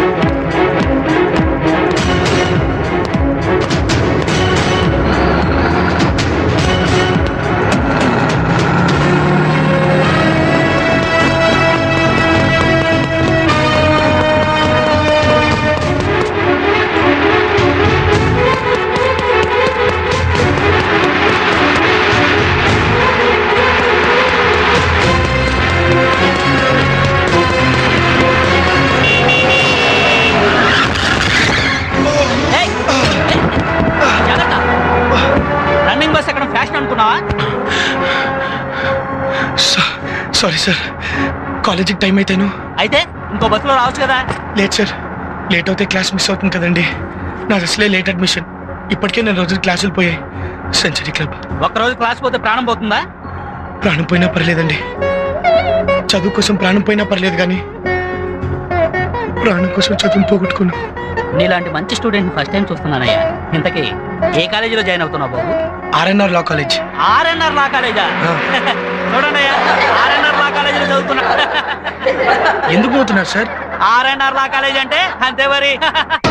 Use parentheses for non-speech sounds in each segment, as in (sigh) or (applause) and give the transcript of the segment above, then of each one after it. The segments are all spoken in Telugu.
ఏయ్! టైం అయితేను అయితే ఇంకో బస్సులో రావచ్చు కదా. Late sir. లేట్ అవుతే క్లాస్ మిస్ అవుతుంది కదండి. నాది అసలే లేట్ అడ్మిషన్. ఇప్పటికే నేను రోజులు క్లాసులు పోయాయి. Century club. ఒక్కరోజు క్లాస్ పోతే ప్రాణం పోతుందా? ప్రాణం పోయినా పర్లేదండి. చదువు కోసం ప్రాణం పోయినా పర్లేదు కానీ ప్రాణం కోసం చదువును పోగొట్టుకున్నాను. నీలాంటి మంచి స్టూడెంట్ ఫస్ట్ టైం చూస్తున్నానయ్యా. ఇంతకీ ఏ కాలేజీలో జాయిన్ అవుతున్నావు బాబు? RNR law college. RNR law కాలేజా? (laughs) చూడండి ఆర్ఎన్ఆర్ లా కాలేజీలో చదువుతున్నా. ఎందుకు పోతున్నారు సార్? ఆర్ఎన్ఆర్ లా కాలేజ్ అంటే అంతే మరి. (laughs)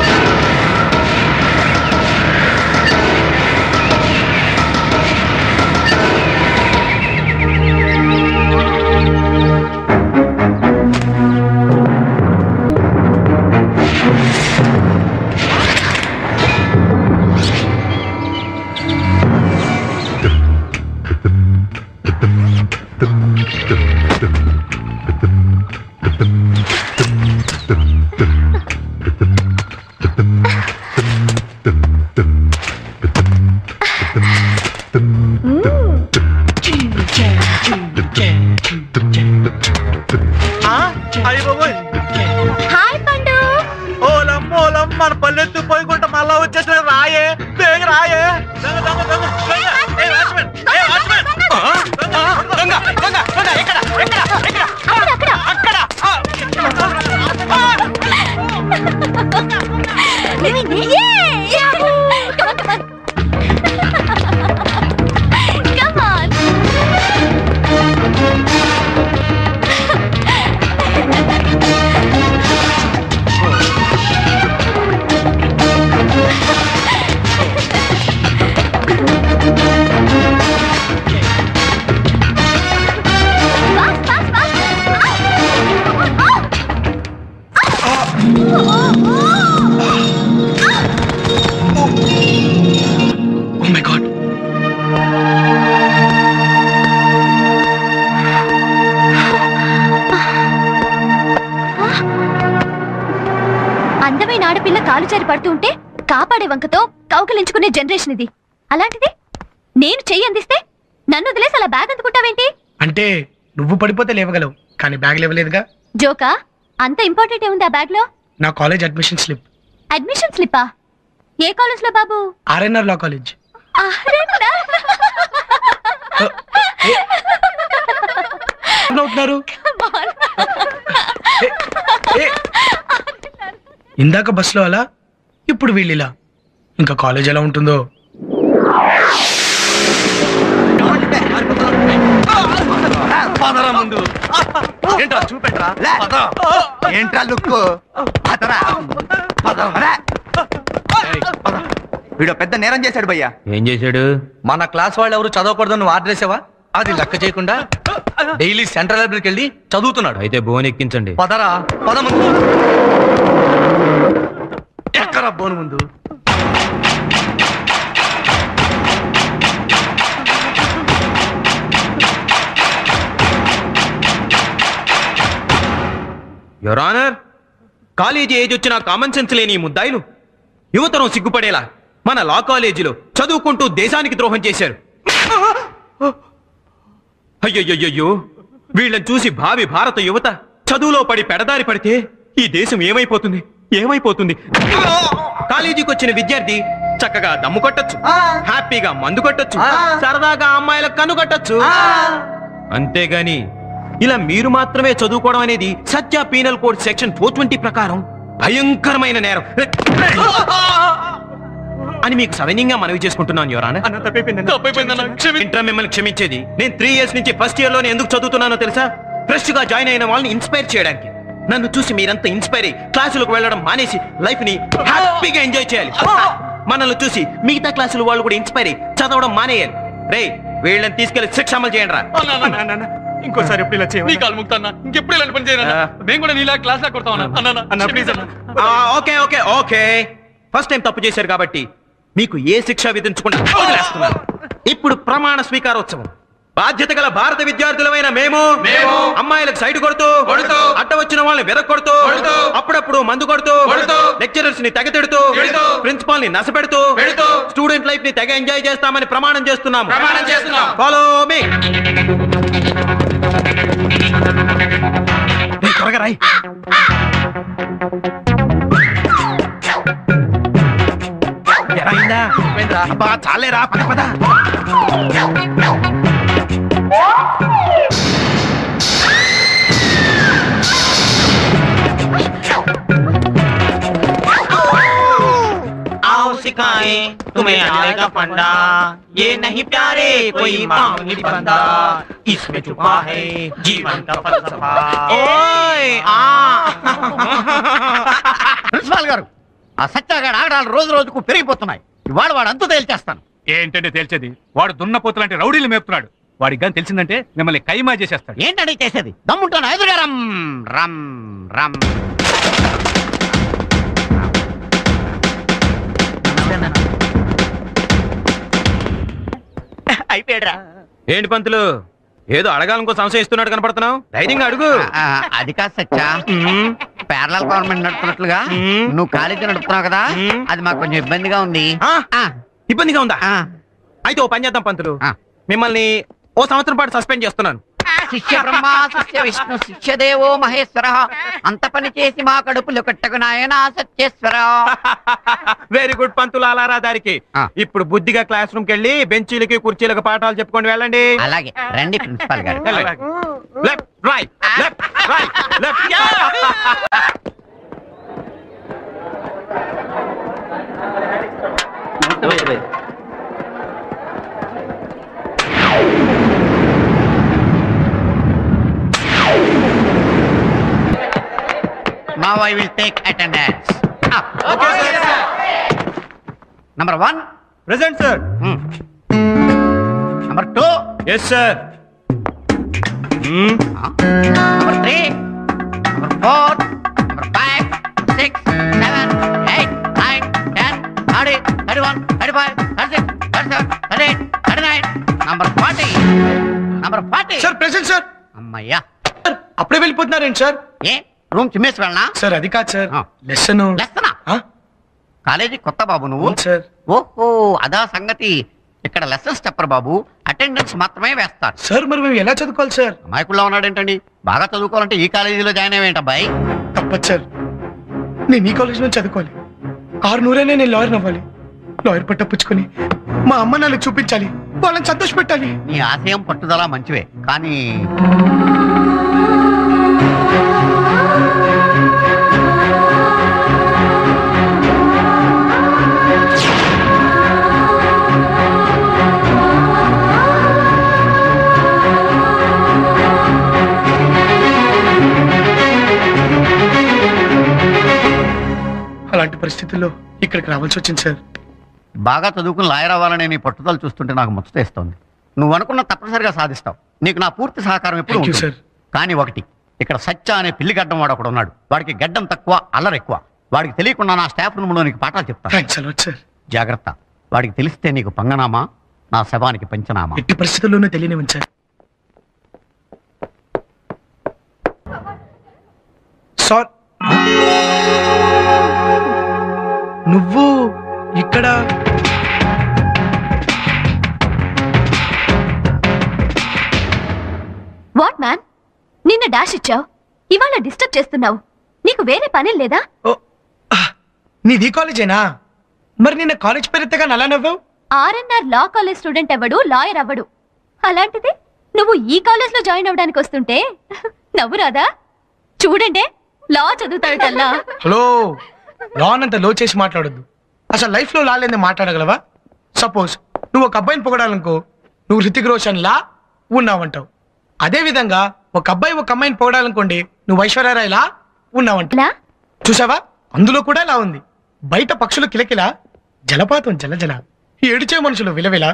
నువ్వు పడిపోతే లేవగలవు. కానీ బ్యాగ్ లేవలేదుగా. జోకా అంత ఇంపార్టెంట్ ఏముంది ఆ బ్యాగ్లో నా కాలేజ్ అడ్మిషన్ స్లిప్. అడ్మిషన్ స్లిప్పా? ఏ కాలేజ్లో బాబు? RNR law college. అవుతున్నారు? ఇందాక బస్సులో అలా ఇప్పుడు వీళ్ళు ఇలా. ఇంకా కాలేజ్ ఎలా ఉంటుందో? పదరా ముందు. ఏంట్రా చూపెట్రా ఏంట్రా లుక్ పదరా. పదరా వీడు పెద్ద నేరం చేశాడు భయ్యా. ఏం చేశాడు? మన క్లాస్ వాళ్ళు ఎవరు చదవకూడదు నువ్వు ఆర్డర్ చేసావా అది లెక్క చేయకుండా డైలీ సెంట్రల్ లైబ్రరీకి వెళ్ళి చదువుతున్నాడు. అయితే బోన్ ఎక్కించండి. పదరా పద ముందు. ఎక్కరా బోను ముందు? యువర్ ఆనర్ కాలేజీ ఏజ్ వచ్చిన కామన్ సెన్స్ లేని ఈ ముద్దాయిలు. యువతరం సిగ్గుపడేలా మన లా కాలేజీలో చదువుకుంటూ దేశానికి ద్రోహం చేశారు. అయ్యయ్యయ్యో వీళ్ళని చూసి భావి భారత యువత చదువులో పడి పెడదారి పడితే ఈ దేశం ఏమైపోతుంది? ఏమైపోతుంది? కాలేజీకి వచ్చిన విద్యార్థి చక్కగా దమ్ము కొట్టొచ్చు. హ్యాపీగా మందు కొట్టొచ్చు. సరదాగా అమ్మాయిలకు కన్ను కొట్టొచ్చు. అంతేగాని ఇలా మీరు మాత్రమే చదువుకోవడం అనేది Satya penal code section four twenty ప్రకారం భయంకరమైన నేరం. అని మీకు సవినీయంగా మనవి చేసుకుంటున్నాను యువరానా ఇంటర్ మిమ్మల్ని క్షమించేది. నేను త్రీ ఇయర్స్ నుంచి ఫస్ట్ ఇయర్లోనే ఎందుకు చదువుతున్నానో తెలుసా? ఫ్రెష్గా జాయిన్ అయిన వాళ్ళని ఇన్స్పైర్ చేయడానికి. నన్ను చూసి మీరంతా ఇన్స్పైర్ అయ్యి క్లాసులకు వెళ్ళడం మానేసి లైఫ్ని హ్యాపీగా ఎంజాయ్ చేయాలి. మనల్ని చూసి మిగతా క్లాసులు వాళ్ళు కూడా ఇన్స్పైర్ అయ్యి చదవడం మానేయాలి. రే వీళ్ళని తీసుకెళ్ళి శిక్ష అమలు చేయండి రా ఇంకోసారి ఎప్పుడు ఇలా చేయాలి కాలు ముక్తాన్నా ఇంకెప్పుడు ఇలాంటి పని చేయను. మేము కూడా నీలా క్లాస్ లా కొడతాం అన్న. ప్లీజ్ అన్న okay okay okay. First time తప్పు చేశారు కాబట్టి మీకు ఏ శిక్ష విధించకుండా ఇప్పుడు ప్రమాణ స్వీకారోత్సవం. బాధ్యత గల భారత విద్యార్థులమైన మేము మేము అమ్మాయిలకు సైడ్ కొడుతూ కొడుతూ, అడ్డ వచ్చిన వాళ్ళని కొడుతూ, అప్పుడప్పుడు మందు కొడుతూ కొడుతూ, లెక్చరర్స్ని తెగ తిడుతూ తిడుతూ, ప్రిన్సిపాల్ని నసపెడుతూ పెడుతూ, స్టూడెంట్ లైఫ్ని తెగ ఎంజాయ్ చేస్తామని ప్రమాణం చేస్తున్నాం. ఫాలో మీ త్వరగా రాయి చాలేరా? పద పద. सिखाए तुम्हें आएगा फंडा ये नहीं प्यारे कोई मामूली बंदा इसमें छुपा है जीवन का फलसफा ओए आ ప్రిన్సిపాల్ గారు ఆ సత్యాగాడు ఆగడాలు రోజు రోజుకు పెరిగిపోతున్నాయి ఇవాళ వాడు అంతు తేల్చేస్తాను ఏంటంటే తేల్చేది వాడు దున్నపోతులాంటి రౌడీలు మేపుతున్నాడు వాడికి కానీ తెలిసిందంటే మిమ్మల్ని కైమా చేసేస్తాడు ఏంటండి చేసేది దమ్ముంటాను ఎదురుగా రమ్ రమ్ రమ్ అయిపోయాడురా. ఏంటి పంతులు? ఏదో అడగాలనుకో సంశయం ఇస్తున్నట్టు కనపడుతున్నావు? ధైర్యంగా అడుగు. అది కాదు సత్యా మ్మ్. పేరల గవర్నమెంట్ నడుపుతున్నట్లుగా. నువ్వు కాలేజీ నడుపుతున్నావు కదా. అది మాకు కొంచెం ఇబ్బందిగా ఉంది. ఇబ్బందిగా ఉందా? ఆ, అయితే ఓ పని చేద్దాం పంతులు. మిమ్మల్ని ఓ సంవత్సరం పాటు సస్పెండ్ చేస్తున్నాను. శిష్య బ్రహ్మ శిష్య విష్ణు శిష్య దేవో మహేశ్వర. అంత పని చేసి మా కడుపులు కట్టకు నాయనా సత్యేశ్వర. వెరీ గుడ్ పంతులు అలారా దారికి. ఇప్పుడు బుద్ధిగా క్లాస్ రూమ్ కెళ్ళి బెంచీలకి కుర్చీలకు పాఠాలు చెప్పుకొని వెళ్ళండి. అలాగే. రండి ప్రిన్సిపాల్ గారు. Left right left right left Now I will take attendance. Up. Number one. Present sir Hmm. Number two. Yes sir Huh? Number three. Number four. Number five. Six. Seven. Eight. Nine. Ten. Thirty. Thirty-one. Thirty-five. Thirty-six. Thirty-seven. Thirty-eight. Thirty-nine. Number forty. Number forty. Sir present sir అమ్మయ్యా అప్పుడే వెళ్ళిపోతున్నారేంటి సార్ ఏ రూమ్ చిమ్మేసి వెళ్ళనా? సార్ అది కాదు సార్. ఆ. లెసన్. లెస్తనా కాలేజీ కొత్త బాబు నువ్వు? సార్. ఓహో అదా సంగతి. ఇక్కడ లెసన్స్ చెప్పరు బాబు. అటెండెన్స్ మాత్రమే వేస్తారు. సార్ మరి మేము ఎలా చదువుకోవాలి సార్? అమాయకుల్లో ఉన్నాడేంటండి? బాగా చదువుకోవాలంటే ఈ కాలేజీలో జాయిన్ అయ్యేంట అబ్బాయి? తప్పదు సార్. నేను ఈ కాలేజ్ నుంచి చదువుకోవాలి. ఆరు నూరైనా నేను లాయర్ అవ్వాలి. లాయర్ పట్ట పుచ్చుకొని మా అమ్మ నాన్నకు చూపించాలి. వాళ్ళని సంతోష పెట్టాలి నీ ఆశయం పట్టుదల మంచివే. కానీ అలాంటి పరిస్థితుల్లో ఇక్కడికి రావాల్సి వచ్చింది సార్. బాగా చదువుకుని లాయర్ అవ్వాలనే నీ పట్టుదల చూస్తుంటే నాకు ముచ్చటేస్తోంది నువ్వు అనుకున్న తప్పనిసరిగా సాధిస్తావు. నీకు నా పూర్తి సహకారం ఎప్పుడు Thank you, ఉంటుంది. sir. కానీ ఒకటి ఇక్కడ సత్య అనే పిల్లి గడ్డం వాడు ఒకడు ఉన్నాడు. వాడికి గడ్డం తక్కువ అల్లరి ఎక్కువ. వాడికి తెలియకుండా నా స్టాఫ్ రూమ్లో నీకు పాఠాలు చెప్తాను. థ్యాంక్స్ అలాట్ సార్ జాగ్రత్త. వాడికి తెలిస్తే నీకు పంగనామా నా శవానికి పంచనామా. ఎట్టి పరిస్థితుల్లోనూ తెలియనివ్వండి సార్ సార్. నువ్వు ఇక్కడ. What man? నిన్న డాష్ ఇచ్చావు. ఇవాళ డిస్టర్బ్ చేస్తున్నావు. నీకు వేరే పని లేదా? ఓ, ఆ, నీది కాలేజేనా? మరి నిన్న కాలేజ్ పేరెత్తగా నలా నవ్వావు? ఆర్ఎన్ఆర్ లా కాలేజ్ స్టూడెంట్ అవ్వడు లాయర్ అవ్వడు అలాంటిది నువ్వు ఈ కాలేజ్లో జాయిన్ అవ్వడానికి వస్తుంటే నవ్వు రాదా? చూడండి లా చదువుతాడల్లా హలో లాన్ అంత లో చేసి మాట్లాడొద్దు. అసలు లైఫ్లో లాలేంది మాట్లాడగలవా? సపోజ్ నువ్వు ఒక అబ్బాయిని పొగడాలనుకో నువ్వు హృతిక్ రోషన్ లా ఉన్నావంటావు. అదే విధంగా ఒక అబ్బాయి ఒక అమ్మాయిని పొగడాలనుకోండి నువ్వు ఐశ్వర్యరాయ్ లా ఉన్నావంట లా? చూసావా? అందులో కూడా ఇలా ఉంది. బయట పక్షులు కిలకిల జలపాతం జలజల ఏడిచే మనుషులు విలవిల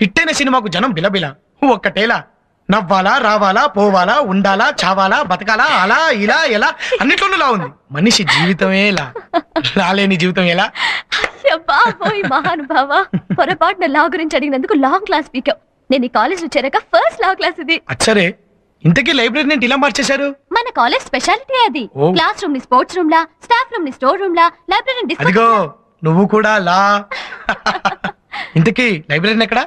హిట్టైన సినిమాకు జనం బిలబిల ఒక్కటేలా నవ్వాలా రావాలా పోవాలా ఉండాలా చావాలా బతకాలా అలా ఇలా ఎలా అన్నిట్లోనూ లా ఉంది. మనిషి జీవితమే ఇలా లాలేని జీవితం ఎలా? బాబోయ్ మహానుభావ. పొరపాటున లా గురించి అడిగినందుకు లాంగ్ క్లాస్ పీకావు నేను ఈ కాలేజ్ చేరాక ఫస్ట్ లా క్లాస్ ఇది. అచ్చరే ఇంతకీ లైబ్రరీ నేను ఇలా మార్చేశారు? మన కాలేజ్ స్పెషాలిటీ అది. క్లాస్ రూమ్ని స్పోర్ట్స్ రూమ్ లా స్టాఫ్ రూమ్ని స్టోర్ రూమ్ లా లైబ్రరీ అదిగో నువ్వు కూడా లా. ఇంతకీ లైబ్రరీ ఎక్కడా?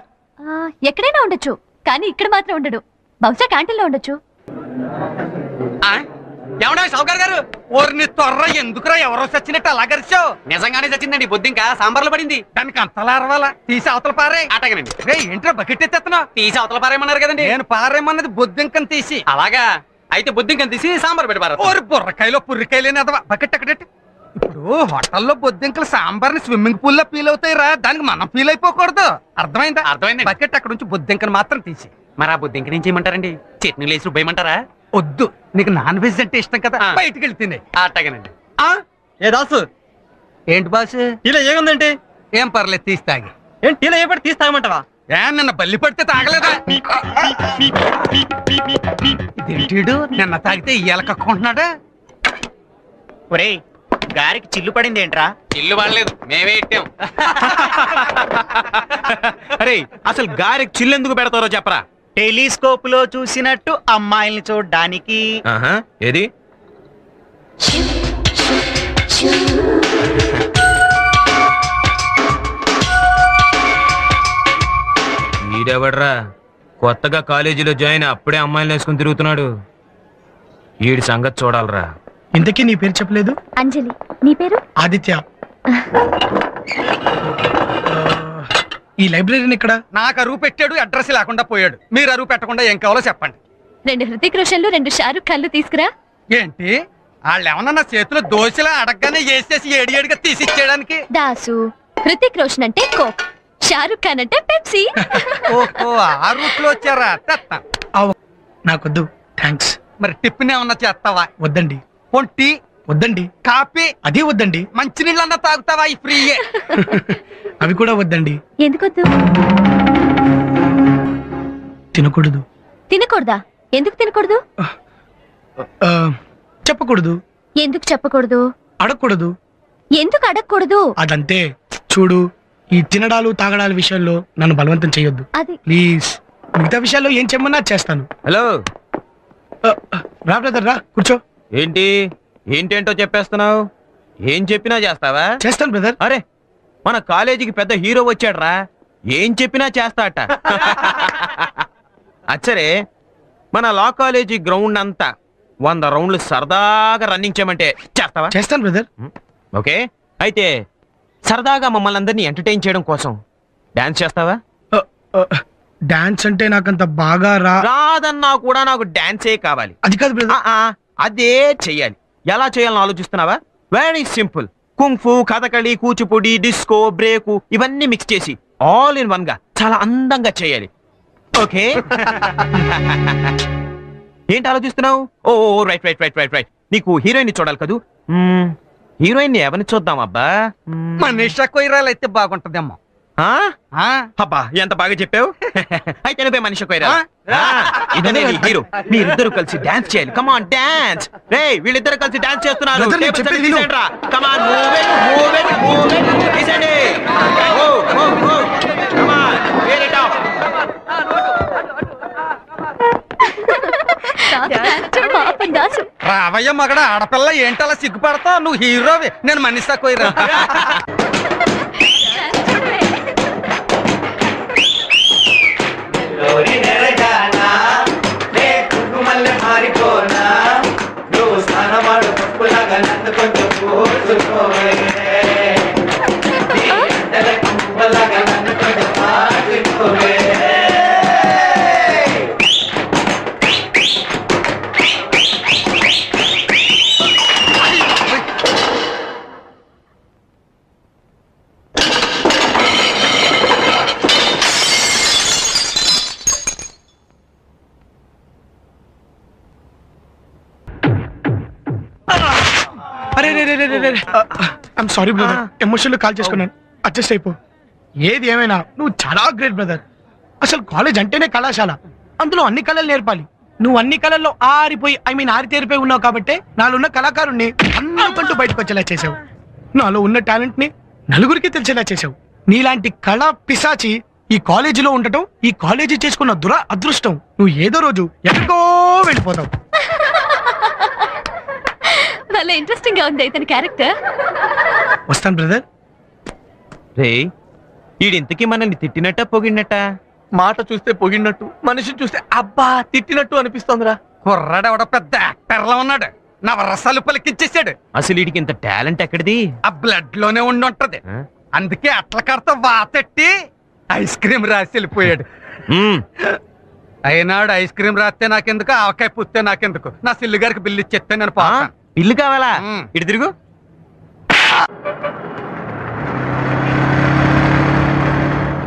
ఎక్కడైనా ఉండొచ్చు. కానీ ఇక్కడ మాత్రం ఉండడు. బహుశా క్యాంటీన్లో ఉండొచ్చు ఏమన్నా సౌకర్ గారు? ఓరిని ఎందుకురా ఎవరో చచ్చినట్టు అలా గరిచావు? నిజంగానే చచ్చిందండి బొద్దు ఇంకా సాంబార్లో పడింది. దానికి అంతలా అరవాలా? తీసి అవతల పారే. అటగనండి. రే ఏంట్రా బకెట్ ఎత్తేస్తున్నావు? తీసి అవతల పారేయమన్నారు కదండి. నేను పారేమన్నది బొద్దింకని తీసి. అలాగా? అయితే బొద్దింకని తీసి సాంబార్ పెట్టి. ఓరి బుర్రకాయలో పుర్రికాయలేని అదవా. బకెట్ అక్కడెట్టి ఇప్పుడు హోటల్లో బొద్దింకలు సాంబార్ని స్విమ్మింగ్ పూల్లో ఫీల్ అవుతాయిరా. దానికి మనం ఫీల్ అయిపోకూడదు. అర్థమైందా? అర్థమైందండి. బకెట్ అక్కడ నుంచి బొద్దింకను మాత్రం తీసి మరి ఆ బొద్దింక నుంచి ఏమంటారండి? చట్నీలు వేసి రుబ్బేయమంటారా? వద్దు. నీకు నాన్ వెజ్ అంటే ఇష్టం కదా. బయటికి వెళ్ళి తినే. అట్టగనండి ఏ దాసు? ఏంటి బాస్? ఇలా ఏముందంటే ఏం పర్లేదు తీసి తాగి. ఏంటి ఇలా ఏ పడి తీస్తామంటావా ఏ నిన్న బల్లి పడితే తాగలేదా? ఇదేంటీడు నిన్న తాగితే ఇయ్యాల కక్కుంటున్నాడా? ఒరేయ్ గారికి చిల్లు పడింది ఏంట్రా? చిల్లు పడలేదు మేమే ఇట్టాం. (laughs) అరే అసలు గారికి చిల్లెందుకు పెడతారో చెప్పరా? టెలిస్కోప్లో చూసినట్టు అమ్మాయిల్ని చూడడానికి. ఆహా ఏది? ఈడెవడ్రా కొత్తగా కాలేజీలో జాయిన్ అప్పుడే అమ్మాయిలు వేసుకుని తిరుగుతున్నాడు. ఈడి సంగతి చూడాలరా. ఇంతకీ నీ పేరు చెప్పలేదు? అంజలి. నీ పేరు? ఆదిత్య. ఈ లైబ్రరీని ఎక్కడ? నాకు అరువు పెట్టాడు అడ్రస్ లేకుండా పోయాడు. మీరు అరువు పెట్టకుండా ఏం కావాలో చెప్పండి. రెండు హృతిక్ రోషన్లు రెండు షారుఖ్ ఖాన్లు తీసుకురా. ఏంటి? వాళ్ళు ఏమన్నా నా చేతిలో దోశలా అడగగానే వేసేసి ఏడి ఏడిగా తీసిచ్చేయడానికి? దాసు హృతిక్ రోషన్ అంటే కోక్. షారుఖ్ ఖాన్ అంటే పెప్సీ. ఓహో ఆ రూట్లో వచ్చారా? తెత్తా. నాకొద్దు. థ్యాంక్స్ మరి టిఫిన్ ఏమన్నా చేస్తావా? వద్దండి. పొంటి వద్దండి. కాఫీ అదే వద్దండి. మంచినీళ్ళన్నా తాగుతావా ఈ ఫ్రీయే? (laughs) అవి కూడా వద్దండి. ఎందుకొద్దు? తినకూడదు. తినకూడదా? ఎందుకు తినకూడదు? చెప్పకూడదు. ఎందుకు చెప్పకూడదు? అడగకూడదు. ఎందుకు అడగకూడదు? అదంతే. చూడు ఈ తినడాలు తాగడాల విషయంలో నన్ను బలవంతం చేయొద్దు అది ప్లీజ్. మిగతా విషయాల్లో ఏం చెమ్మన్నా చేస్తాను. హలో. రా బ్రదర్ రా కూర్చో. ఏంటి? ఏంటేంటో చెప్పేస్తున్నావు? ఏం చెప్పినా చేస్తావా? చేస్తాను బ్రదర్ అరే మన కాలేజీకి పెద్ద హీరో వచ్చాడ్రా. ఏం చెప్పినా చేస్తాట. (laughs) అచ్చరే మన లా కాలేజీ గ్రౌండ్ అంతా వంద రౌండ్లు సరదాగా రన్నింగ్ చేయమంటే చేస్తావా? చేస్తాను బ్రదర్ ఓకే. అయితే సరదాగా మమ్మల్ని అందరినీ ఎంటర్టైన్ చేయడం కోసం డాన్స్ చేస్తావా? డాన్స్ అంటే నాకంత బాగా రా రాదన్నా కూడా నాకు డాన్సే కావాలి. అది కాదు బ్రదర్ ఆ, ఆ, అదే చెయ్యాలి. ఎలా చేయాలని ఆలోచిస్తున్నావా? Very simple kung fu Kathakali Kuchipudi disco break ఇవన్నీ మిక్స్ చేసి ఆల్ ఇన్ వన్గా చాలా అందంగా చేయాలి. ఓకే? (laughs) ఏంటి ఆలోచిస్తున్నావు? ఓ right right right right right నీకు హీరోయిన్ చూడాలి కదూ. హీరోయిన్ ఎవరిని చూద్దాం అబ్బా? మ్మ్. కొయ్యరాలు అయితే బాగుంటదేమో. అబ్బా ఎంత బాగా చెప్పావు? (laughs) అయితే నువ్వే మనిషి హీరో. మీరిద్దరు కలిసి డాన్స్ చేయాలి. కమాన్ డాన్స్ రే వీళ్ళిద్దరు కలిసి డాన్స్ చేస్తున్నారు. రావయ్య మగడ ఆడపిల్ల ఏంటలా సిగ్గుపడతావు? నువ్వు హీరోవి. నేను మనీషా కొయ్యరా? (laughs) సారీ బ్రదర్ ఎమోషన్లో కాల్ చేసుకున్నాను. అడ్జస్ట్ అయిపో. ఏది ఏమైనా. నువ్వు చాలా గ్రేట్ బ్రదర్ అసలు కాలేజ్ అంటేనే కళాశాల. అందులో అన్ని కళలు నేర్పాలి. నువ్వు అన్ని కళల్లో ఆరిపోయి ఐ మీన్ ఆరితేరిపోయి ఉన్నావు కాబట్టి నాలో ఉన్న కళాకారుణ్ణి అందరికంటూ బయటకు వచ్చేలా చేసావు నాలో ఉన్న టాలెంట్ని నలుగురికి తెలిసేలా చేసావు నీలాంటి కళా పిశాచి ఈ కాలేజీలో ఉండటం ఈ కాలేజీ చేసుకున్న దుర అదృష్టం నువ్వు ఏదో రోజు ఎక్కడికో వెళ్ళిపోతావు. (laughs) చాలా ఇంట్రెస్టింగ్గా ఉంది ఇతని క్యారెక్టర్ వస్తాను బ్రదర్ రే ఈడింతకీ మనల్ని తిట్టినట్ట పొగిడినట్ట? మాట చూస్తే పొగిడినట్టు మనిషిని చూస్తే అబ్బా తిట్టినట్టు అనిపిస్తోందిరా. కుర్రాడెవడ పెద్ద పెర్ల ఉన్నాడు. నా రసాలు పలికిచ్చేసాడు. అసలు వీడికి ఇంత టాలెంట్ ఎక్కడిది? ఆ బ్లడ్లోనే ఉండి ఉంటది? అందుకే అట్ల కడత వాతెట్టి ఐస్ క్రీమ్ రాసి వెళ్ళిపోయాడు. అయినాడు ఐస్ క్రీమ్ రాస్తే నాకెందుకు? ఆవకాయ పుస్తే నాకెందుకు? నా సిల్లు గారికి బిల్లు ఇచ్చేస్తే నేను ఆ? ఇల్లు కావాలా. ఇటు తిరుగు.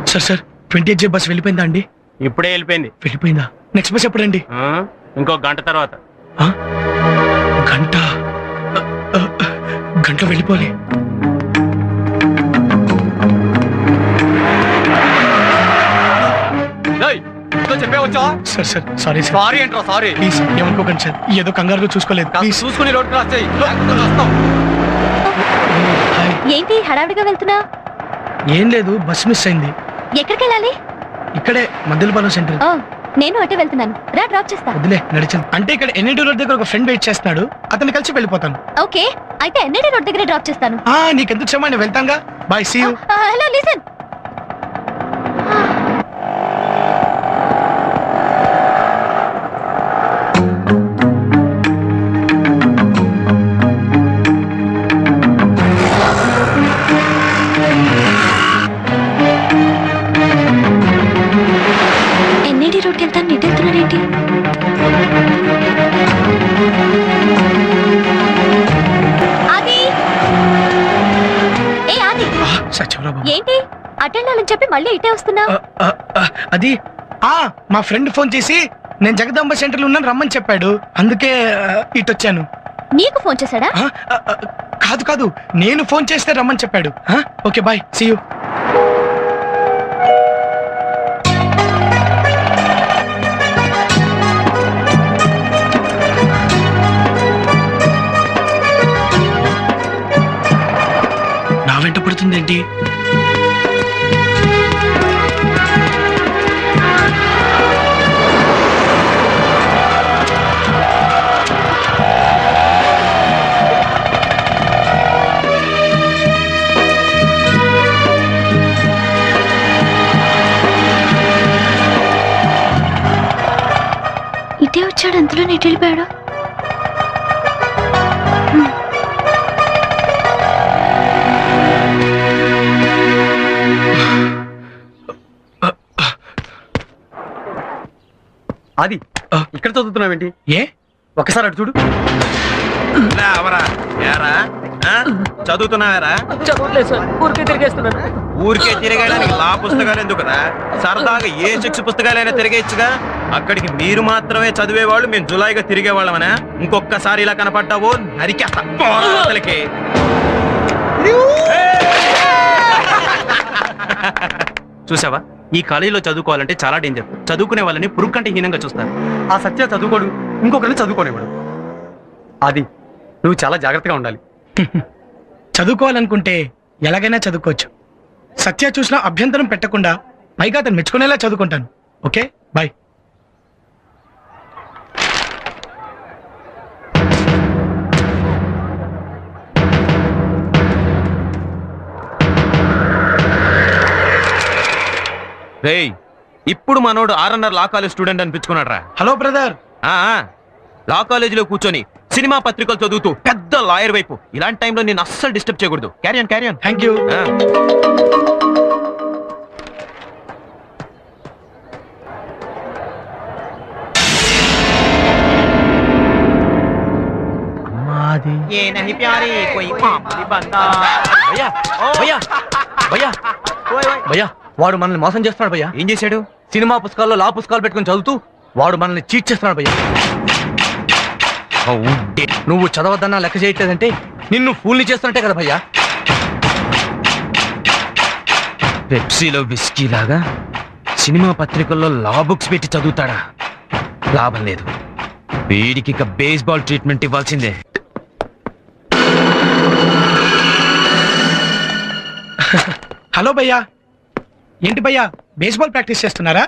Sir sir twenty eight J bus వెళ్ళిపోయిందా అండి? ఇప్పుడే వెళ్ళిపోయింది. వెళ్ళిపోయిందా? నెక్స్ట్ బస్ ఎప్పుడండి? ఆ? ఇంకో గంట తర్వాత. ఆ? గంట? గంటలో వెళ్ళిపోవాలి. చెప్పే వచ్చా sir sir sorry sir. Sorry ఏంట్రా సారీ? ప్లీజ్ ఏమనుకోకండి సార్. ఏదో కంగారుగా చూసుకోలేదు. ప్లీజ్. చూసుకుని రోడ్డు క్రాస్ చేయి. లేకపోతే వస్తాం. హాయ్ ఏంటి హడావిడిగా వెళ్తున్నా? ఏం లేదు బస్ మిస్ అయింది. ఎక్కడికి వెళ్ళాలి? ఇక్కడే మద్దెలపాలెం సెంటర్. ఓ నేను అటే వెళ్తున్నాను. రా డ్రాప్ చేస్తా. వదిలే నడిచింది అంటే ఇక్కడ ఎన్ఐటి రోడ్ దగ్గర ఒక ఫ్రెండ్ వెయిట్ చేస్తున్నాడు. అతన్ని కలిసి వెళ్ళిపోతాను. ఓకే అయితే ఎన్ఐడి రోడ్ దగ్గర డ్రాప్ చేస్తాను. ఆ నీకెందుకు క్షమా నేను వెళ్తాంగా? Bye see you hello listen. బాబు ఏంటి? అటెండ్ అవ్వాలని చెప్పి మళ్ళీ ఇటే వస్తున్నా? అది ఆ మా ఫ్రెండ్ ఫోన్ చేసి నేను జగదాంబ సెంటర్లో ఉన్నాను రమ్మని చెప్పాడు. అందుకే ఇటు వచ్చాను నీకు ఫోన్ చేశాడా? ఆ, ఆ, ఆ, కాదు కాదు నేను ఫోన్ చేస్తే రమ్మని చెప్పాడు. ఆ, ఓకే బాయ్ సీ యూ నా వెంట పడుతుందేంటి? వచ్చాడు అంతలో నెట్ వెళ్ళిపోయాడు అది ఇక్కడ చదువుతున్నావేంటి ఏ? ఒకసారి అటు చూడు? చదువుతున్నావారా? చదవట్లేదు సార్. ఊరికే తిరిగేస్తున్నాను. ఊరికే తిరగడానికి లా పుస్తకాలు ఎందుకురా? సరదాగా ఏ శిక్ష పుస్తకాలైనా తిరిగేయచ్చుగా? అక్కడికి మీరు మాత్రమే చదివేవాళ్ళు మేము జులాయిగా తిరిగేవాళ్ళమనా? ఇంకొక్కసారి ఇలా కనపడ్డావో నరికేస్తా పోరా అవతలికి. (laughs) చూసావా? ఈ కాలేజీలో చదువుకోవాలంటే చాలా డేంజర్ చదువుకునే వాళ్ళని పురుగు కంటే హీనంగా చూస్తారు. ఆ సత్య చదువుకోడు ఇంకొకరిని చదువుకోనివాడు అది నువ్వు చాలా జాగ్రత్తగా ఉండాలి. (laughs) చదువుకోవాలనుకుంటే ఎలాగైనా చదువుకోవచ్చు. సత్య చూసినా అభ్యంతరం పెట్టకుండా పైగా అతను మెచ్చుకునేలా చదువుకుంటాను. ఓకే? బాయ్ రేయ్ ఇప్పుడు మనోడు ఆర్ఎన్ఆర్ లా కాలేజ్ స్టూడెంట్ అనిపించుకున్నాడు రా హలో బ్రదర్. లా కాలేజీలో కూర్చొని సినిమా పత్రికలు చదువుతూ పెద్ద లాయర్ వైపు. ఇలాంటి టైంలో నేను అస్సలు డిస్టర్బ్ చేయకూడదు. క్యారియన్ క్యారియన్ థ్యాంక్ యూ భయ్యా భయ్యా భయ్యా. వాడు మనల్ని మోసం చేస్తున్నాడు భయ్యా. ఏం చేశాడు? సినిమా పుస్తకాల్లో లా పుస్తకాలు పెట్టుకుని చదువుతూ వాడు మనల్ని చీట్ చేస్తున్నాడు భయ్యా. నువ్వు చదవద్దన్నా లెక్క చేయట్లేదంటే నిన్ను ఫూల్ని చేస్తున్నట్టే కదా భయ్యా. పెప్సీలో విస్కీ లాగా సినిమా పత్రికల్లో లా బుక్స్ పెట్టి చదువుతాడా? లాభం లేదు. వీడికి ఇక బేస్బాల్ ట్రీట్మెంట్ ఇవ్వాల్సిందే. హలో భయ్యా. ఏంటి భయ్యా బేస్బాల్ ప్రాక్టీస్ చేస్తున్నారా?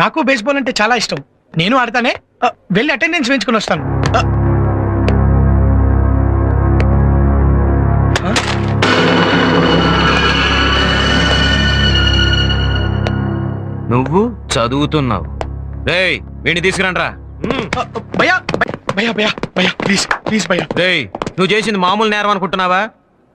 నాకు బేస్బాల్ అంటే చాలా ఇష్టం. నేను ఆడతానే? వెళ్ళి అటెండెన్స్ వేయించుకుని వస్తాను? నువ్వు చదువుతున్నావు. రేయ్ వీడిని తీసుకురండ్రా. భయ్యా భయ్యా భయ్యా భయ్యా ప్లీజ్ ప్లీజ్ భయ్యా. నువ్వు చేసింది మామూలు నేరం అనుకుంటున్నావా?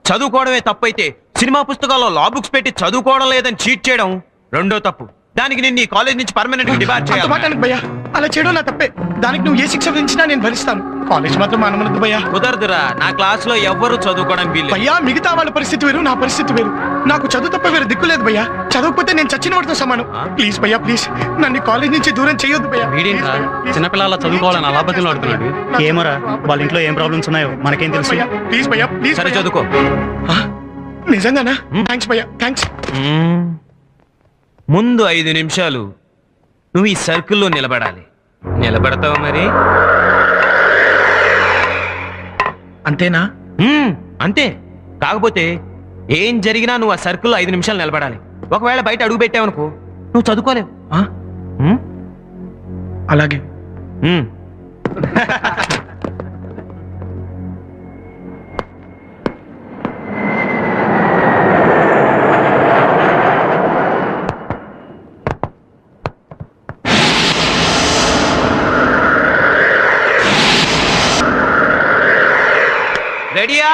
చదువుకోవడమే తప్పైతే సినిమా పుస్తకాల్లో లా బుక్స్ పెట్టి చదువుకోవడం లేదని చీట్ చేయడం రెండో తప్పు. దానికి నిన్ను ఈ కాలేజ్ నుంచి పర్మనెంట్ డిబార్ అంత చేయాలి. భయ్యా. అలా చేయడం నా తప్పే. దానికి నువ్వు ఏ శిక్ష విధించినా నేను భరిస్తాను. కాలేజ్ మాత్రం అనమనద్దు భయ్యా. కుదరదురా. నా క్లాస్లో ఎవ్వరూ చదువుకోవడానికి వీల్లేదు. భయ్యా మిగతా వాళ్ళ పరిస్థితి వేరు నా పరిస్థితి వేరు. నాకు చదువు తప్ప వేరే దిక్కు లేదు భయ్యా. చదవకపోతే నేను చచ్చిన వాడితో సమానం. ప్లీజ్ భయ్యా ప్లీజ్. నన్ను కాలేజ్ నుంచి దూరం చేయొద్దు భయ్యా. వీడేంట్రా. చిన్నపిల్లల చదువుకోవాలని అలా బతులు ఆడుతున్నాడు. ఏమోరా వాళ్ళ ఇంట్లో ఏం ప్రాబ్లమ్స్ ఉన్నాయో మనకేం తెలుసు? ప్లీజ్ భయ్యా ప్లీజ్ సరే. చదువుకో? నిజంగానా. థ్యాంక్స్ భయ్యా థ్యాంక్స్. ముందు ఐదు నిమిషాలు నువ్వు ఈ సర్కిల్లో నిలబడాలి. నిలబడతావు మరి? అంతేనా? మ్మ్, అంతే. కాకపోతే ఏం జరిగినా నువ్వు ఆ సర్కిల్లో ఐదు నిమిషాలు నిలబడాలి. ఒకవేళ బయట అడుగు పెట్టావనుకో నువ్వు చదువుకోలేవు. ఆ? మ్మ్? అలాగే. మ్మ్. ரெடியா?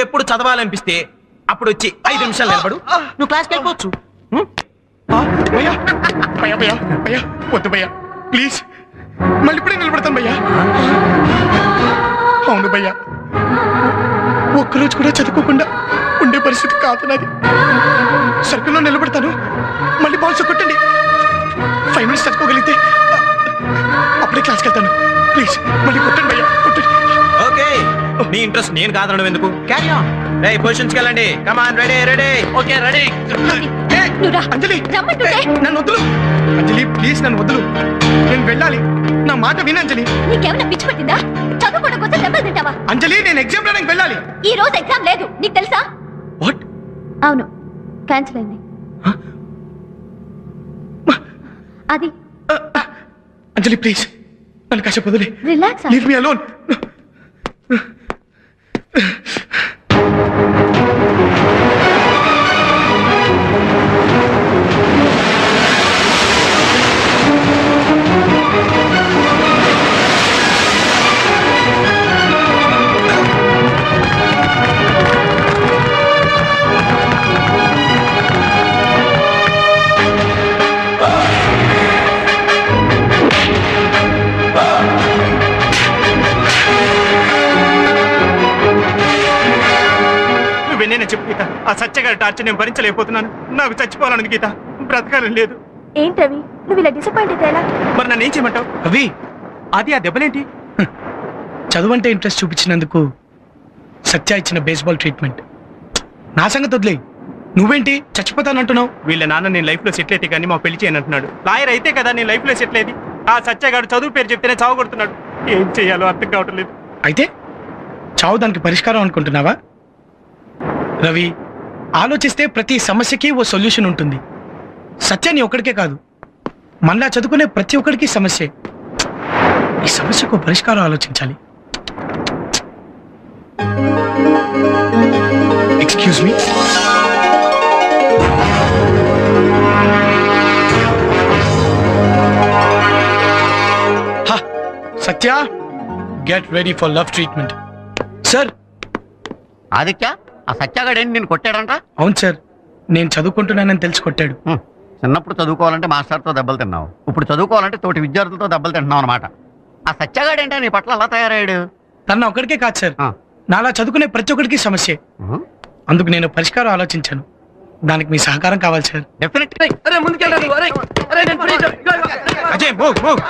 నీకు ఎప్పుడు చదవాలనిపిస్తే అప్పుడు వచ్చి ఐదు నిమిషాలు నిలబడు. నువ్వు క్లాస్కి వెళ్ళిపోవచ్చు. వద్దు భయ్యా ప్లీజ్. మళ్ళీ ఇప్పుడే నిలబడతాను భయ్యా. అవును భయ్యా. ఒక్కరోజు కూడా చదువుకోకుండా ఉండే పరిస్థితి కాదు నాది. సర్కిల్లో నిలబడతాను. మళ్ళీ బాల్స్ కొట్టండి ఫైవ్ మినిట్స్ చదువుకోగలిగితే అప్పుడే క్లాస్కి వెళ్తాను. ప్లీజ్ మళ్ళీ కొట్టండి భయ్యా కొట్టండి. నీ ఇంట్రెస్ట్ నేను కాదనడం ఎందుకు? క్యారీ ఆన్ రే పొజిషన్స్కి వెళ్ళండి. Come on ready ready okay ready ఏ, నువ్వు రా. అంజలి. రమ్మంటుంటే. నన్ను వదులు. అంజలి ప్లీజ్ నన్ను వదులు. నేను వెళ్ళాలి. నా మాట విను అంజలి. నీకేమైనా పిచ్చి పట్టిందా? చదువుకోవడం కోసం దెబ్బలు తింటావా? అంజలి నేను ఎగ్జామ్ రాయడానికి వెళ్ళాలి. ఈ రోజు ఎగ్జామ్ లేదు. నీకు తెలుసా? వాట్ అవును. క్యాన్సిల్ అయింది. అది. అంజలి ప్లీజ్ నన్ను కాసేపు వదిలే. రిలాక్స్ లీవ్ మీ అలోన్ నేను భరించలేకపోతున్నాను. నాకు చచ్చిపోవాలని గీత. బ్రతకాలని లేదు. ఏంటవి నువ్వు ఇలా డిసప్పాయింట్ అయితే ఎలా? మరి నన్ను ఏం చేయమంటావు? అవి అది ఆ దెబ్బలేంటి? చదువు అంటే ఇంట్రెస్ట్ చూపించినందుకు సత్య ఇచ్చిన బేస్బాల్ ట్రీట్మెంట్ నా సంగతి వదిలే నువ్వేంటి? చచ్చిపోతానంటున్నావు వీళ్ళ నాన్న నేను లైఫ్లో సెటిల్ అయితే కానీ మా పెళ్ళి చేయను అంటున్నాడు. లాయర్ అయితే కదా నేను లైఫ్లో సెటిల్ అయ్యేది. ఆ సత్యగాడు చదువు పేరు చెప్తేనే చావు కొడుతున్నాడు. ఏం చేయాలో అర్థం కావటం లేదు. అయితే చావు దానికి పరిష్కారం అనుకుంటున్నావా? రవి ఆలోచిస్తే ప్రతి సమస్యకి ఓ సొల్యూషన్ ఉంటుంది. సత్యాన్ని ఒక్కడికే కాదు. మళ్ళా చదువుకునే ప్రతి ఒక్కడికి సమస్యే. ఈ సమస్యకు పరిష్కారం ఆలోచించాలి. Excuse me Satya get ready for love treatment sir Aditya? ఆ సత్యాగాడు ఏంటి నేను కొట్టాడంట? అవును సార్ నేను చదువుకుంటున్నానని తెలిసి కొట్టాడు. చిన్నప్పుడు చదువుకోవాలంటే మాస్టర్తో దెబ్బలు తిన్నావు. ఇప్పుడు చదువుకోవాలంటే తోటి విద్యార్థులతో దెబ్బలు తింటున్నావు అనమాట ఆ సత్యాగాడు ఏంటో నీ పట్ల అలా తయారయ్యాడు? తన ఒక్కడికే కాదు సార్. నాలా చదువుకునే ప్రతి ఒక్కడికి సమస్యే. అందుకు నేను పరిష్కారం ఆలోచించాను. దానికి మీ సహకారం కావాలి sir. Definite Ajay move move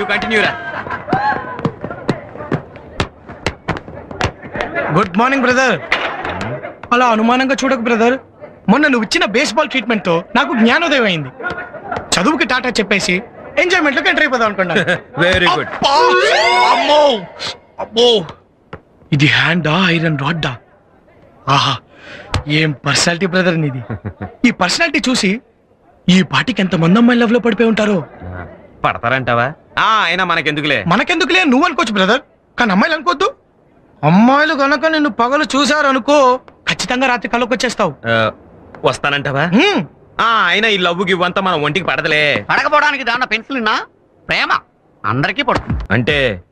you continue రా. గుడ్ మార్నింగ్ బ్రదర్ అలా అనుమానంగా చూడకు బ్రదర్ మొన్న నువ్వు ఇచ్చిన బేస్బాల్ ట్రీట్మెంట్తో నాకు జ్ఞానోదయం అయింది. చదువుకి టాటా చెప్పేసి ఎంజాయ్మెంట్లోకి ఎంటర్ అయిపోదాం అనుకున్నాను. (laughs) Very good! అమ్మో! అబ్బో! ఇది హ్యాండా ఐరన్ రాడ్డా ఆహా! ఏం పర్సనాలిటీ బ్రదర్ నీది? ఈ పర్సనాలిటీ చూసి ఈ పాటికి ఎంత మంది అమ్మాయి లవ్లో పడిపోయి ఉంటారో? పడతారంటావా? ఆ అయినా మనకెందుకులే? మనకెందుకులే? నువ్వు అనుకోవచ్చు బ్రదర్ కానీ అమ్మాయిలు అనుకోవద్దు. అమ్మాయిలు గనక నిన్ను పగలు చూశారు అనుకో ఖచ్చితంగా రాత్రి కళ్ళకి వచ్చేస్తావు. వస్తానంటావా. ఆ అయినా ఈ లవ్వు గివ్వంతా మన ఒంటికి పడదలే. పడకపోవడానికి దాన్న పెన్సిల్ నా? ప్రేమ. అందరికీ పడుతుంది. అంటే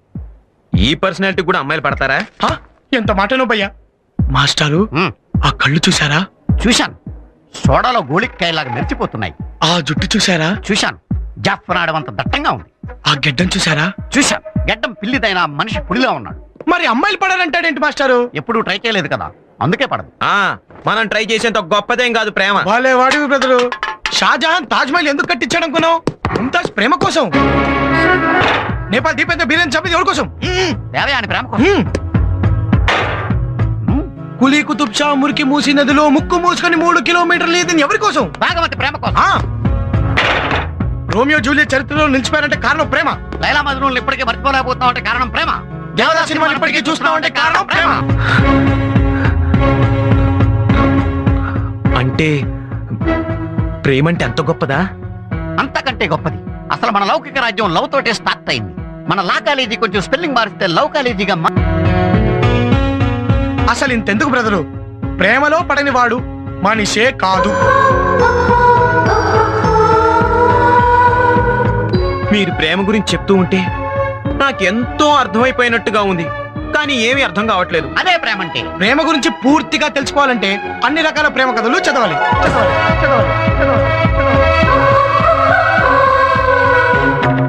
ఈ పర్సనాలిటీ కూడా అమ్మాయిలు పడతారా? హా? ఎంత మాటను భయ్యా. మాస్టారు. ఆ కళ్ళు చూసారా చూశాను. సోడాలో గోళిక్కాయలాగా మెరిచిపోతున్నాయి. ఆ జుట్టు చూసారా చూశాను. జాఫ్నాడు అంత దట్టంగా ఉంది. ఆ గెడ్డం చూసారా చూశాను. గడ్డం పిల్లిదైన మనిషి పులిలా ఉన్నాడు. మరి అమ్మాయిలు పడాలంటాడేంటి మాస్టారు? ఎప్పుడూ ట్రై చేయలేదు కదా. అందుకే పడదు. ఆ మనం ట్రై చేసేంత గొప్పదేం కాదు ప్రేమ. వాళ్ళే వాడివి బ్రదరు షాజహాన్ తాజ్ మహల్ ఎందుకు కట్టించాడు అనుకున్నావు? ముంతాజ్ ప్రేమ కోసం. నేపాల్ దీపేంద్ర బీరేన్ చంపేది ఎవరి కోసం. దేవయాని ప్రేమ కోసం. హ్మ్. కులీ కుతుబ్ షా మురికి మూసి నదిలో ముక్కు మూసుకొని మూడు కిలోమీటర్లు ఇది ఎవరి కోసం? భాగవతి ప్రేమ కోసం. ఆ. రోమియో జూలియట్ చరిత్రలో నిలిచిపోయారంటే కారణం ప్రేమ. లైలా మజ్నూన్ ఇప్పటికీ మర్చిపోలేకపోతున్నావు అంటే కారణం ప్రేమ. దేవదాస్ సినిమాని ఇప్పటికీ చూస్తున్నావు అంటే కారణం ప్రేమ. అంటే ప్రేమ అంటే ఎంత గొప్పదా? అంతకంటే గొప్పది. అసలు మన లౌకిక రాజ్యం లవ్ తోటే స్టార్ట్ అయింది. మన లా కాలేజీ కొంచెం స్పెల్లింగ్ మారిస్తే లవ్ కాలేజీగా మా- అసలు ఇంతెందుకు బ్రదరు? ప్రేమలో పడని వాడు మనిషే కాదు. మీరు ప్రేమ గురించి చెప్తూ ఉంటే నాకెంతో అర్థమైపోయినట్టుగా ఉంది. కానీ ఏమీ అర్థం కావట్లేదు. అదే ప్రేమ అంటే ప్రేమ గురించి పూర్తిగా తెలుసుకోవాలంటే అన్ని రకాల ప్రేమ కథలు చదవాలి.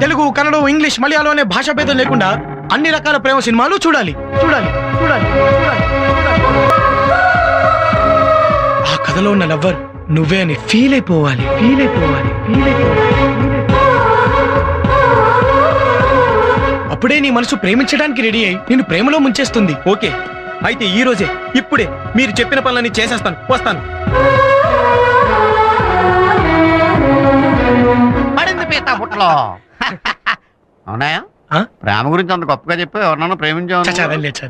తెలుగు కన్నడ ఇంగ్లీష్ మలయాళం అనే భాషా భేదం లేకుండా అన్ని రకాల ప్రేమ సినిమాలు చూడాలి. చూడాలి చూడాలి చూడాలి, చూడాలి. ఆ కథలో ఉన్న లవ్వర్ నువ్వే అని ఫీల్ అయిపోవాలి. ఫీల్ అయిపోవాలి ఫీల్ అయిపోవాలి. అప్పుడే నీ మనసు ప్రేమించడానికి రెడీ అయి నిన్ను ప్రేమలో ముంచేస్తుంది. ఓకే. అయితే ఈ రోజే ఇప్పుడే మీరు చెప్పిన పనులన్నీ చేసేస్తాను. వస్తాను. పడింది పీత బుట్టలో. (laughs) అవునాయా ఆ? ప్రేమ గురించి అంత గొప్పగా చెప్పి ఎవరినైనా ప్రేమించావు చచ్చా అదేం లేదు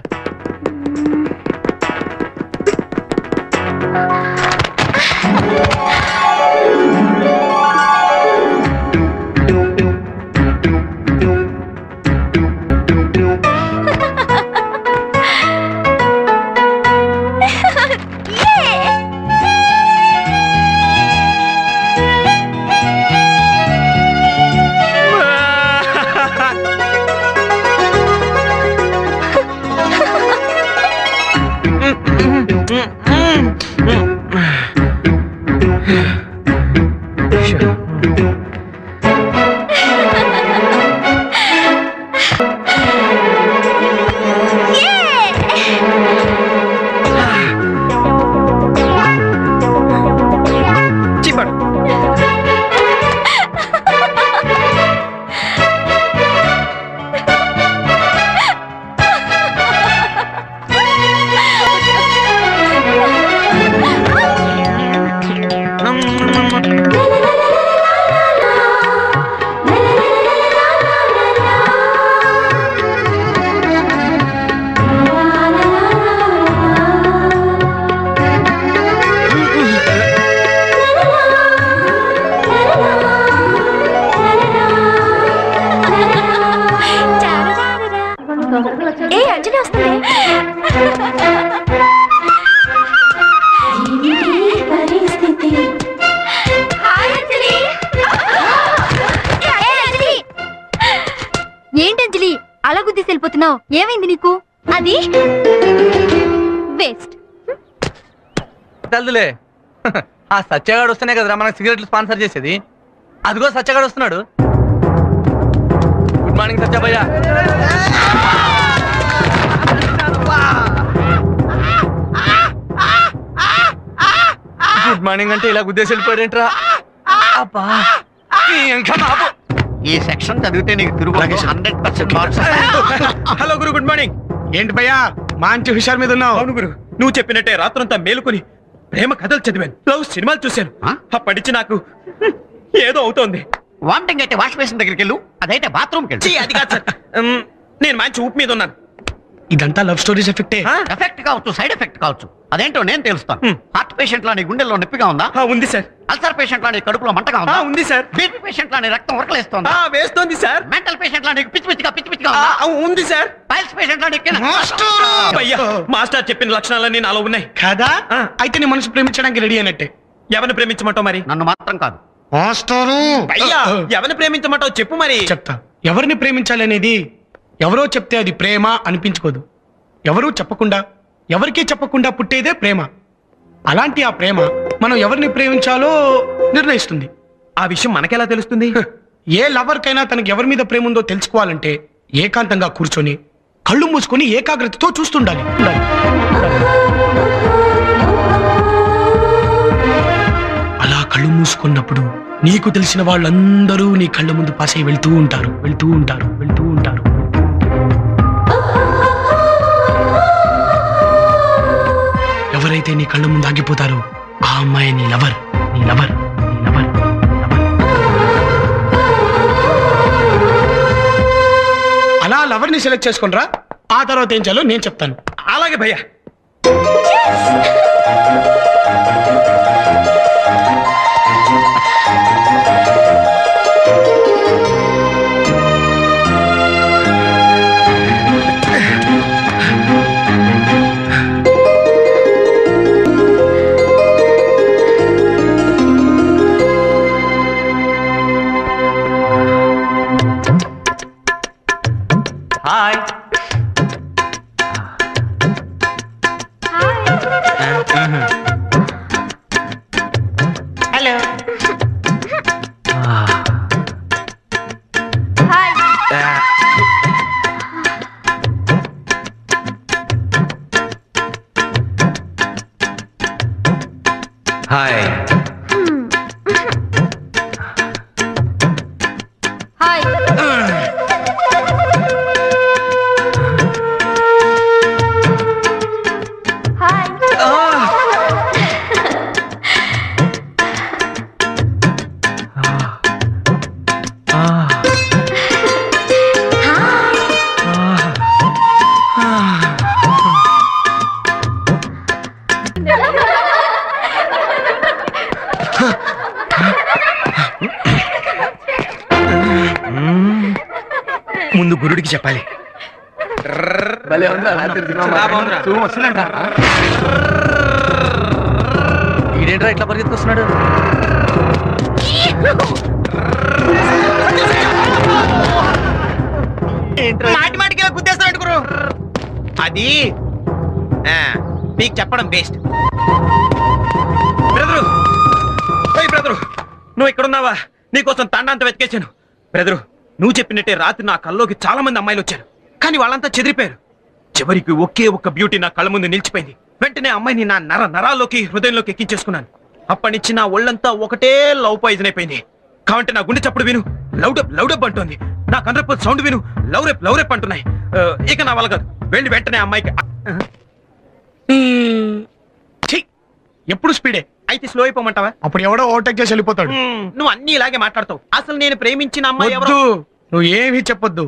ఆ సత్యగాడు వస్తేనే కదరా మనకు సిగరెట్లు స్పాన్సర్ చేసేది? అదిగో సత్యగాడు వస్తున్నాడు. గుడ్ మార్నింగ్ సత్యభయ్య గుడ్ మార్నింగ్ అంటే ఇలా గుద్దేసి వెళ్ళిపోయాడేంట్రా? అబ్బా ఈ ఇంకా బాబు ఈ సెక్షన్ చదివితే నీకు తిరుగు. హండ్రెడ్ పర్సెంట్ మార్క్స్ హలో గురు గుడ్ మార్నింగ్. ఏంటి భయ్యా? మంచి హుషార్ మీద ఉన్నావు. అవును గురు. నువ్వు చెప్పినట్టే రాత్రంతా మేలుకొని ప్రేమ కథలు చదివాను. లవ్ సినిమాలు చూశాను? అప్పటించి నాకు ఏదో అవుతోంది. వామిటింగ్ అయితే వాష్ బేసిన్ దగ్గరికి వెళ్ళు అదైతే బాత్రూమ్కి వెళ్ళు అది కాదు సార్. (laughs) నేను మంచి ఊపు మీద ఉన్నాను. ఇదంతా లవ్ స్టోరీస్ ఎఫెక్టే? ఎఫెక్ట్ కావచ్చు సైడ్ ఎఫెక్ట్ కావచ్చు. అదేంటో నేను తెలుస్తాను. హార్ట్ పేషెంట్ లాని గుండెల్లో నొప్పిగా ఉందా? ఉంది సార్. అల్సర్ పేషెంట్ లాని కడుపులో మంటగా ఉందా? ఉంది సార్. బీపీ పేషెంట్ లాని రక్తం ఉరకలేస్తోందా? వేస్తోంది సార్. మెంటల్ పేషెంట్ లాని పిచ్చి పిచ్చిగా పిచ్చి పిచ్చిగా ఉందా? సార్. పైల్స్ పేషెంట్ లాని మాస్టర్! చెప్పిన లక్షణాలన్నీ నాలో ఉన్నాయి. కాదా. అయితే నీ మనసు ప్రేమించడానికి రెడీ అయినట్టే. ఎవరిని ప్రేమించమంటావు మరి? నన్ను మాత్రం కాదు. మాస్టరు! అయ్యా ఎవరిని ప్రేమించమంటావు చెప్పు మరి. చెప్తా. ఎవరిని ప్రేమించాలి అనేది ఎవరో చెప్తే అది ప్రేమ అనిపించుకోదు. ఎవరూ చెప్పకుండా ఎవరికీ చెప్పకుండా పుట్టేదే ప్రేమ. అలాంటి ఆ ప్రేమ మనం ఎవరిని ప్రేమించాలో నిర్ణయిస్తుంది. ఆ విషయం మనకెలా తెలుస్తుంది? ఏ లవర్కైనా తనకి ఎవరి మీద ప్రేమ ఉందో తెలుసుకోవాలంటే ఏకాంతంగా కూర్చొని కళ్ళు మూసుకొని ఏకాగ్రతతో చూస్తుండాలి. ఉండాలి. అలా కళ్ళు మూసుకున్నప్పుడు నీకు తెలిసిన వాళ్ళందరూ నీ కళ్ళ ముందు పాసై వెళ్తూ ఉంటారు వెళ్తూ ఉంటారు వెళ్తూ ఉంటారు. ఎవరైతే నీ కళ్ళ ముందు ఆగిపోతారో. ఆ అమ్మాయి నీ లవర్ నీ లవర్ నీ లవర్ అలా లవర్ని సెలెక్ట్ చేసుకునిరా ఆ తర్వాత ఏం చేయాలో నేను చెప్తాను. అలాగే భయ్యా. ఈడేంట్రా ఇట్లా పరిగెత్తుకొస్తున్నాడు? మాటి మాటికి ఇలా గుద్దేస్తాడు గురు. అది? ఆ, మీకు చెప్పడం బెస్ట్ బ్రదరు! ఓయ్ బ్రదరు! నువ్వు ఇక్కడున్నావా? నీకోసం తండాంత వెతికేశాను. బ్రదరు నువ్వు చెప్పినట్టే రాత్రి నా కల్లోకి చాలా మంది అమ్మాయిలు వచ్చారు. కానీ వాళ్ళంతా చెదిరిపోయారు. చివరికి ఒకే ఒక్క బ్యూటీ నా కళ్ళ ముందు నిలిచిపోయింది. వెంటనే అమ్మాయిని నా నర నరాల్లోకి హృదయంలోకి ఎక్కించేసుకున్నాను. అప్పటి నుంచి నా ఒళ్ళంతా ఒకటే లవ్ పాయిజన్ అయిపోయింది. కాబట్టి నా గుండె చప్పుడు విను. లౌడప్ లౌడప్ అంటోంది. నా కండ్రపు సౌండ్ విను. లవ్ రేప్ లవ్ రేప్ అంటున్నాయి. ఇక నా వల్ల కాదు. వెళ్ళి వెంటనే అమ్మాయికి! ఎప్పుడు స్పీడే? అయితే స్లో అయిపోమంటావా? అప్పుడు ఎవడో ఓవర్టేక్ చేసి వెళ్ళిపోతాడు. నువ్వు అన్ని ఇలాగే మాట్లాడతావు. అసలు నేను ప్రేమించిన అమ్మాయి ఎవరు నువ్వు ఏమీ చెప్పొద్దు.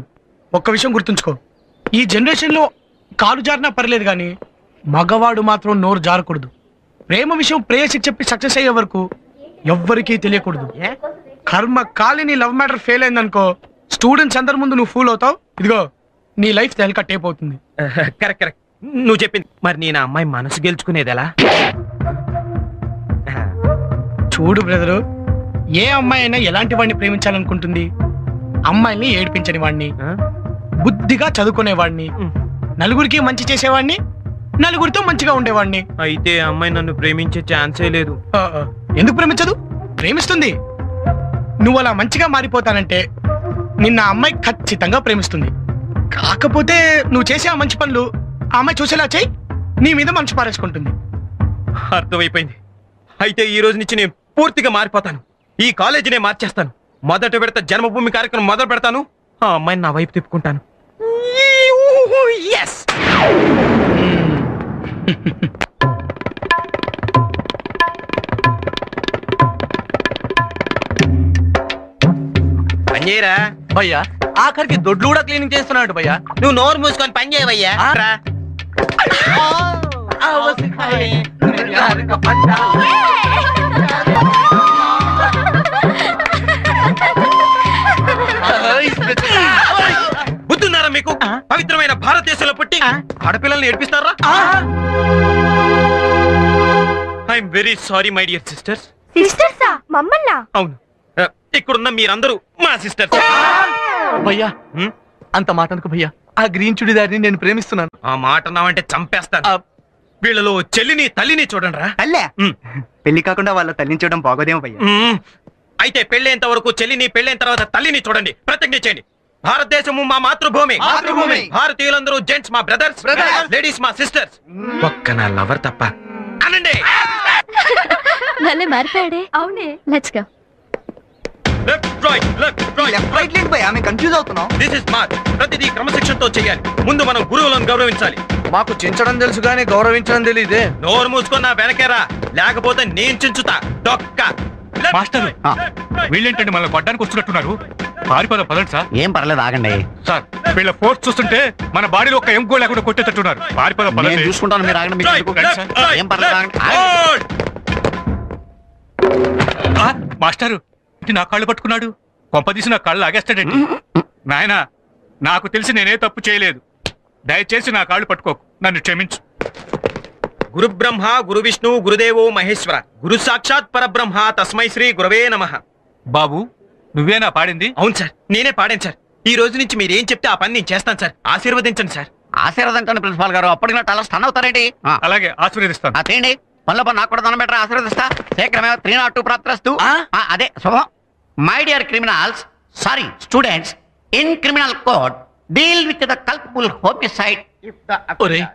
ఒక్క విషయం గుర్తుంచుకో. ఈ జనరేషన్లో కాలు జారినా పర్లేదు కానీ మగవాడు మాత్రం నోరు జారకూడదు. ప్రేమ విషయం ప్రేయసికి చెప్పి సక్సెస్ అయ్యే వరకు ఎవ్వరికీ తెలియకూడదు. ఏ? కర్మ కాలిని లవ్ మ్యాటర్ ఫెయిల్ అయిందనుకో స్టూడెంట్స్ అందరి ముందు నువ్వు ఫూల్ అవుతావు. ఇదిగో నీ లైఫ్ తెలకట్ అయిపోతుంది (laughs) కరెక్ట్ కరెక్ట్. నువ్వు చెప్పింది. మరి నేను అమ్మాయి మనసు గెలుచుకునేది ఎలా? (laughs) చూడు బ్రదరు ఏ అమ్మాయి అయినా ఎలాంటి వాడిని ప్రేమించాలనుకుంటుంది? అమ్మాయిల్ని ఏడిపించని వాడిని? బుద్ధిగా చదువుకునే వాడిని ఉమ్. నలుగురికి మంచి చేసేవాడిని నలుగురితో మంచిగా ఉండేవాడిని అయితే అమ్మాయి నన్ను ప్రేమించే ఛాన్సే లేదు. ఎందుకు ప్రేమించదు? ప్రేమిస్తుంది. నువ్వు అలా మంచిగా మారిపోతానంటే నిన్న అమ్మాయి ఖచ్చితంగా ప్రేమిస్తుంది. కాకపోతే నువ్వు చేసే ఆ మంచి పనులు ఆ అమ్మాయి చూసేలా చేయి నీ మీద మనసు పారేసుకుంటుంది. అర్థమైపోయింది. అయితే ఈ రోజు నుంచి నేను పూర్తిగా మారిపోతాను. ఈ కాలేజీనే మార్చేస్తాను. మొదట పెడతా జన్మభూమి కార్యక్రమం మొదలు పెడతాను. ఆ అమ్మాయిని నా వైపు తిప్పుకుంటాను. ఎస్ పనిచేయరా భయ్యా ఆఖరికి దొడ్లు కూడా క్లీనింగ్ చేస్తున్నాడు భయ్యా. నువ్వు నోరు మూసుకొని పని చేయవయ్యా రా. మీకు పవిత్రమైన భారతదేశంలో పుట్టి ఆడపిల్లల్ని ఏడిపిస్తారా? I'm very sorry my dear sisters సిస్టర్సా? మమ్మల్నా? అవును. ఇక్కడున్న మీరందరూ మా సిస్టర్స్ భయ్యా అంత మాట అనుకో భయ్యా? ఆ గ్రీన్ చుడిదారిని నేను ప్రేమిస్తున్నాను. ఆ మాట నావంటే చంపేస్తాను. వీళ్ళలో చెల్లిని తల్లిని చూడండి రా తల్లే పెళ్ళి కాకుండా వాళ్ళ తల్లిని చూడడం బాగోదేమో భయ్యా. అయితే పెళ్ళేంత వరకు చెల్లిని పెళ్ళైన తర్వాత తల్లిని చూడండి. ప్రతిజ్ఞ చేయండి. భారతదేశము మా మాతృభూమి. మాతృభూమి. భారతీయులందరూ జెంట్స్ మా బ్రదర్స్. లేడీస్ మా సిస్టర్స్ ఒక్క నా లవర్ తప్ప? అనండి! భలే మారిపోయాడే. అవునే. Let's go left right left right left right లేదు భయ్యా మేము కన్ఫ్యూజ్ అవుతున్నాం. దిస్ ఇస్ మార్క్ ప్రతిదీ క్రమశిక్షణతో చేయాలి. ముందు మనం గురువులను గౌరవించాలి. మాకు చించడం తెలుసు కానీ గౌరవించడం తెలియదే నోరు మూసుకొని నా వెనకేరా. లేకపోతే నేను చించుతా. డొక్క. మాస్టర్. వీళ్ళేంటండి మళ్ళీ కొట్టడానికి వస్తున్నట్టున్నారు? పారిపోదాం పదండి సార్. ఏం పర్లేదు ఆగండి. సార్ వీళ్ళ ఫోర్స్ చూస్తుంటే మన బాడీలో ఒక ఎంకో లేకుండా కొట్టేటట్టున్నారు. పారిపోదాం నేను పదండి. చూసుకుంటాను మీరు ఆగండి మీకు ఎందుకు? ఏం పర్లేదు left, ఆగండి ఆగండి. hold. ఆ, మాస్టారు ఇది నా కాళ్ళు పట్టుకున్నాడు. కొంపదీసి నా కాళ్ళు లాగేస్తాడండి. నాయన నాకు తెలిసి నేనే తప్పు చేయలేదు. దయచేసి నా కాళ్ళు పట్టుకోకు. నన్ను క్షమించు. గురు బ్రహ్మ గురు విష్ణు గురుదేవో మహేశ్వర. గురు సాక్షాత్ పరబ్రహ్మ తస్మై శ్రీ గురవే నమః. బాబు నువ్వేనా పాడింది? అవును సార్ నేనే పాడాను సార్. ఈ రోజు నుంచి మీరు ఏం చెప్తే ఆ పని నేను చేస్తాను సార్. ఆశీర్వదించండి సార్. ఆశీర్వదించండి ప్రిన్సిపాల్ గారు. అప్పటికి అలా స్టన్ అవుతారేంటి? ఆ, అలాగే ఆశీర్వదిస్తాను. ఆ, తీయండి. పనిలో పని నాకు కూడా దండం పెట్టరా? ఆశీర్వదిస్తా. శీఘ్రమే త్రీ నాట్ టూ ప్రాప్తిస్తూ ఆ, అదే శుభం. My dear criminals sorry students in criminal code deal with the culpable homicide ఒరేయ్,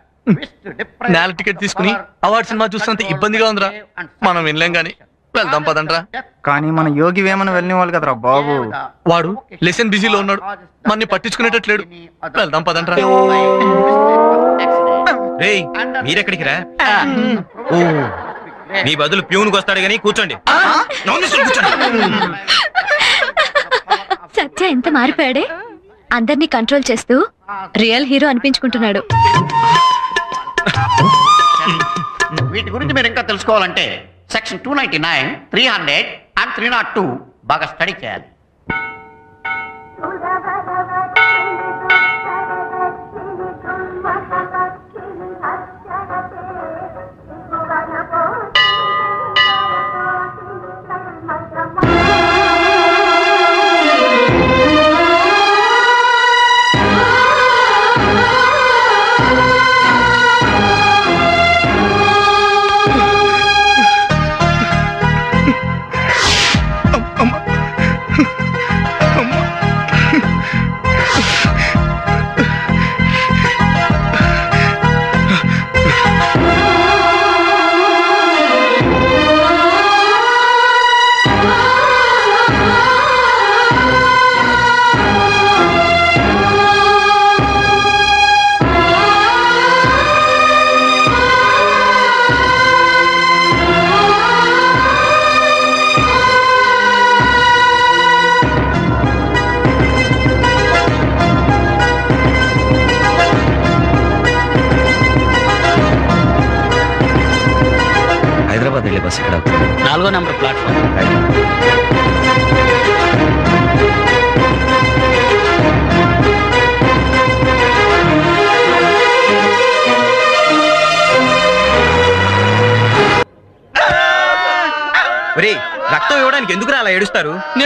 నేల టికెట్ తీసుకుని అవార్డ్ సినిమా చూస్తున్నంత ఇబ్బందిగా ఉందిరా. మనం వినలేం గాని. వెళ్దాం పదండ్రా. కానీ మన యోగి వేమన వెళ్ళిన వాళ్ళు కదరా బాబు. వాడు లెసన్ బిజీలో ఉన్నాడు. మన్ని పట్టించుకునేటట్లేడు. వెళ్దాం పదండ్రా. రేయ్ మీరెక్కడికి రా? ఓ మీ బదులు ప్యూన్కి వస్తాడు కానీ కూర్చోండి. సత్య ఎంత మారిపోయాడే? అందరినీ కంట్రోల్ చేస్తూ రియల్ హీరో అనిపించుకుంటున్నాడు. వీటి గురించి మీరు ఇంకా తెలుసుకోవాలంటే section two ninety nine three hundred and three not two బాగా స్టడీ చేయాలి.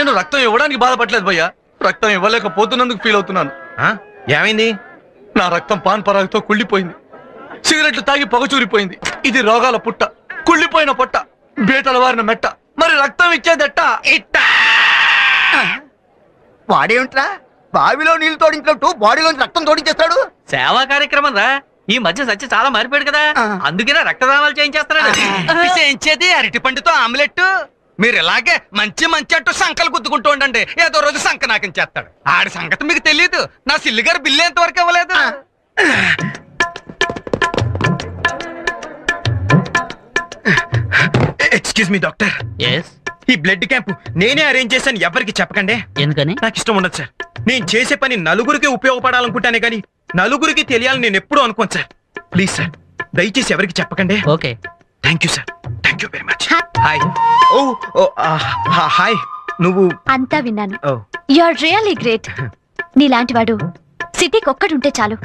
నేను రక్తం ఇవ్వడానికి బాధపడలేదు భయ్యా. రక్తం ఇవ్వలేకపోతున్నందుకు ఫీల్ అవుతున్నాను. ఆ? ఏమైంది? నా రక్తం పాన్ పరాగతో కుళ్ళిపోయింది. సిగరెట్లు తాగి పొగచూరిపోయింది ఇది రోగాల పుట్ట. కుళ్ళిపోయిన పొట్ట. బీటల వారిన మెట్ట. మరి రక్తం ఇచ్చేదట్ట? ఇట్ట. వాడేమిట్రా? బావిలో నీళ్ళు తోడించినట్టు బాడీలోంచి రక్తం తోడించేస్తాడు? సేవా కార్యక్రమం రా. ఈ మధ్య సత్య చాలా మారిపోయాడు కదా. అందుకనే రక్తదానాలు చేయించేస్తున్నాడు. చేయించేది అరటి పండుతో ఆమ్లెట్ మీరు ఇలాగే మంచి మంచి అట్టు సంకలు గుద్దుకుంటూ ఉండండి. ఏదో రోజు సంక నాకం చేస్తాడు ఆడి సంగతి మీకు తెలియదు నా సిల్లు గారు బిల్లు ఎంతవరకు ఇవ్వలేదు? ఎక్స్క్యూజ్ మీ డాక్టర్ ఎస్ ఈ బ్లడ్ క్యాంప్ నేనే అరేంజ్ చేశాను. ఎవరికి చెప్పకండి? ఎందుకని? నాకు ఇష్టం ఉండదు సార్ నేను చేసే పని నలుగురికి ఉపయోగపడాలనుకుంటానే కానీ నలుగురికి తెలియాలని నేను ఎప్పుడూ అనుకోను సార్ ప్లీజ్ సార్ దయచేసి ఎవరికి చెప్పకండి? Okay thank you sir thank you very much hi oh oh hi నువ్వు అంతా విన్నాను. Oh you are really great నీలాంటి వాడు సిటీకి ఒక్కడుంటే చాలు.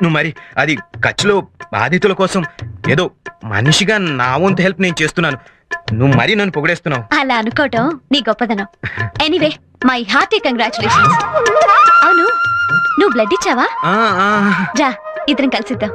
నువ్వు మరి అది ఖర్చులో బాధితుల కోసం ఏదో మనిషిగా నా వంతు హెల్ప్ నేను చేస్తున్నాను. నువ్వు మరీ నన్ను పొగిడేస్తున్నావు. అలా అనుకోవటం నీ గొప్పదనం. ఎనీవే మై హార్టీ కంగ్రాచులేషన్స్ అవును నువ్వు బ్లడ్ ఇచ్చావా. రా ఇద్దరం కలిసిద్దాం.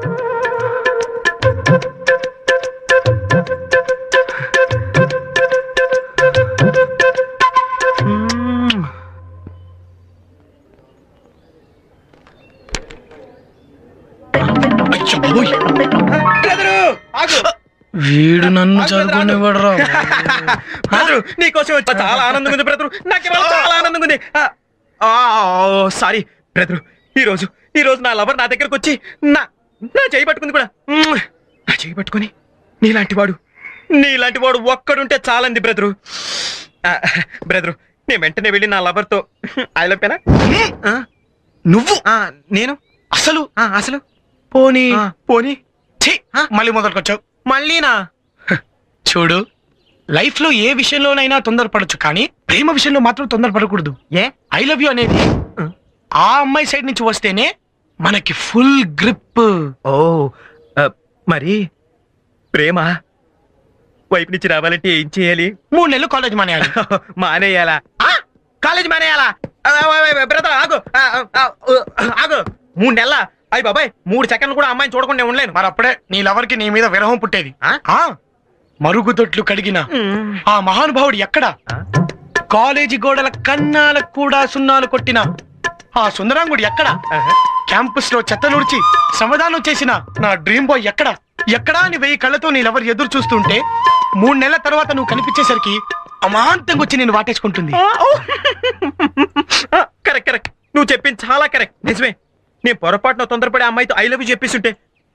వీడు నన్ను చదువుకునేవాడు బ్రదరు (laughs) నీకోసం వచ్చా. చాలా ఆనందంగా ఉంది బ్రదరు నాకు చాలా ఆనందంగా ఉంది. సారీ బ్రదరు ఈ రోజు ఈ రోజు నా లవర్ నా దగ్గరకు వచ్చి నా నా చేయి పట్టుకుంది కూడా. నా చేయి పట్టుకొని నీలాంటి వాడు నీలాంటి వాడు ఒక్కడుంటే చాలంది బ్రదరు. బ్రదరు నేను వెంటనే వెళ్ళి నా లవర్తో ఐ లవ్ నువ్వు? నేను? అసలు? ఆ, అసలు? పోనీ పోనీ. ఛీ, మళ్ళీ మొదలుకొచ్చావు. మళ్ళీనా? చూడు లైఫ్లో ఏ విషయంలోనైనా తొందరపడొచ్చు కానీ ప్రేమ విషయంలో మాత్రం తొందరపడకూడదు. ఏ? ఐ లవ్ యూ అనేది ఆ. అమ్మాయి సైడ్ నుంచి వస్తేనే మనకి ఫుల్ గ్రిప్. ఓ మరి ప్రేమ వైపు నుంచి రావాలంటే ఏం చేయాలి? మూడు నెలలు కాలేజ్ మానేయాలి. (laughs) మానేయాలా? కాలేజ్ మానేయాలా? బ్రదర్ ఆగు. ఆగు. మూడు నెలల? అయ్యి బాబాయ్ మూడు సెకండ్లు కూడా అమ్మాయిని చూడకుండా ఉండలేను. మరి అప్పుడే నీ లవర్కి నీ మీద విరహం పుట్టేది. మరుగుదొడ్లు కడిగిన ఆ మహానుభావుడు ఎక్కడ? కాలేజీ గోడల కన్నాలకు కూడా సున్నాలు కొట్టిన ఆ సుందరాంగుడు ఎక్కడ? క్యాంపస్లో చెత్తలుడిచి శ్రమదానం చేసిన నా డ్రీమ్ బాయ్ ఎక్కడ? ఎక్కడా అని వెయ్యి కళ్ళతో నీ లవర్ ఎదురు చూస్తుంటే మూడు నెలల తర్వాత నువ్వు కనిపించేసరికి అమాంతంగా వచ్చి నేను వాటేసుకుంటుంది. Correct correct. నువ్వు చెప్పింది చాలా కరెక్ట్. నిజమే. నేను పొరపాటున తొందరపడే అమ్మాయితో ఐ లవ్ చెప్పేస్తుంటే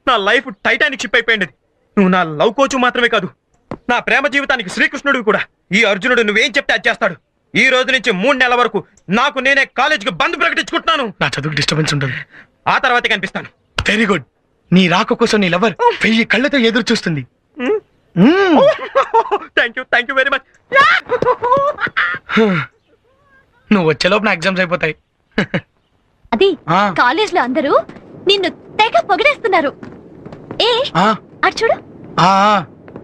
నా లైఫ్ టైటానిక్ షిప్ అయిపోయింది. నువ్వు నా లవ్ కోచ్ మాత్రమే కాదు నా ప్రేమ జీవితానికి శ్రీకృష్ణుడు కూడా. ఈ అర్జునుడు నువ్వేం చెప్తే అది చేస్తాడు. ఈ రోజు నుంచి మూడు నెలల వరకు నాకు నేనే కాలేజీకి బంద్ ప్రకటించుకుంటున్నాను. నా చదువుకు డిస్టర్బెన్స్ ఉంటుంది ఆ తర్వాతే కనిపిస్తాను. వెరీ గుడ్ నీ రాక కోసం నీ లవర్ వెయ్యి కళ్ళతో ఎదురు చూస్తుంది. మ్మ్. Thank you thank you! Very much నువ్వు వచ్చేలోపు నా ఎగ్జామ్స్ అయిపోతాయి. అది ఆ. కాలేజ్లో అందరూ నిన్ను తెగ పొగిడేస్తున్నారు. ఏ ఆ, అటు చూడు.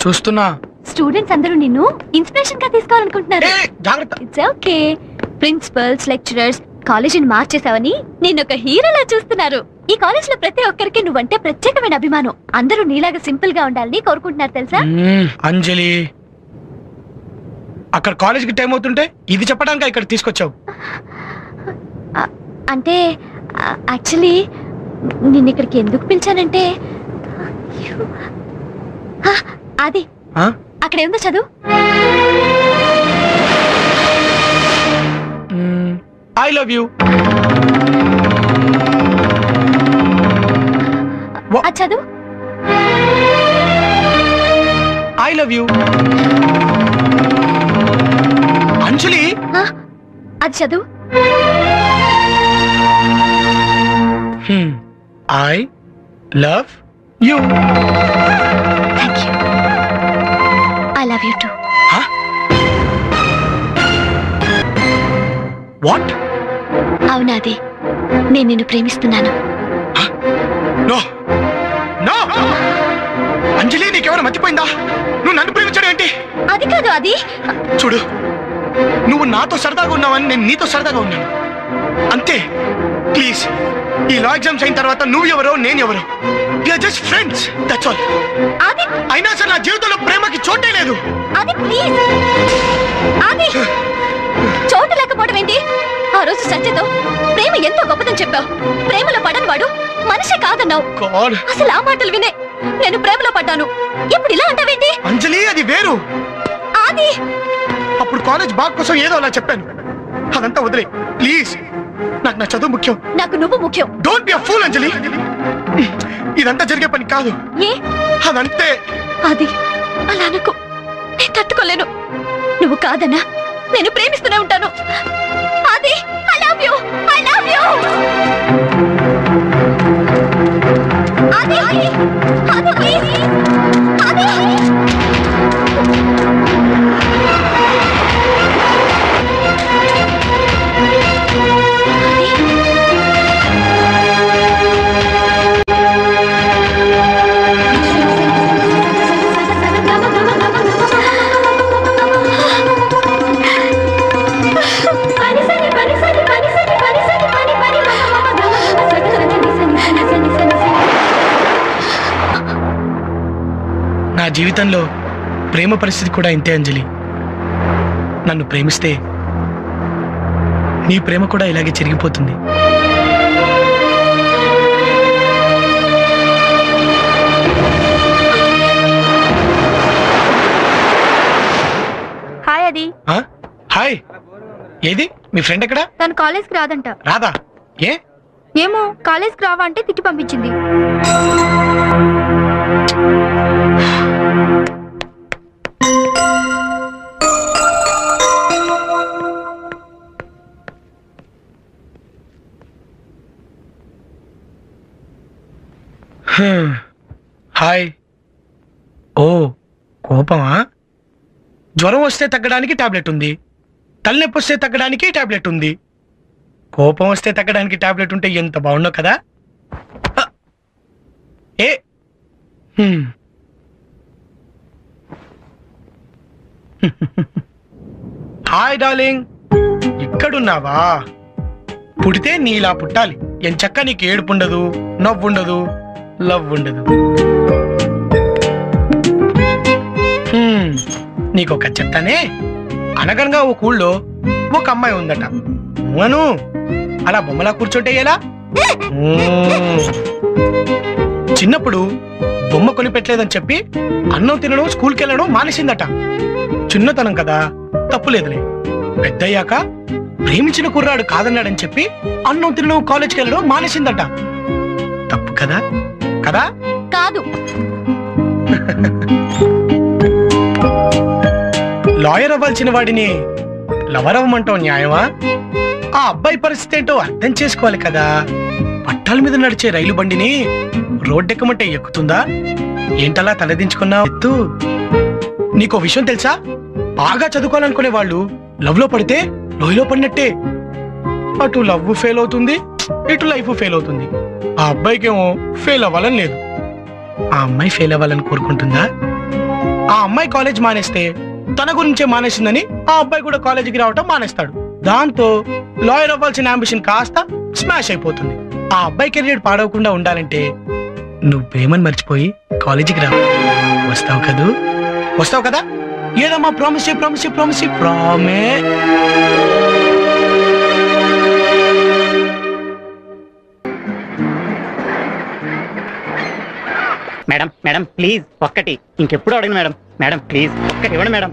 చూస్తున్నా. స్టూడెంట్స్ అందరూ నిన్ను ఇన్స్పిరేషన్గా తీసుకోవాలనుకుంటున్నారు జాగ్రత్త. ఇట్స్ ఓకే ప్రిన్సిపల్స్ లెక్చరర్స్ కాలేజీని మార్చేసావని నేను ఒక హీరోలా చూస్తున్నారు. ఈ కాలేజ్లో ప్రతి ఒక్కరికి నువ్వంటే ప్రత్యేకమైన అభిమానం. అందరూ నీలాగా సింపుల్గా ఉండాలని కోరుకుంటున్నారు తెలుసా? అంజలి అక్కడ కాలేజ్కి టైం అవుతుంటే ఇది చెప్పడానికి ఇక్కడ తీసుకొచ్చావు? అంటే యాక్చువల్లీ నిన్ను ఇక్కడికి ఎందుకు పిలిచానంటే అది? అక్కడ ఏముందో చదువు. ఐ లవ్ యూ చదువు. I love you Anjali! అది చదువు. I love you thank you I love you too what అవునాది నేను నిన్ను ప్రేమిస్తున్నాను. No no! అంజలి నీకెవరు మర్చిపోయిందా? నువ్వు నన్ను ప్రేమించడం ఏంటి? అది కాదు అది. చూడు నువ్వు నాతో సరదాగా ఉన్నావని నేను నీతో సరదాగా ఉన్నాను. అంతే. ప్లీజ్ ఈ లా ఎగ్జామ్స్ అయిన తర్వాత నువ్వు ఎవరో నేను ఎవరో. జస్ట్ ఫ్రెండ్స్ దట్స్ ఆల్ అది అయినా సరే నా జీవితంలో ప్రేమకి చోటే లేదు. అది ప్లీజ్ అది చోటు లేకపోవడం ఏంటి? ఆ రోజు సత్యతో ప్రేమ ఎంతో గొప్పదని చెప్పావు. ప్రేమలో పడని వాడు మనిషి కాదన్నావు. అసలు ఆ మాటలు వినే నేను ప్రేమలో పడ్డాను. ఇప్పుడు ఇలా అంటావేంటి? అంజలి అది వేరు. అది అప్పుడు కాలేజ్ బాగ్ కోసం ఏదో అలా చెప్పాను. అదంతా వదిలే. ప్లీజ్. నాకు నా చదువు ముఖ్యం. నాకు నువ్వు ముఖ్యం. Don't be a fool Anjali. ఇదంతా జరిగే పని కాదు. ఏ? అదంతే. అది అలా అనుకో. నేను తట్టుకోలేను. నువ్వు కాదన్నా. నేను ప్రేమిస్తూనే ఉంటాను. అది I love you I love you అది అది జీవితంలో ప్రేమ పరిస్థితి కూడా ఇంతే అంజలి. నన్ను ప్రేమిస్తే నీ ప్రేమ కూడా ఇలాగే చెరిగిపోతుంది. హాయ్ అది. ఆ? హాయ్. ఏది? మీ ఫ్రెండ్ ఎక్కడా? తను కాలేజ్కి రాదంట. రాదా? ఏ? ఏమో కాలేజ్కి రావా అంటే తిట్టి పంపించింది. రూపమా? జ్వరం వస్తే తగ్గడానికి టాబ్లెట్ ఉంది. తలనొప్పి వస్తే తగ్గడానికి టాబ్లెట్ ఉంది. కోపం వస్తే తగ్గడానికి టాబ్లెట్ ఉంటే ఎంత బాగుండో కదా? ఏ? Hi darling. ఇక్కడున్నావా? పుడితే నీలా పుట్టాలి. ఎంచక్క నీకు ఏడుపుండదు నవ్వుండదు లవ్ ఉండదు నీకొక చెప్తానే? అనగనగా ఓ ఊళ్ళో ఒక అమ్మాయి ఉందట. అను అలా బొమ్మలా కూర్చుంటే ఎలా. చిన్నప్పుడు బొమ్మ కొనిపెట్టలేదని చెప్పి అన్నం తినడం స్కూల్కి వెళ్ళడం మానేసిందట. చిన్నతనం కదా తప్పులేదులే. పెద్దయ్యాక ప్రేమించిన కుర్రాడు కాదన్నాడని చెప్పి అన్నం తినడం కాలేజ్కి వెళ్ళడం మానేసిందట. తప్పు కదా? కదా? కాదు. (laughs) లాయర్ అవ్వాల్సిన వాడిని లవర్ అవ్వమంటావు న్యాయమా? ఆ అబ్బాయి పరిస్థితి ఏంటో అర్థం చేసుకోవాలి కదా. పట్టాల మీద నడిచే రైలు బండిని రోడ్డెక్కమంటే ఎక్కుతుందా? ఏంటలా తలదించుకున్నావు? ఎత్తు. నీకో విషయం తెలుసా? బాగా చదువుకోవాలనుకునే వాళ్ళు లవ్లో పడితే లోయలో పడినట్టే. అటు లవ్ ఫెయిల్ అవుతుంది ఇటు లైఫ్ ఫెయిల్ అవుతుంది. ఆ అబ్బాయికేమో ఫెయిల్ అవ్వాలని లేదు. ఆ అమ్మాయి ఫెయిల్ అవ్వాలని కోరుకుంటుందా? ఆ అమ్మాయి కాలేజ్ మానేస్తే తన గురించే మానేసిందని ఆ అబ్బాయి కూడా కాలేజీకి రావటం మానేస్తాడు. దాంతో లాయర్ అవ్వాల్సిన అంబిషన్ కాస్త స్మాష్ అయిపోతుంది. ఆ అబ్బాయి కెరీర్ పాడవకుండా ఉండాలంటే నువ్వు ప్రేమను మర్చిపోయి కాలేజీకి రా. వస్తావు కదూ? వస్తావు కదా? ఏదమ్మా ప్రామిస్ ప్రామిస్ ప్రామిస్ ప్రామే మేడం మేడం ప్లీజ్ ఒక్కటి. ఇంకెప్పుడు అడగను మేడం? మేడం ప్లీజ్ ఒక్కటి ఇవ్వండి మేడం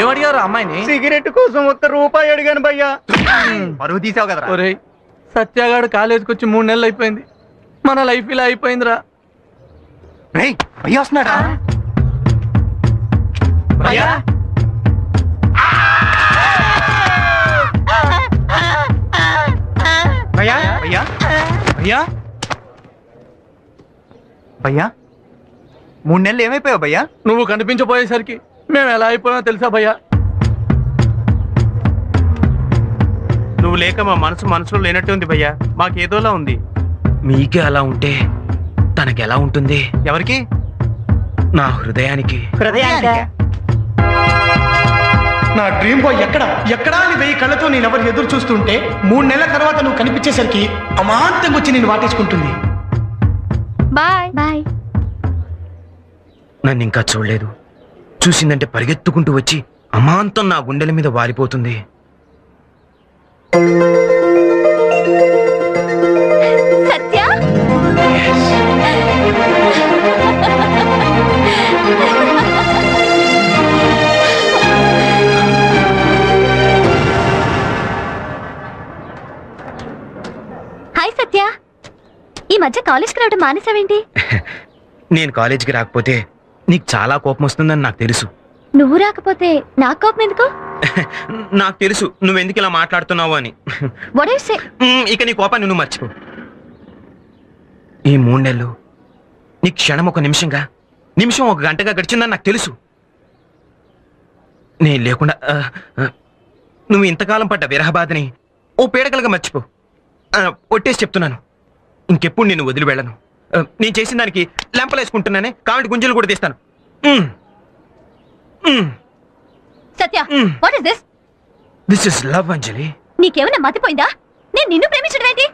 ఏమడిగారు అమ్మాయిని? సిగరెట్ కోసం ఒక్క రూపాయి అడిగాను భయ్యా. పరువు తీసావు కదరా. ఒరేయ్ సత్యాగాడు కాలేజీకి వచ్చి మూడు నెలలు అయిపోయింది. మన లైఫ్ ఇలా అయిపోయిందిరా. రేయ్ భయ్యా వస్తున్నాడా? భయ్యా? భయ్యా భయ్యా? భయ్యా? భయ్యా? మూడు నెలలు ఏమైపోయావు భయ్యా? నువ్వు కనిపించబోయేసరికి మేము ఎలా అయిపోయామో తెలుసా భయ్యా? నువ్వు లేక మా మనసు మనసులో లేనట్టు ఉంది భయ్యా. మాకేదోలా ఉంది. మీకే అలా ఉంటే తనకి ఎలా ఉంటుంది? ఎవరికి? నా హృదయానికి. నా డ్రీమ్ బాయ్ ఎక్కడ? ఎక్కడా అని వెయ్యి కళ్ళతో నేనెవరు ఎదురు చూస్తుంటే మూడు నెలల తర్వాత నువ్వు కనిపించేసరికి అమాంతంగా వచ్చి నేను వాటేసుకుంటుంది. బాయ్. బాయ్. నన్ను ఇంకా చూడలేదు. చూసిందంటే పరిగెత్తుకుంటూ వచ్చి అమాంతం నా గుండెల మీద వారిపోతుంది సత్య? హాయ్ సత్య. ఈ మధ్య కాలేజ్కి రావడం మానేసావేంటి? నేను కాలేజీకి రాకపోతే నీకు చాలా కోపం వస్తుందని నాకు తెలుసు. నువ్వు రాకపోతే నా కోపం ఎందుకు? (laughs) నాకు తెలుసు నువ్వెందుకు ఇలా మాట్లాడుతున్నావు అని. What do you say? మ్, ఇక నీ కోపాన్ని నువ్వు మర్చిపో. ఈ మూడు నెలలు నీ క్షణం ఒక నిమిషంగా నిమిషం ఒక గంటగా గడిచిందని నాకు తెలుసు. నేను లేకుండా ఆ, ఆ, నువ్వు ఇంతకాలం పడ్డ విరహబాధని ఓ పీడకలుగా మర్చిపో. ఆ, ఒట్టేసి చెప్తున్నాను. ఇంకెప్పుడు నేను వదిలి వెళ్ళను. నేను చేసిన దానికి లెంపలేసుకుంటున్నానే కాబట్టి గుంజలు కూడా తీస్తాను. మ్. మ్. Satya what is this this is love Anjali నీకేమైనా మతిపోయిందా? నేను నిన్ను ప్రేమించడం ఏంటి?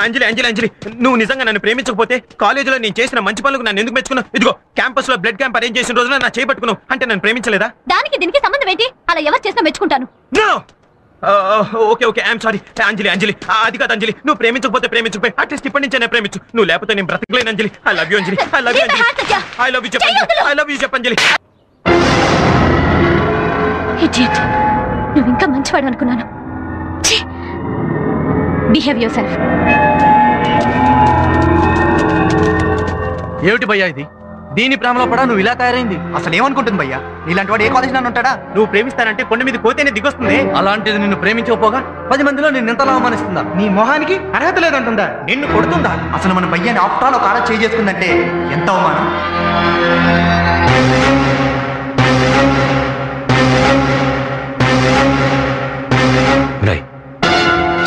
అంజలి అంజలి అంజలి నువ్వు నిజంగా నన్ను ప్రేమించకపోతే కాలేజీలో నేను చేసిన మంచి పనులకు నన్ను ఎందుకు మెచ్చుకున్నావు? ఇదిగో క్యాంపస్లో బ్లడ్ క్యాంప్ అరేంజ్ చేసిన రోజున నా చేపట్టుకున్నావు అంటే నన్ను ప్రేమించలేదా? దానికి దీనికి సంబంధం ఏంటి? అలా ఎవరు చేసినా మెచ్చుకుంటాను. Okay okay. I'm sorry Anjali Anjali. ఆ, అది కాదు అంజలి. నువ్వు ప్రేమించకపోతే ప్రేమించకపోయి అట్లీస్ట్ ఇప్పటి నుంచే నేను ప్రేమించు. నువ్వు లేకపోతే నేను బ్రతకలేను Anjali. I love you Anjali. I love you Anjali. I love you చెప్పండి ఐ లవ్ యూ చెప్పంజలి. నువ్వు ఇంకా మంచివాడు అనుకున్నాను. బిహేవ్ యువర్ సెల్ఫ్ ఏమిటి భయ్యా ఇది? దీని ప్రేమలో పడా నువ్వు ఇలా తయారైంది. అసలు ఏమనుకుంటుంది భయ్యా? నీలాంటి వాడు ఏ కాలేజ్ నన్ను ఉంటాడా? నువ్వు ప్రేమిస్తానంటే కొండ మీద కోతేనే దిగొస్తుంది. అలాంటిది నిన్ను ప్రేమించకపోగా పది మందిలో నిన్ను ఇంతలా అవమానిస్తుందా నీ మొహానికి అర్హత లేదంటుందా? నిన్ను కొడుతుందా? అసలు మన భయ్యాన్ని ఆఫ్టర్ ఒక ఆడ చేసుకుందంటే ఎంత అవమానం?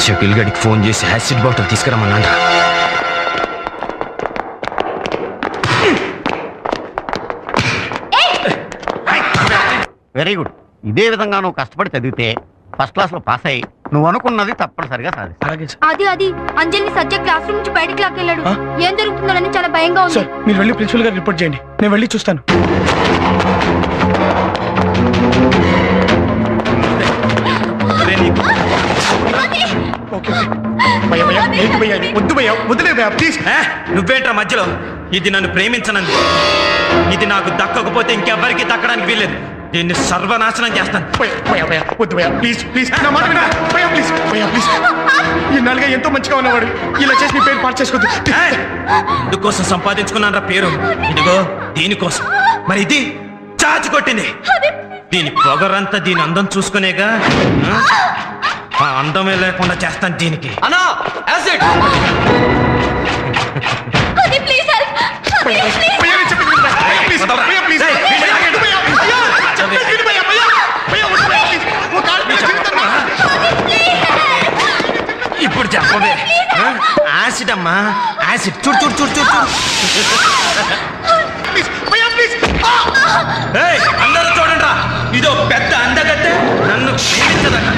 షకిల్ గడికి ఫోన్ చేసి యాసిడ్ బాటిల్ తీసుకురమ్మన్నాడు వెరీ గుడ్. ఇదే విధంగా నువ్వు కష్టపడి చదివితే ఫస్ట్ క్లాస్లో పాస్ అయ్యి నువ్వు అనుకున్నది తప్పనిసరిగా సాధిస్తావు. అది అది. అంజలిని సత్య క్లాస్ రూమ్ నుంచి బయటికి లాక్కెళ్ళాడు? ఏం జరుగుతుందోనని చాలా భయంగా ఉంది. సార్ మీరు వెళ్ళి ప్రిన్సిపల్ గారు రిపోర్ట్ చేయండి. నేను వెళ్ళి చూస్తాను. నువ్వేంట్రా మధ్యలో? ఇది నన్ను ప్రేమించనంది. ఇది నాకు దక్కకపోతే ఇంకెవ్వరికి దక్కడానికి వీల్లేదు. దీన్ని సర్వనాశనం చేస్తాను. వద్దు ప్లీజ్ ప్లీజ్ నా మాట వినా. ప్లీజ్ ప్లీజ్ ఈ నాలుగా ఎంతో మంచిగా ఉన్నవాడు. ఇలా చేసి నీ పేరు పాటు చేసుకోవద్దు ఏయ్! ఇందుకోసం సంపాదించుకున్నాను పేరు. ఇదిగో దీనికోసం. మరి ఇది చాచి కొట్టింది. దీని పొగరంతా దీని అందం చూసుకునేగా ఆ? అందమే లేకుండా చేస్తాను దీనికి. యాసిడ్. అది ప్లీజ్ వినరా? భయ్యా ప్లీజ్ భయ్యా ప్లీజ్ ఏయ్, వీడిని భయ్యా, ఆగండి. భయ్యా, భయ్యా, చెప్పేది విను భయ్యా, భయ్యా. భయ్యా, వద్దు భయ్యా, ప్లీజ్. ఓ కాలు మీద జీవితం రా. ఇప్పుడు చెప్పవే? యాసిడ్ అమ్మా. యాసిడ్. చూడు చూడు చూడు చూడు అందరూ చూడండి రా ఇదో పెద్ద అందగత్తె. నన్ను క్షమించదట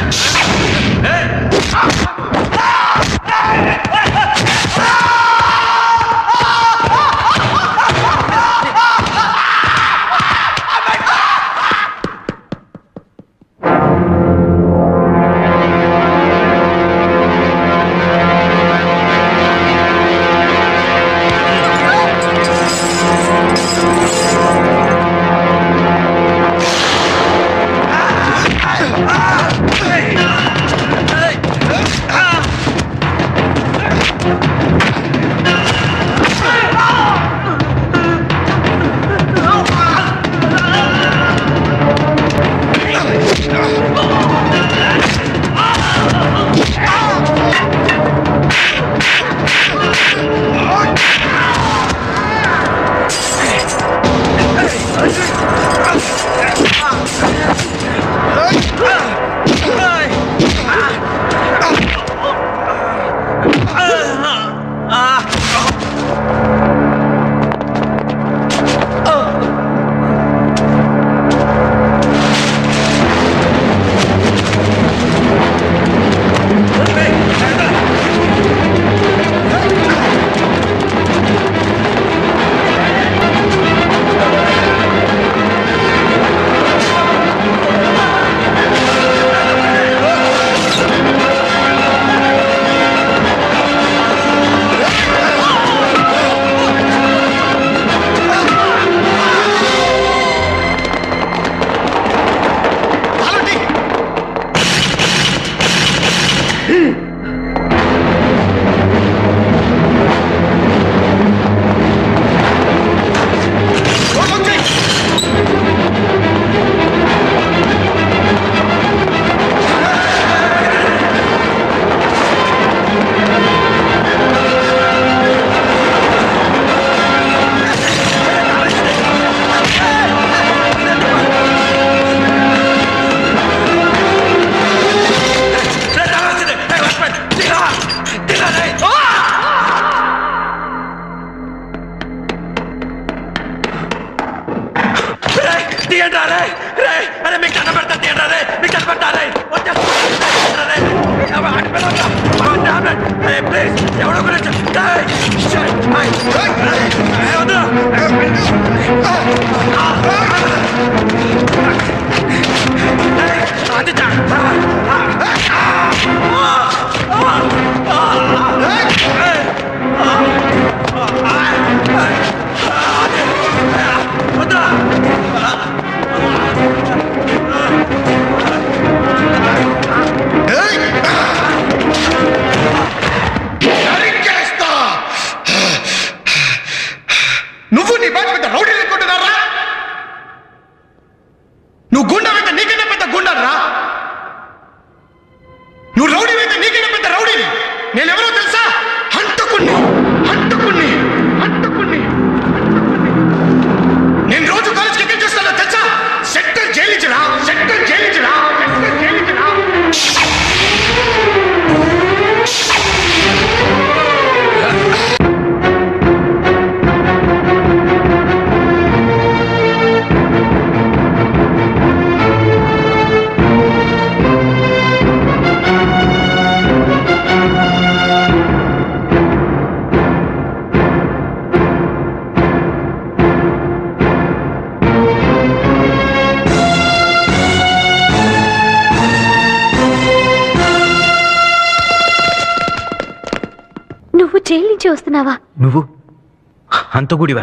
హంతకుడివా?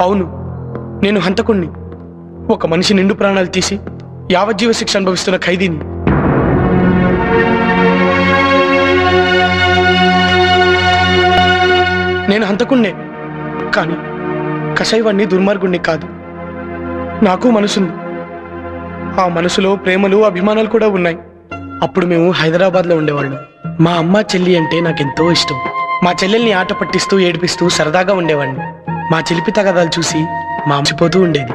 అవును. నేను హంతకుణ్ణి. ఒక మనిషి నిండు ప్రాణాలు తీసి యావజ్జీవ శిక్ష అనుభవిస్తున్న ఖైదీని. నేను హంతకుణ్ణే. కానీ కషాయవాణ్ణి దుర్మార్గుణ్ణి కాదు. నాకు మనసుంది. ఆ మనసులో ప్రేమలు అభిమానాలు కూడా ఉన్నాయి. అప్పుడు మేము హైదరాబాద్లో ఉండేవాళ్ళం. మా అమ్మ చెల్లి అంటే నాకెంతో ఇష్టం. మా చెల్లెల్ని ఆట పట్టిస్తూ ఏడిపిస్తూ సరదాగా ఉండేవాడిని మా చిలిపి తగదాలు చూసి మా అమ్మిపోతూ ఉండేది.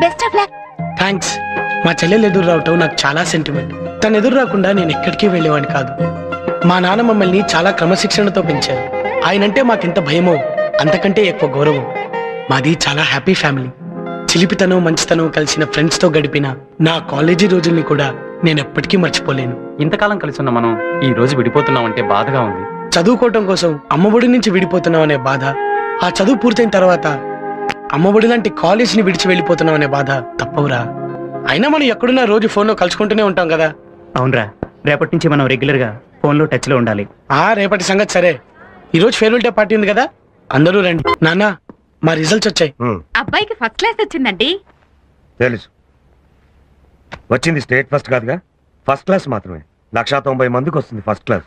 బెస్ట్ ఆఫ్ లక్ థ్యాంక్స్ మా చెల్లెలు ఎదురు రావటం నాకు చాలా సెంటిమెంట్ తను ఎదురు రాకుండా నేను ఎక్కడికి వెళ్ళేవాడిని కాదు. మా నాన్న మమ్మల్ని చాలా క్రమశిక్షణతో పెంచారు. ఆయనంటే మాకెంత భయమో అంతకంటే ఎక్కువ గౌరవం. మాది చాలా హ్యాపీ ఫ్యామిలీ చిలిపితనం మంచితనం కలిసిన ఫ్రెండ్స్తో గడిపిన నా కాలేజీ రోజుల్ని కూడా నేను ఎప్పటికీ మర్చిపోలేను. ఇంతకాలం కలిసి ఉన్న మనం ఈ రోజు విడిపోతున్నామంటే బాధగా ఉంది. చదువుకోవటం కోసం అమ్మఒడి నుంచి విడిపోతున్నాం అనే బాధ ఆ చదువు పూర్తయిన తర్వాత అమ్మఒడి లాంటి కాలేజీని విడిచి వెళ్ళిపోతున్నాం అనే బాధ తప్పవురా. అయినా మనం ఎక్కడున్నా రోజు ఫోన్లో కలుసుకుంటూనే ఉంటాం కదా. అవునరా రేపటి నుంచి మనం రెగ్యులర్గా ఫోన్లో టచ్లో ఉండాలి. ఆ రేపటి సంగతి సరే. ఈరోజు ఫేర్వెల్ డే పార్టీ ఉంది కదా అందరూ రండి. నాన్న మా రిజల్ట్స్ వచ్చాయి. అబ్బాయికి ఫస్ట్ క్లాస్ వచ్చిందండి. తెలుసు. వచ్చింది స్టేట్ ఫస్ట్ కాదుగా ఫస్ట్ క్లాస్ మాత్రమే. లక్షా తొంభై మందికి వస్తుంది ఫస్ట్ క్లాస్.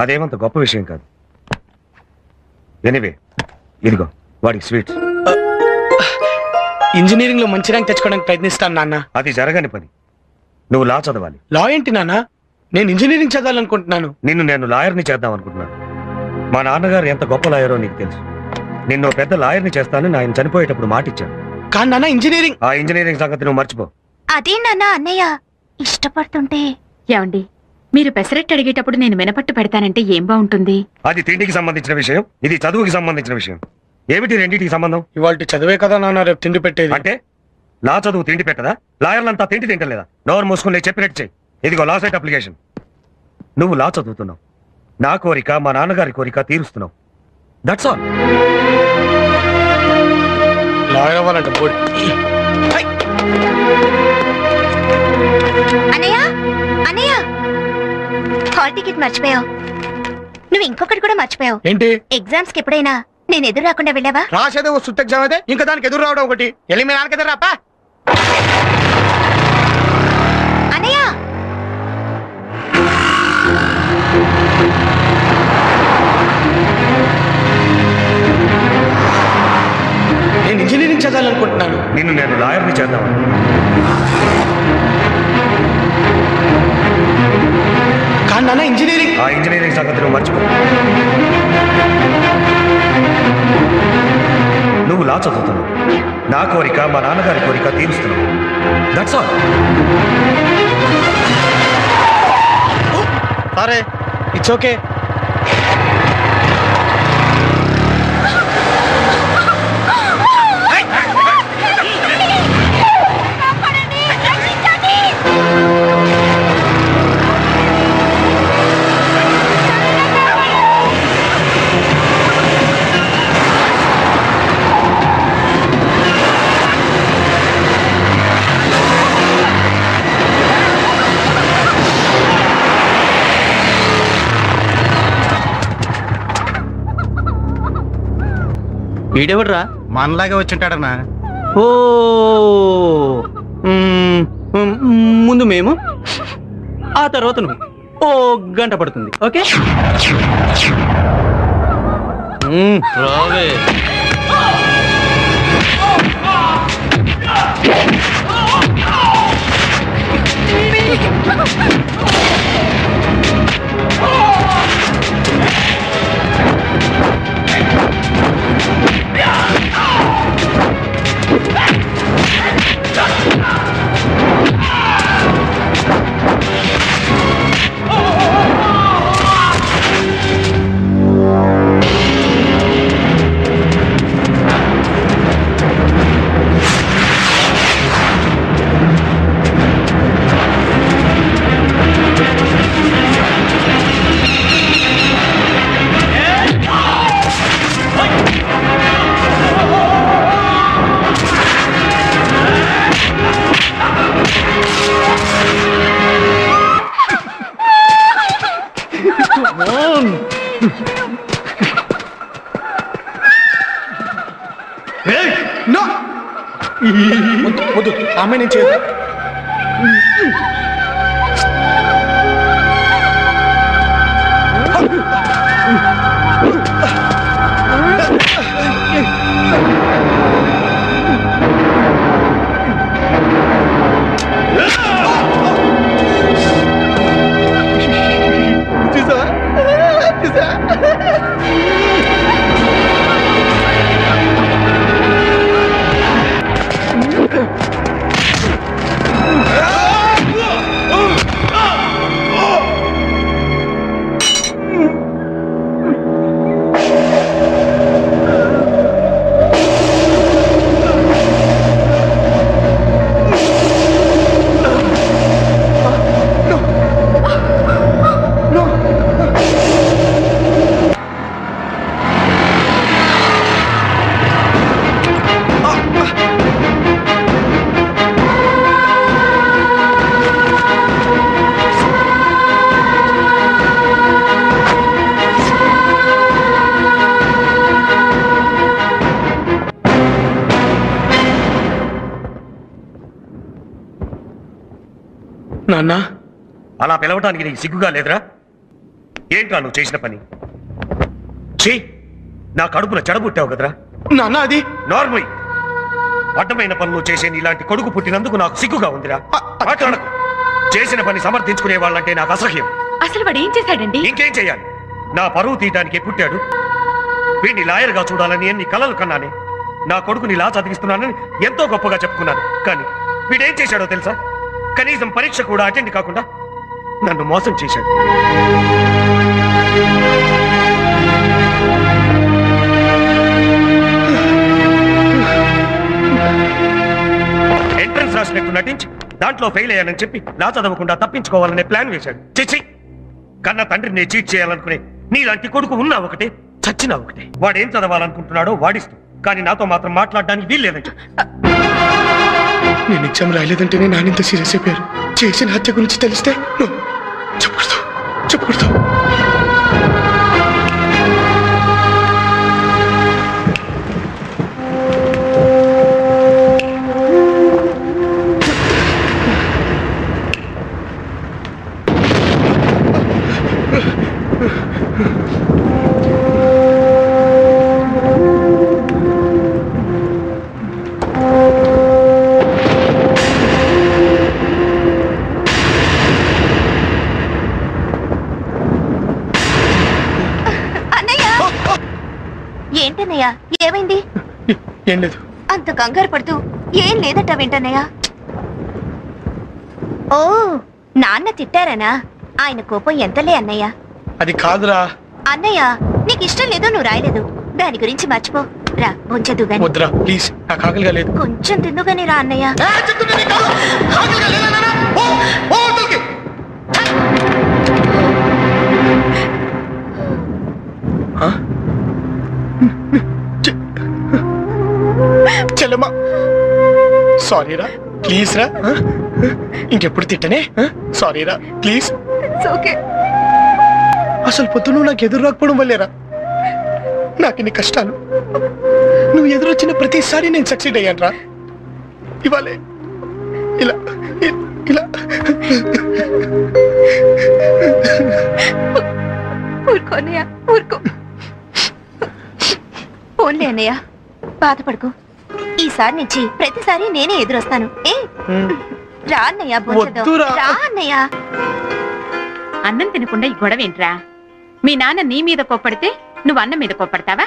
అదేమంత గొప్ప విషయం కాదు. ఎనివే ఇదిగో వాడికి స్వీట్స్ ఇంజనీరింగ్లో మంచి ర్యాంక్ తెచ్చుకోవడానికి ప్రయత్నిస్తాను నాన్న. అది జరగని పని. నువ్వు లా చదవాలి. లా ఏంటి నాన్న? నేను ఇంజనీరింగ్ చదవాలనుకుంటున్నాను. నిన్ను నేను లాయర్ని చేద్దాం అనుకుంటున్నాను మా నాన్నగారు ఎంత గొప్ప లాయరో నీకు తెలుసు. నిన్ను పెద్ద లాయర్ని చేస్తానని ఆయన చనిపోయేటప్పుడు మాట ఇచ్చాను కానీ నాన్న ఇంజనీరింగ్. ఆ ఇంజనీరింగ్ సంగతి నువ్వు మర్చిపో. అదే నాన్న అన్నయ్య. ఇష్టపడుతుంటే. ఏమండి? మీరు పెసరెట్ అడిగేటప్పుడు నేను మినపట్టు పెడతానంటే ఏం బాగుంటుంది? అది తిండికి సంబంధించిన విషయం ఇది చదువుకి సంబంధించిన విషయం. ఏమిటి రెండింటికి సంబంధం? ఇవాళ చదివే కదా నాన్న రేపు తిండి పెట్టేది. అంటే? లా చదువు తిండి పెట్టదా? లాయర్లంతా తిండి తింటలేదా? నోరు మూసుకుని నేను చెప్పినట్టు చెయ్యి. ఇదిగో లా సైట్ అప్లికేషన్. నువ్వు లా చదువుతున్నావు. నా కోరిక మా నాన్నగారి కోరిక తీరుస్తున్నావు. దట్స్ ఆల్ లాయర్ అవ్వాలంట అన్నయ్య? హాల్ టికెట్ మర్చిపోయావు. నువ్వు ఇంకొకటి కూడా మర్చిపోయావు. ఏంటి? ఎగ్జామ్స్కి ఎప్పుడైనా నేను ఎదురు రాకుండా వెళ్ళావా? రాసేదే ఓ సుత్త ఎగ్జామ్ అయితే ఇంకా దానికి ఎదురు రావడం ఒకటి. వెళ్ళి మీ నాన్నకి ఎదురు రాపా. నేను ఇంజనీరింగ్ చదవాలనుకుంటున్నాను. నిన్ను నేను లాయర్ని చేద్దామని. నాన్న ఇంజనీరింగ్. ఆ ఇంజనీరింగ్ సంగతి నువ్వు మర్చిపో. నువ్వు లా చదువుతున్నావు. నా కోరిక మా నాన్నగారి కోరిక తీరుస్తున్నావు. దట్స్ ఆల్ సరే ఇట్స్ ఓకే వీడెవడ్రా? మనలాగే వచ్చింటాడన్నా ఓ ముందు మేము ఆ తర్వాత నువ్వు. ఓ గంట పడుతుంది ఓకే? రావే. నో వద్దు ఆమె నేను నాన్న. అలా పిలవటానికి నీకు సిగ్గుగా లేదురా? ఏంట్రా నువ్వు చేసిన పని? చీ నా కడుపున చెడబుట్టావు కదరా. నాన్న అది? నార్మల్. అడ్డమైన పనులు చేసే ఇలాంటి కొడుకు పుట్టినందుకు నాకు సిగ్గుగా ఉందిరా. మాట్లాడకు. చేసిన పని సమర్థించుకునే వాళ్ళంటే నాకు అసహ్యం. అసలు వాడు ఏం చేశాడండి? ఇంకేం చెయ్యాలి నా పరువు తీయటానికి పుట్టాడు. వీడిని లాయర్గా చూడాలని ఎన్ని కలలు కన్నానే. నా కొడుకుని లా చదివిస్తున్నానని ఎంతో గొప్పగా చెప్పుకున్నాను. కానీ వీడేం చేశాడో తెలుసా? కనీసం పరీక్ష కూడా అటెండ్ కాకుండా నన్ను మోసం చేశాడు. ఎంట్రన్స్ రాసినట్టు నటించి దాంట్లో ఫెయిల్ అయ్యానని చెప్పి నా చదవకుండా తప్పించుకోవాలనే ప్లాన్ వేశాడు. చిచి కన్న తండ్రిని చీట్ చేయాలనుకునే నీలాంటి కొడుకు ఉన్నా ఒకటే చచ్చినా ఒకటే. వాడేం చదవాలనుకుంటున్నాడో వాడిస్తూ. కానీ నాతో మాత్రం మాట్లాడడానికి వీల్లేదని నేను ఎగ్జామ్ రాయలేదంటేనే నానింత సీరియస్ అయిపోయారు. చేసిన హత్య గురించి తెలిస్తే నో, చెప్పకూడదు. చెప్పకూడదు. ఏం లేదు. అంత కంగారు పడుతూ ఏం లేదట వెంటన్నయ్య. ఓ నాన్న తిట్టారనా? ఆయన కోపం ఎంతలే అన్నయ్య. అది కాదురా. అన్నయ్య నీకు ఇష్టం లేదో నువ్వు రాయలేదు. దాని గురించి మర్చిపో. రా గాని. వద్దురా ప్లీజ్ నాకు ఆకలిగా లేదు. కొంచెం తిందు గాని రా అన్నయ్య. చెల్లమ్మా. సారీ రా. ప్లీజ్ రా. ఆ? ఇంకెప్పుడు తిట్టనే? సారీ రా. ప్లీజ్ ఓకే అసలు పొద్దున నాకు ఎదురు రాకపోవడం వల్లేరా? నాకు ఇన్ని కష్టాలు. ఎదురొచ్చిన ప్రతిసారి నేను సక్సీడ్ అయ్యాను రా ఇవాళే ఇలా ఇ- ఇలా. ఊరుకో అన్నయ్య ఊరుకో. పోన్లే అన్నయ్య బాధపడుకో. ఈసారి నుంచి ప్రతిసారి నేనే ఎదురొస్తాను. ఏ? రా అన్నయ్య భోంచేద్దాం. వద్దురా. రా అన్నయ్య. అన్నం తినకుండా ఈ గొడవ ఏంట్రా మీ నాన్న నీ మీద కోప్పడితే నువ్వు అన్నం మీద కోప్పడతావా?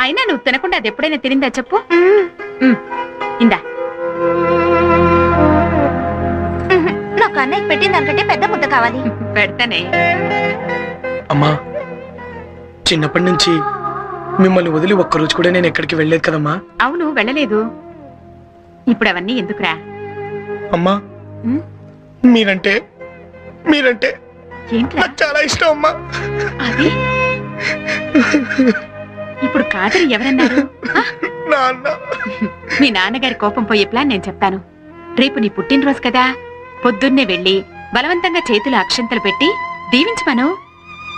అయినా నువ్వు తినకుండా అది ఎప్పుడైనా తినిందా చెప్పు? ఉమ్, ఇందా. నాకు అన్నయ్య పెట్టిన దానికంటే పెద్ద ముద్ద కావాలి. పెడతానే. అమ్మా చిన్నప్పటి నుంచి మిమ్మల్ని వదిలి ఒక్కరోజు కూడా నేను ఎక్కడికి వెళ్ళలేదు కదమ్మా. అవును వెళ్ళలేదు. ఇప్పుడు అవన్నీ ఎందుకురా? అమ్మా ఉమ్, మీరంటే మీరంటే ఏంట్రా? నాకు చాలా ఇష్టం అమ్మా. అది? ఇప్పుడు కాదని ఎవరన్నారు? ఆ? నాన్న. మీ నాన్నగారి కోపం పోయే ప్లాన్ నేను చెప్తాను. రేపు నీ పుట్టినరోజు కదా. పొద్దున్నే వెళ్ళి బలవంతంగా చేతులు అక్షంతలు పెట్టి దీవించమను.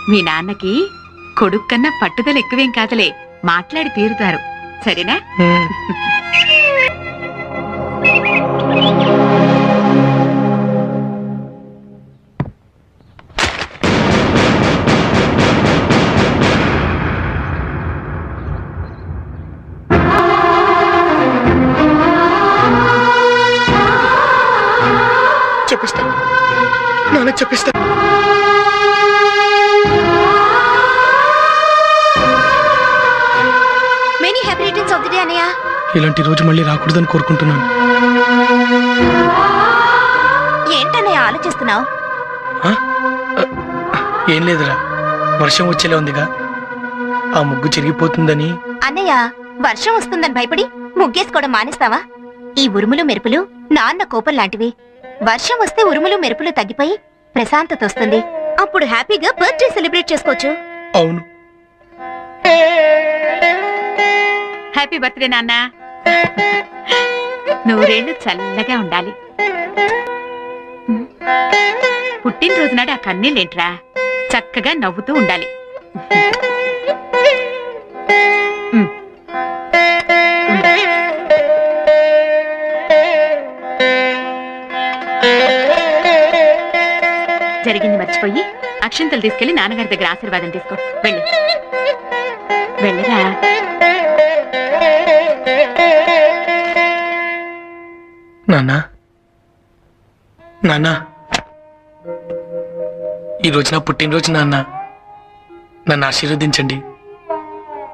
మీ నాన్నకి కొడుక్కన్నా పట్టుదల ఎక్కువేం కాదులే. మాట్లాడి తీరుతారు. సరేనా? చెప్పిస్తా. నాన్న చెప్పిస్తా. ఇలాంటి రోజు మళ్ళీ రాకూడదని కోరుకుంటున్నాను. ఏంటన్నయ్య ఆలోచిస్తున్నావు? ఏం లేదురా. వర్షం వచ్చేలా ఉందిగా. ఆ ముగ్గు చెరిగిపోతుందని. అన్నయ్య వర్షం వస్తుందని భయపడి ముగ్గేసుకోవడం మానేస్తావా? ఈ ఉరుములు మెరుపులు నాన్న కోపం లాంటివి. వర్షం వస్తే ఉరుములు మెరుపులు తగ్గిపోయి ప్రశాంతత వస్తుంది. అప్పుడు హ్యాపీగా బర్త్డే సెలబ్రేట్ చేసుకోవచ్చు. అవును. హ్యాపీ బర్త్డే నాన్న. నూరేళ్ళు చల్లగా ఉండాలి. పుట్టినరోజు నాడు ఆ కన్నీళ్ళేంట్రా చక్కగా నవ్వుతూ ఉండాలి. జరిగింది మర్చిపోయి అక్షంతలు తీసుకెళ్ళి నాన్నగారి దగ్గర ఆశీర్వాదం తీసుకో. వెళ్ళి. వెళ్ళరా? నాన్న. నాన్న. ఈరోజు నా పుట్టినరోజు నాన్న. నన్ను ఆశీర్వదించండి.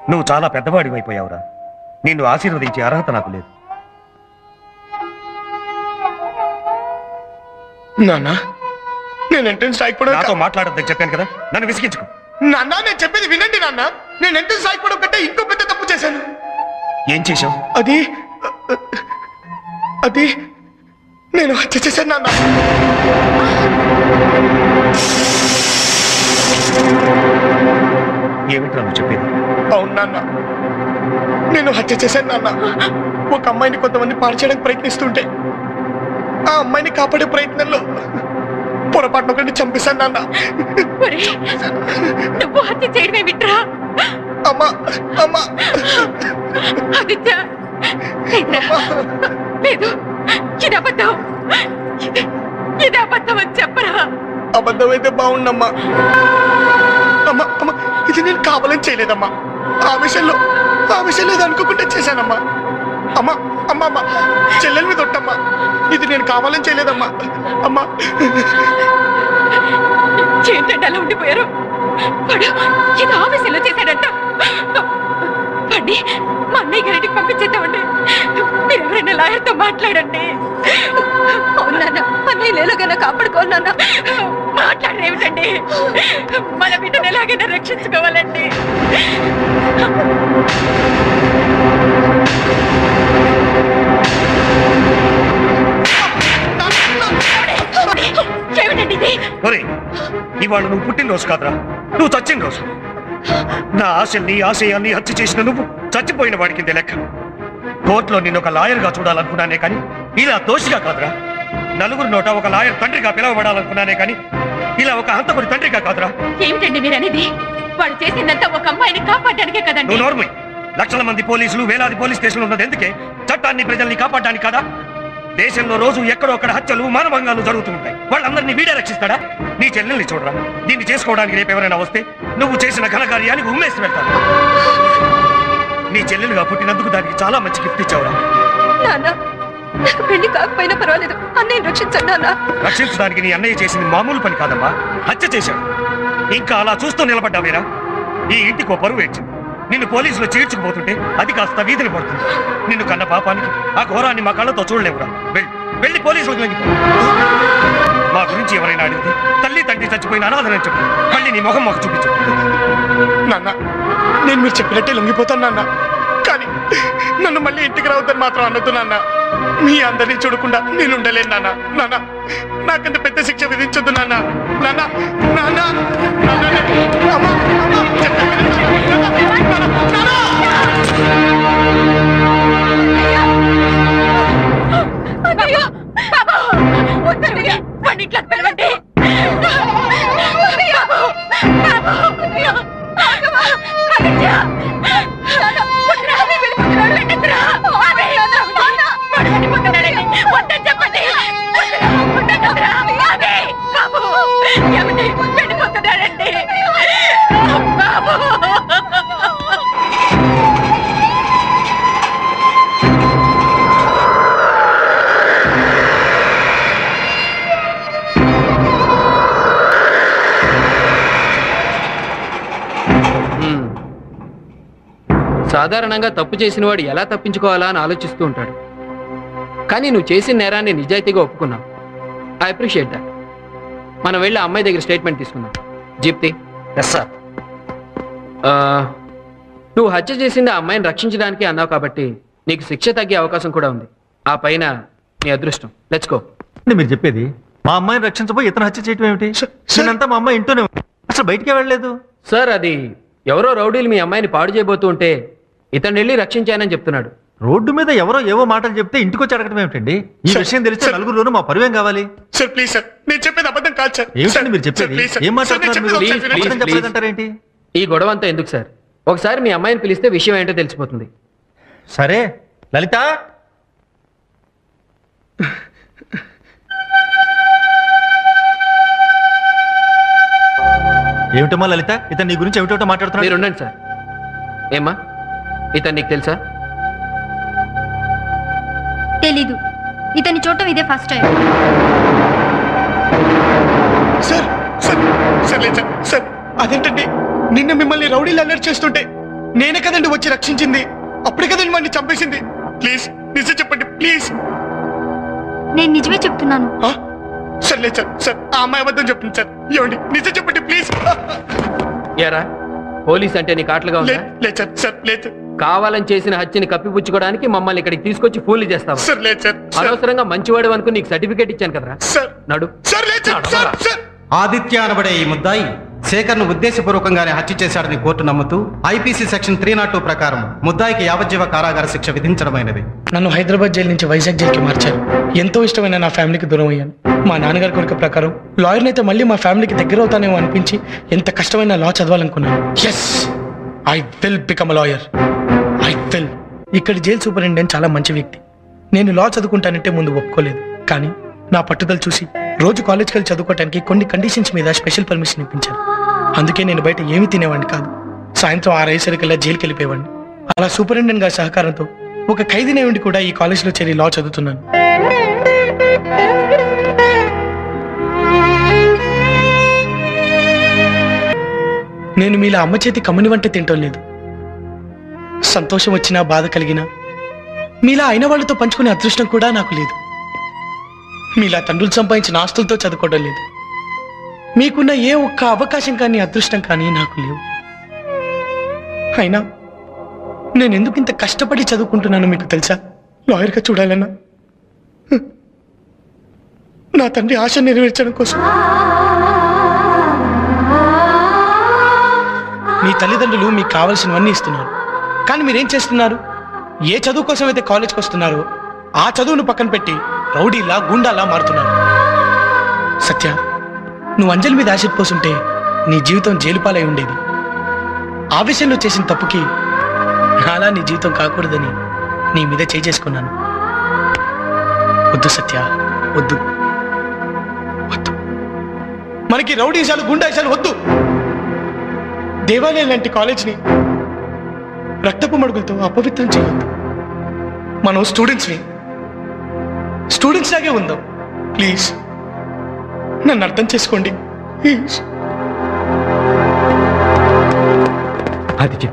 నువ్వు చాలా పెద్దవాడివైపోయావురా. నిన్ను ఆశీర్వదించే అర్హత నాకు లేదు. నాన్న నేను ఎంట్రన్స్ నాతో మాట్లాడొద్దని చెప్పాను కదా? నన్ను విసిగించుకో. నాన్న నేను చెప్పేది వినండి నాన్న. నేను ఎంట్రన్స్ రాయకపోవడం కంటే ఇంకో పెద్ద తప్పు చేశాను. ఏం చేశావు? అది అది నేను హత్య చేశాను నాన్న. ఏమిట్రా నువ్వు చెప్పేది? అవును నాన్న. నేను హత్య చేశాను నాన్న. ఒక అమ్మాయిని కొంతమంది పాడు చేయడానికి ప్రయత్నిస్తుంటే ఆ అమ్మాయిని కాపాడే ప్రయత్నంలో పొరపాటున ఒకరిని చంపేశాను నాన్న. నువ్వు హత్య చేయడమే విట్రా ఆదిత్య. లేదు ఇది అబద్ధం. ఇది అబద్ధం అని చెప్పరా? అబద్ధమైతే బాగుండమ్మా. అమ్మా అమ్మా ఇది నేను కావాలని చేయలేదమ్మా. ఆ విషయంలో ఆ విషయంలో ఇది అనుకోకుండా చేశానమ్మా. అమ్మా అమ్మా అమ్మా. చెల్లెల మీద ఒట్టమ్మా. ఇది నేను కావాలని చేయలేదమ్మా. అమ్మా. ఏంటంటే అలా ఉండిపోయారు ఇది ఆఫీసులో చేశాడంట. పండి మా అన్నయ్య గారింటికి పంపించేద్దామండి. మీరు ఎవరైనా లాయర్తో మాట్లాడండి. అవునా అన్నయ్య లేలోగా కాపాడుకోవాలన్నా మాట్లాడరేమిటండి మన బిడ్డను ఎలాగైనా రక్షించుకోవాలండి. ఏమిటండి ఇవాళ నువ్వు పుట్టినరోజు కాదురా. నువ్వు చచ్చిన రోజు. నా ఆశల్ని ఆశయాన్ని హత్య చేసిన నువ్వు చచ్చిపోయిన వాడికి ఇంతే లెక్క. కోర్టులో నిన్ను ఒక లాయర్గా చూడాలనుకున్నానే కానీ ఇలా దోషిగా కాదురా. నలుగురు నోట ఒక లాయర్ తండ్రిగా పిలవబడాలనుకున్నానే కానీ ఇలా ఒక హంతకుడి తండ్రిగా కాదురా. ఏమిటండి మీరు అనేది వాడు చేసిందంతా ఒక అమ్మాయిని కాపాడడానికే కదండి. నువ్వు నోర్మై. లక్షల మంది పోలీసులు వేలాది పోలీస్ స్టేషన్లు ఉన్నది ఎందుకే? చట్టాన్ని ప్రజల్ని కాపాడడానికి కదా? దేశంలో రోజు ఎక్కడో అక్కడ హత్యలు మానభంగాలు జరుగుతూ ఉంటాయి. వాళ్ళందరినీ వీడే రక్షిస్తాడా? నీ చెల్లెల్ని చూడరా. దీన్ని చేసుకోవడానికి రేపు ఎవరైనా వస్తే నువ్వు చేసిన ఘనకార్యానికి ఉమ్మేసి వెళ్తాను నీ చెల్లెలుగా పుట్టినందుకు దానికి చాలా మంచి గిఫ్ట్ ఇచ్చావురా. నాకు పెళ్ళి కాకపోయినా పర్వాలేదు. అన్నయ్య రక్షించండి నాన్న. రక్షించడానికి నీ అన్నయ్య చేసింది మామూలు పని కాదమ్మా హత్య చేశాడు. ఇంకా అలా చూస్తూ నిలబడ్డావేరా? ఈ ఇంటికి పరువు ఏడ్చింది. నిన్ను పోలీసులు చీడ్చుకుపోతుంటే అది కాస్త వీధిని పడుతుంది. నిన్ను కన్న పాపానికి ఆ ఘోరాన్ని మా కళ్ళతో చూడలేవురా. వెళ్ళి. వెళ్ళి పోలీసులకు మా గురించి ఎవరైనా అడిగితే తల్లి తండ్రి చచ్చిపోయిన అనాథనని చెప్పు. మళ్ళీ నీ ముఖం మాకు చూపించు. నాన్న నేను మీరు చెప్పినట్టే లొంగిపోతాను నాన్న. నన్ను మళ్ళీ ఇంటికి రావద్దని మాత్రం అనొద్దు నాన్న. మీ అందరినీ చూడకుండా నేను ఉండలేను నాన్న. నాన్న నాకంత పెద్ద శిక్ష విధించొద్దు నాన్న. నాన్న నాన్న నాన్న సాధారణంగా తప్పు చేసిన వాడు ఎలా తప్పించుకోవాలా అని ఆలోచిస్తూ ఉంటాడు. కానీ నువ్వు చేసిన నేరాన్ని నిజాయితీగా ఒప్పుకున్నావు. ఐ అప్రిషియేట్ దట్ మనం వెళ్ళి అమ్మాయి దగ్గర స్టేట్మెంట్ తీసుకుందాం. జీప్తి. ఎస్ సార్ నువ్వు హత్య చేసింది ఆ అమ్మాయిని రక్షించడానికి అన్నావు కాబట్టి నీకు శిక్ష తగ్గే అవకాశం కూడా ఉంది. ఆ పైన నీ అదృష్టం. లెట్స్ గో మీరు చెప్పేది? మా అమ్మాయిని రక్షించబోయి ఇతను హత్య చేయటం ఏమిటి? నేనంతా మా అమ్మాయి ఇంట్లోనే ఉంది. అసలు బయటికే వెళ్ళలేదు. సార్ అది ఎవరో రౌడీలు మీ అమ్మాయిని పాడు చేయబోతూ ఉంటే ఇతను వెళ్ళి రక్షించానని చెప్తున్నాడు. రోడ్డు మీద ఎవరో ఏవో మాటలు చెప్తే ఇంటికి వచ్చి అడగడం ఏమిటండి? ఈ విషయం తెలిస్తే నలుగురులోనూ మా పరువేం కావాలి? Sir please sir. నేను చెప్పేది అబద్ధం కాదు సార్. ఏమిటండి మీరు చెప్పేది? సార్. ఏం సార్, నేను మాట్లాడుతున్నారు చెప్పేది వినండి. చెప్పలేదంటారేంటి ఈ గొడవ అంతా ఎందుకు సార్? ఒకసారి మీ అమ్మాయిని పిలిస్తే విషయం ఏంటో తెలిసిపోతుంది. సరే. లలిత! ఏమిటమ్మా లలిత? ఇతను నీ గురించి ఏమిటో మాట్లాడుతున్నాడు? మీరు ఉండండి సార్. ఏమ్మా? ఇతను నీకు తెలుసా? తెలీదు. ఇతని చూడటం ఇదే first time sir sir sir లేదు సార్ సార్ అదేంటండి? నిన్న మిమ్మల్ని రౌడీలు అలర్ట్ చేస్తుంటే నేనే కదండి వచ్చి రక్షించింది? అప్పుడే కదండి మళ్ళీ చంపేసింది? ప్లీజ్ నిజం చెప్పండి ప్లీజ్. నేను నిజమే చెప్తున్నాను. సార్ లేదు సార్ సార్ ఆ అమ్మాయి అబద్ధం చెప్తుంది సార్. ఇవ్వండి నిజం చెప్పండి ప్లీజ్. ఏరా? పోలీస్ అంటే నీకు ఆటలుగా ఉందా లేదు సార్ సార్ లేదు కావాలని చేసిన హత్యని కప్పిపుచ్చుకోవడానికి మమ్మల్ని ఇక్కడికి తీసుకొచ్చి ఫోన్లు చేస్తావా? సార్ లేదు సార్. అనవసరంగా మంచివాడు అనుకుని నీకు సర్టిఫికేట్ ఇచ్చాను కదరా? సార్. నడు. సార్ లేదు సార్. Sir sir. ఆదిత్య అనబడే ఈ ముద్దాయి శేఖర్ను ఉద్దేశపూర్వకంగానే హత్య చేశాడని కోర్టు నమ్ముతూ IPC section three not two ప్రకారం ముద్దాయికి యావజ్జీవ కారాగార శిక్ష విధించడమైనది. నన్ను హైదరాబాద్ జైలు నుంచి వైజాగ్ జైలుకి మార్చారు. ఎంతో ఇష్టమైన నా ఫ్యామిలీకి దూరం అయ్యాను. మా నాన్నగారి కోరిక ప్రకారం లాయర్ని అయితే మళ్ళీ మా ఫ్యామిలీకి దగ్గర అవుతానేమో అనిపించి ఎంత కష్టమైన law చదవాలనుకున్నాను. Yes I will become lawyer I ఇక్కడ జైలు సూపరింటెండెంట్ చాలా మంచి వ్యక్తి. నేను లా చదువుకుంటానంటే ముందు ఒప్పుకోలేదు. కానీ నా పట్టుదల చూసి రోజు కాలేజ్కి వెళ్ళి చదువుకోవడానికి కొన్ని కండిషన్స్ మీద స్పెషల్ పర్మిషన్ ఇప్పించారు అందుకే నేను బయట ఏమి తినేవాడిని కాదు. సాయంత్రం ఆరేసరికల్లా జైలుకి వెళ్ళిపోయేవాడిని. అలా సూపరింటెండెంట్ గారి సహకారంతో ఒక ఖైదీనే ఉండి కూడా ఈ కాలేజీలో చేరి లా చదువుతున్నాను. నేను మీలా అమ్మ చేతి కమ్మని వంట తింటం లేదు సంతోషం వచ్చినా బాధ కలిగినా మీలా అయిన వాళ్ళతో పంచుకునే అదృష్టం కూడా నాకు లేదు. మీలా తండ్రులు సంపాదించిన ఆస్తులతో చదువుకోవడం లేదు. మీకున్న ఏ ఒక్క అవకాశం కానీ అదృష్టం కానీ నాకు లేవు. అయినా నేను ఎందుకు ఇంత కష్టపడి చదువుకుంటున్నాను మీకు తెలుసా? లాయర్గా చూడాలన్నా. నా తండ్రి ఆశ నెరవేర్చడం కోసం. మీ తల్లిదండ్రులు మీకు కావలసినవన్నీ ఇస్తున్నారు. కానీ మీరేం చేస్తున్నారు? ఏ చదువు కోసం అయితే కాలేజ్కి వస్తున్నారో ఆ చదువును పక్కన పెట్టి రౌడీలా గుండాలా మారుతున్నారు. సత్య నువ్వు అంజలి మీద యాసిడ్ పోసుంటే నీ జీవితం జైలుపాలై ఉండేది. ఆ విషయంలో చేసిన తప్పుకి నాలా నీ జీవితం కాకూడదని నీ మీద చేయి చేసుకున్నాను. వద్దు సత్య వద్దు. వద్దు. మనకి రౌడీశాలు గుండాయిశాలు వద్దు. దేవాలయం లాంటి కాలేజ్ని రక్తపు మడుగులతో అపవిత్రం చేయొద్దు మనం స్టూడెంట్స్ని స్టూడెంట్స్ లాగే ఉందాం. ప్లీజ్. నన్ను అర్థం చేసుకోండి. ప్లీజ్. ఆదిత్య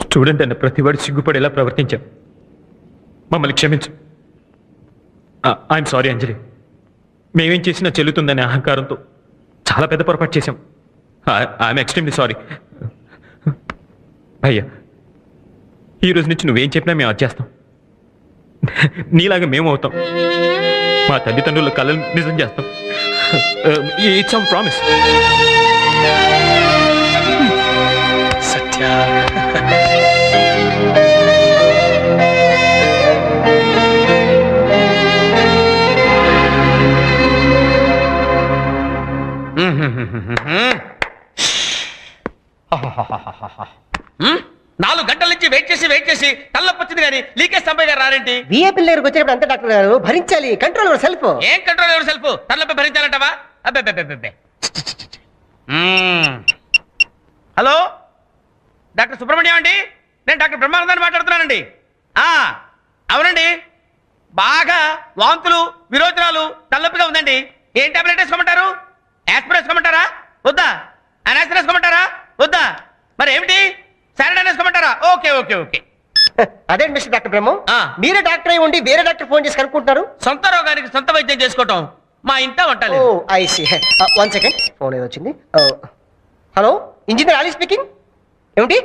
స్టూడెంట్ అన్న ప్రతివాడు సిగ్గుపడేలా ప్రవర్తించాం. మమ్మల్ని క్షమించు. I'm sorry Anjali. మేమేం చేసినా చెల్లుతుందనే అహంకారంతో చాలా పెద్ద పొరపాటు చేశాం. ఐఎమ్ ఎక్స్ట్రీమ్లీ సారీ అయ్యా ఈ రోజు నుంచి నువ్వేం చెప్పినా మేము అది చేస్తాం. నీలాగా మేము అవుతాం. మా తల్లిదండ్రుల కళలు నిజం చేస్తాం. It's our promise Satya. హ్మ్? నాలుగు గంటల నుంచి వెయిట్ చేసి వెయిట్ చేసి తల్లొప్పొచ్చింది కానీ లీకేజ్ సంపై గారు రారేంటి? విఏపీ దగ్గరకు వచ్చినప్పుడు అంతే డాక్టర్ గారు? భరించాలి. Control yourself. ఏం కంట్రోల్ ఎవరు సెల్ఫ్? తల్లొప్పి భరించాలంటావా? అబ్బే. హలో? డాక్టర్ సుబ్రహ్మణ్యం అండి? నేను డాక్టర్ బ్రహ్మానందాన్ని మాట్లాడుతున్నానండి. ఆ, అవునండి. బాగా వాంతులు విరోచనాలు తలనొప్పిగా ఉందండి. ఏం టాబ్లెట్ వేసుకోమంటారు? యాస్పిరిన్ వేసుకోమంటారా? వద్దా? అనాసిన్ వేసుకోమంటారా? వద్దా? మరి ఏమిటి? సారడైన్ వేసుకోమంటారా ఓకే ఓకే ఓకే అదే మిస్టర్ డాక్టర్ బ్రహ్మ. మీరే డాక్టర్ అయి ఉండి వేరే డాక్టర్ ఫోన్ చేసి కనుక్కుంటున్నారు? సొంత రోగానికి సొంత వైద్యం చేసుకోవటం మా ఇంట ఓ వంటలేదు I see one second phone ఏదో వచ్చింది. హలో ఇంజనీర్ అలీ స్పీకింగ్ ఏమిటి?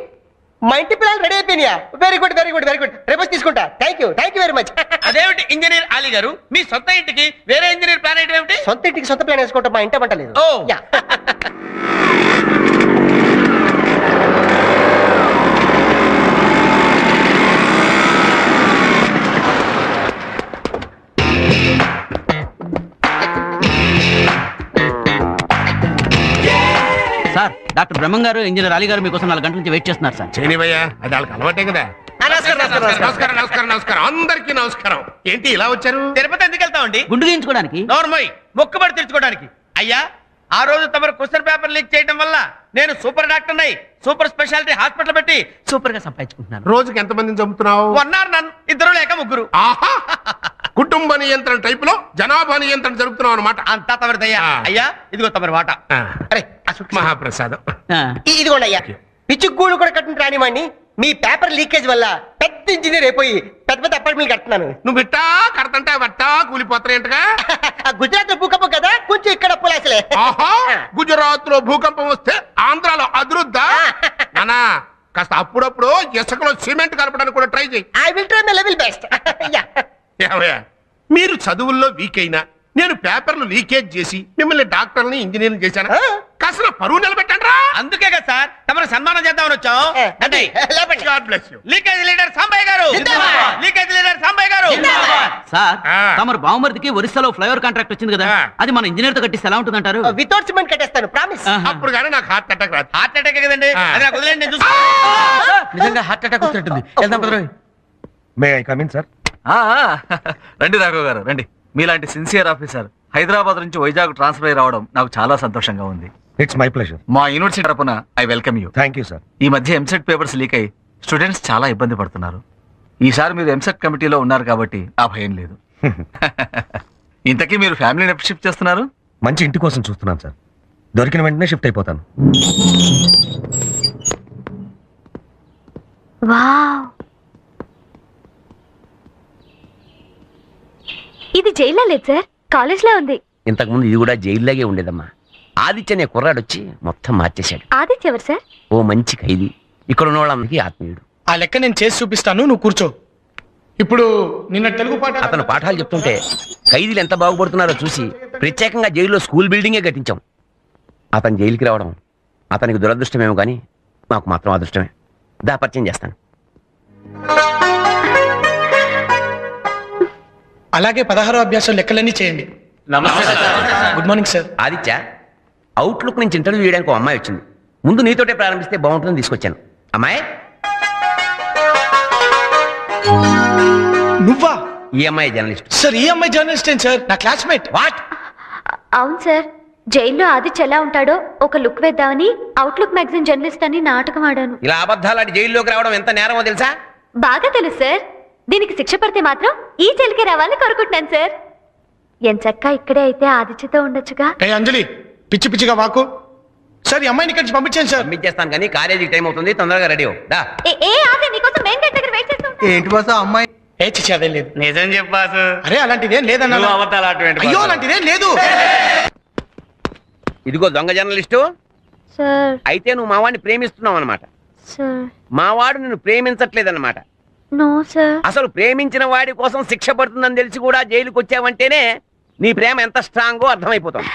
మా ఇంటి పిల్లలు రెడీ అయిపోయినాయా? Very good very good very good రేపు వచ్చి తీసుకుంటా. Thank you thank you very much అదేమిటి ఇంజనీర్ అలీ గారు? మీ సొంత ఇంటికి వేరే ఇంజనీర్ ప్లాన్ ఏంటి సొంత ఇంటికి సొంత ప్లాన్ వేసుకోవటం మా ఇంట వంటలేదు ఓ. యా (laughs) సార్ డాక్టర్ బ్రహ్మం గారు ఇంజనీర్ అలీ గారు మీకోసం నాలుగు గంటల నుంచి వెయిట్ చేస్తున్నారు సార్. చేయనివయ్యా అది వాళ్ళకి అలవాటే కదా. నమస్కారం నమస్కారం నమస్కారం. అందరికీ నమస్కారం. ఏంటి ఇలా వచ్చారు? తిరుపతి ఎందుకు వెళ్తామండి? గుండు గీయించుకోవడానికి. నోర్మోయ్ మొక్కుబడి తీర్చుకోవడానికి. అయ్యా ఆ రోజు తమరు క్వశ్చన్ పేపర్ లీక్ చేయడం వల్ల నేను సూపర్ డాక్టర్ నై సూపర్ స్పెషాలిటీ హాస్పిటల్ పెట్టి సూపర్గా సంపాదించుకుంటున్నాను. రోజుకి ఎంతమందిని చంపుతున్నావు? వన్ ఆర్ నన్ ఇద్దరు లేక ముగ్గురు. ఆహా! కుటుంబ నియంత్రణ టైప్లో జనాభా నియంత్రణ జరుపుతున్నావు అనమాట అంతా తమరిదయ్యా. అయ్యా ఇదిగో తమరి వాట. అరే మహాప్రసాదం. ఇదిగోండి అయ్యా పిచ్చుగూడు కూడా కట్టిన రానివ్వండి మీ పేపర్ లీకేజ్ వల్ల పెద్ద ఇంజనీర్ అయిపోయి పెద్ద పెద్ద అపార్ట్మెంట్ కడుతున్నాను. నువ్వు ఇట్టా కడతంటే వట్టా కూలిపోతాయంటగా (laughs) గుజరాత్లో భూకంపం కదా కొంచెం ఇక్కడ అప్పులాసలే ఆహా గుజరాత్లో భూకంపం వస్తే ఆంధ్రాలో అదురుద్దా? నానా కాస్త అప్పుడప్పుడు ఇసుకలో సిమెంట్ కలపడానికి కూడా ట్రై చేయి. I will try my level best మీరు చదువుల్లో వీక్ అయినా నేను పేపర్లు లీకేజ్ చేసి మిమ్మల్ని డాక్టర్ని ఇంజనీర్ని చేశాను? కాస్త నా పరువు నిలబెట్టండి రా అందుకే కదా సార్ తమరు సన్మానం చేద్దామని వచ్చాం. అంటే God bless you leakage leader Sambaiah గారు. లీకేజ్ లీడర్ సాంబయ్య గారు. సార్ తమరు బావమరిదికి ఒరిస్సాలో ఫ్లైఓవర్ కాంట్రాక్ట్ వచ్చింది కదా అది మన ఇంజనీర్తో కట్టిస్తే ఎలా ఉంటుందంటారు? వితౌట్ సిమెంట్ కట్టేస్తాను ప్రామిస్ అప్పుడు కానీ నాకు హార్ట్ అటాక్ రాదు. హార్ట్ అటాక్ కదండి? అది నాకు వదిలేండి నేను. నిజంగా హార్ట్ అటాక్ వచ్చినట్టుంది వెళ్దాం పదరా మే ఐ కమిన్ సార్ ఆ, ఆ, (laughs) రండి రాఘవ్ గారు రండి. మీలాంటి సిన్సియర్ ఆఫీసర్ హైదరాబాద్ నుంచి వైజాగ్ ట్రాన్స్ఫర్ అయి రావడం నాకు చాలా సంతోషంగా ఉంది. ఇట్స్ మై ప్లెజర్ మా యూనివర్సిటీ తరపున I welcome you thank you sir ఈ మధ్య ఎంసెట్ పేపర్స్ లీక్ అయి స్టూడెంట్స్ చాలా ఇబ్బంది పడుతున్నారు. ఈసారి మీరు ఎంసెట్ కమిటీలో ఉన్నారు కాబట్టి ఆ భయం లేదు. (laughs) ఇంతకీ మీరు ఫ్యామిలీని ఎప్పుడు షిఫ్ట్ చేస్తున్నారు? మంచి ఇంటి కోసం చూస్తున్నాను సార్ దొరికిన వెంటనే షిఫ్ట్ అయిపోతాను. వావ్! ఇది జైల్లో లేదు సార్. కాలేజ్లో ఉంది. ఇంతకుముందు ఇది కూడా జైల్లాగే ఉండేదమ్మా. ఆదిత్య అనే కుర్రాడు వచ్చి మొత్తం మార్చేశాడు. ఆదిత్య ఎవరు సార్? ఓ మంచి ఖైదీ. ఇక్కడ ఉన్న వాళ్ళందరికీ ఆత్మీయుడు. ఆ లెక్క నేను చేసి చూపిస్తాను నువ్వు కూర్చో. ఇప్పుడు నిన్న తెలుగు పాట అతను పాఠాలు చెప్తుంటే ఖైదీలు ఎంత బాగుపడుతున్నారో చూసి ప్రత్యేకంగా జైల్లో స్కూల్ బిల్డింగే కట్టించాం. అతను జైలుకి రావడం అతనికి దురదృష్టమేమో కానీ మాకు మాత్రం అదృష్టమే. దా పరిచయం చేస్తాను. అలాగే పదహారో అభ్యాసం లెక్కలన్నీ చేయండి. Good morning sir Aditya Outlook నుంచి ఇంటర్వ్యూ చేయడానికి ఒక అమ్మాయి వచ్చింది. ముందు నీతోటే ప్రారంభిస్తే బాగుంటుందని తీసుకొచ్చాను. అమ్మాయి? నువ్వా? ఈ అమ్మాయి జర్నలిస్ట్. సార్ ఈ అమ్మాయి జర్నలిస్ట్ ఏంటి సార్ నా క్లాస్మేట్ వాట్ అవును సార్ జైల్లో ఆదిత్య ఎలా ఉంటాడో ఒక లుక్ వేద్దామని అవుట్లుక్ మ్యాగజైన్ జర్నలిస్ట్ అని నాటకం ఆడాను. ఇలా అబద్ధాలాడి జైల్లోకి రావడం ఎంత నేరమో తెలుసా? బాగా తెలుసు సార్ దీనికి శిక్ష పడితే మాత్రం ఈ జైలుకే రావాలని కోరుకుంటున్నాను సార్. ఎంచక్క ఇక్కడే అయితే ఆదిత్యతో ఉండొచ్చుగా? ఏ అంజలి పిచ్చి పిచ్చిగా వాకు. సార్ ఈ అమ్మాయిని ఇక్కడి నుంచి పంపించాను సార్. పంపించేస్తాను కానీ కాలేజీకి టైం అవుతుంది తొందరగా రెడీ అవ్వు. దా. ఏ ఏ ఆది నీకోసం మెయిన్ గేట్ దగ్గర వెయిట్ చేస్తాం ఏంటి బాసు అమ్మాయి? ఏ చిచ్చి అదేం లేదు. నిజం చెప్పాసు అరే అలాంటిదేం లేదన్నా. నువ్వు అబద్ధాలు ఆడటం అయ్యో అలాంటిదేం లేదు. ఇదిగో దొంగ జర్నలిస్టు. సార్. అయితే నువ్వు మా వాడిని ప్రేమిస్తున్నావు అనమాట సార్ మావాడు నిన్ను ప్రేమించట్లేదన్నమాట. No sir. అసలు ప్రేమించిన వాడి కోసం శిక్ష పడుతుందని తెలిసి కూడా జైలుకి వచ్చావంటేనే నీ ప్రేమ ఎంత స్ట్రాంగో అర్థమైపోతుంది.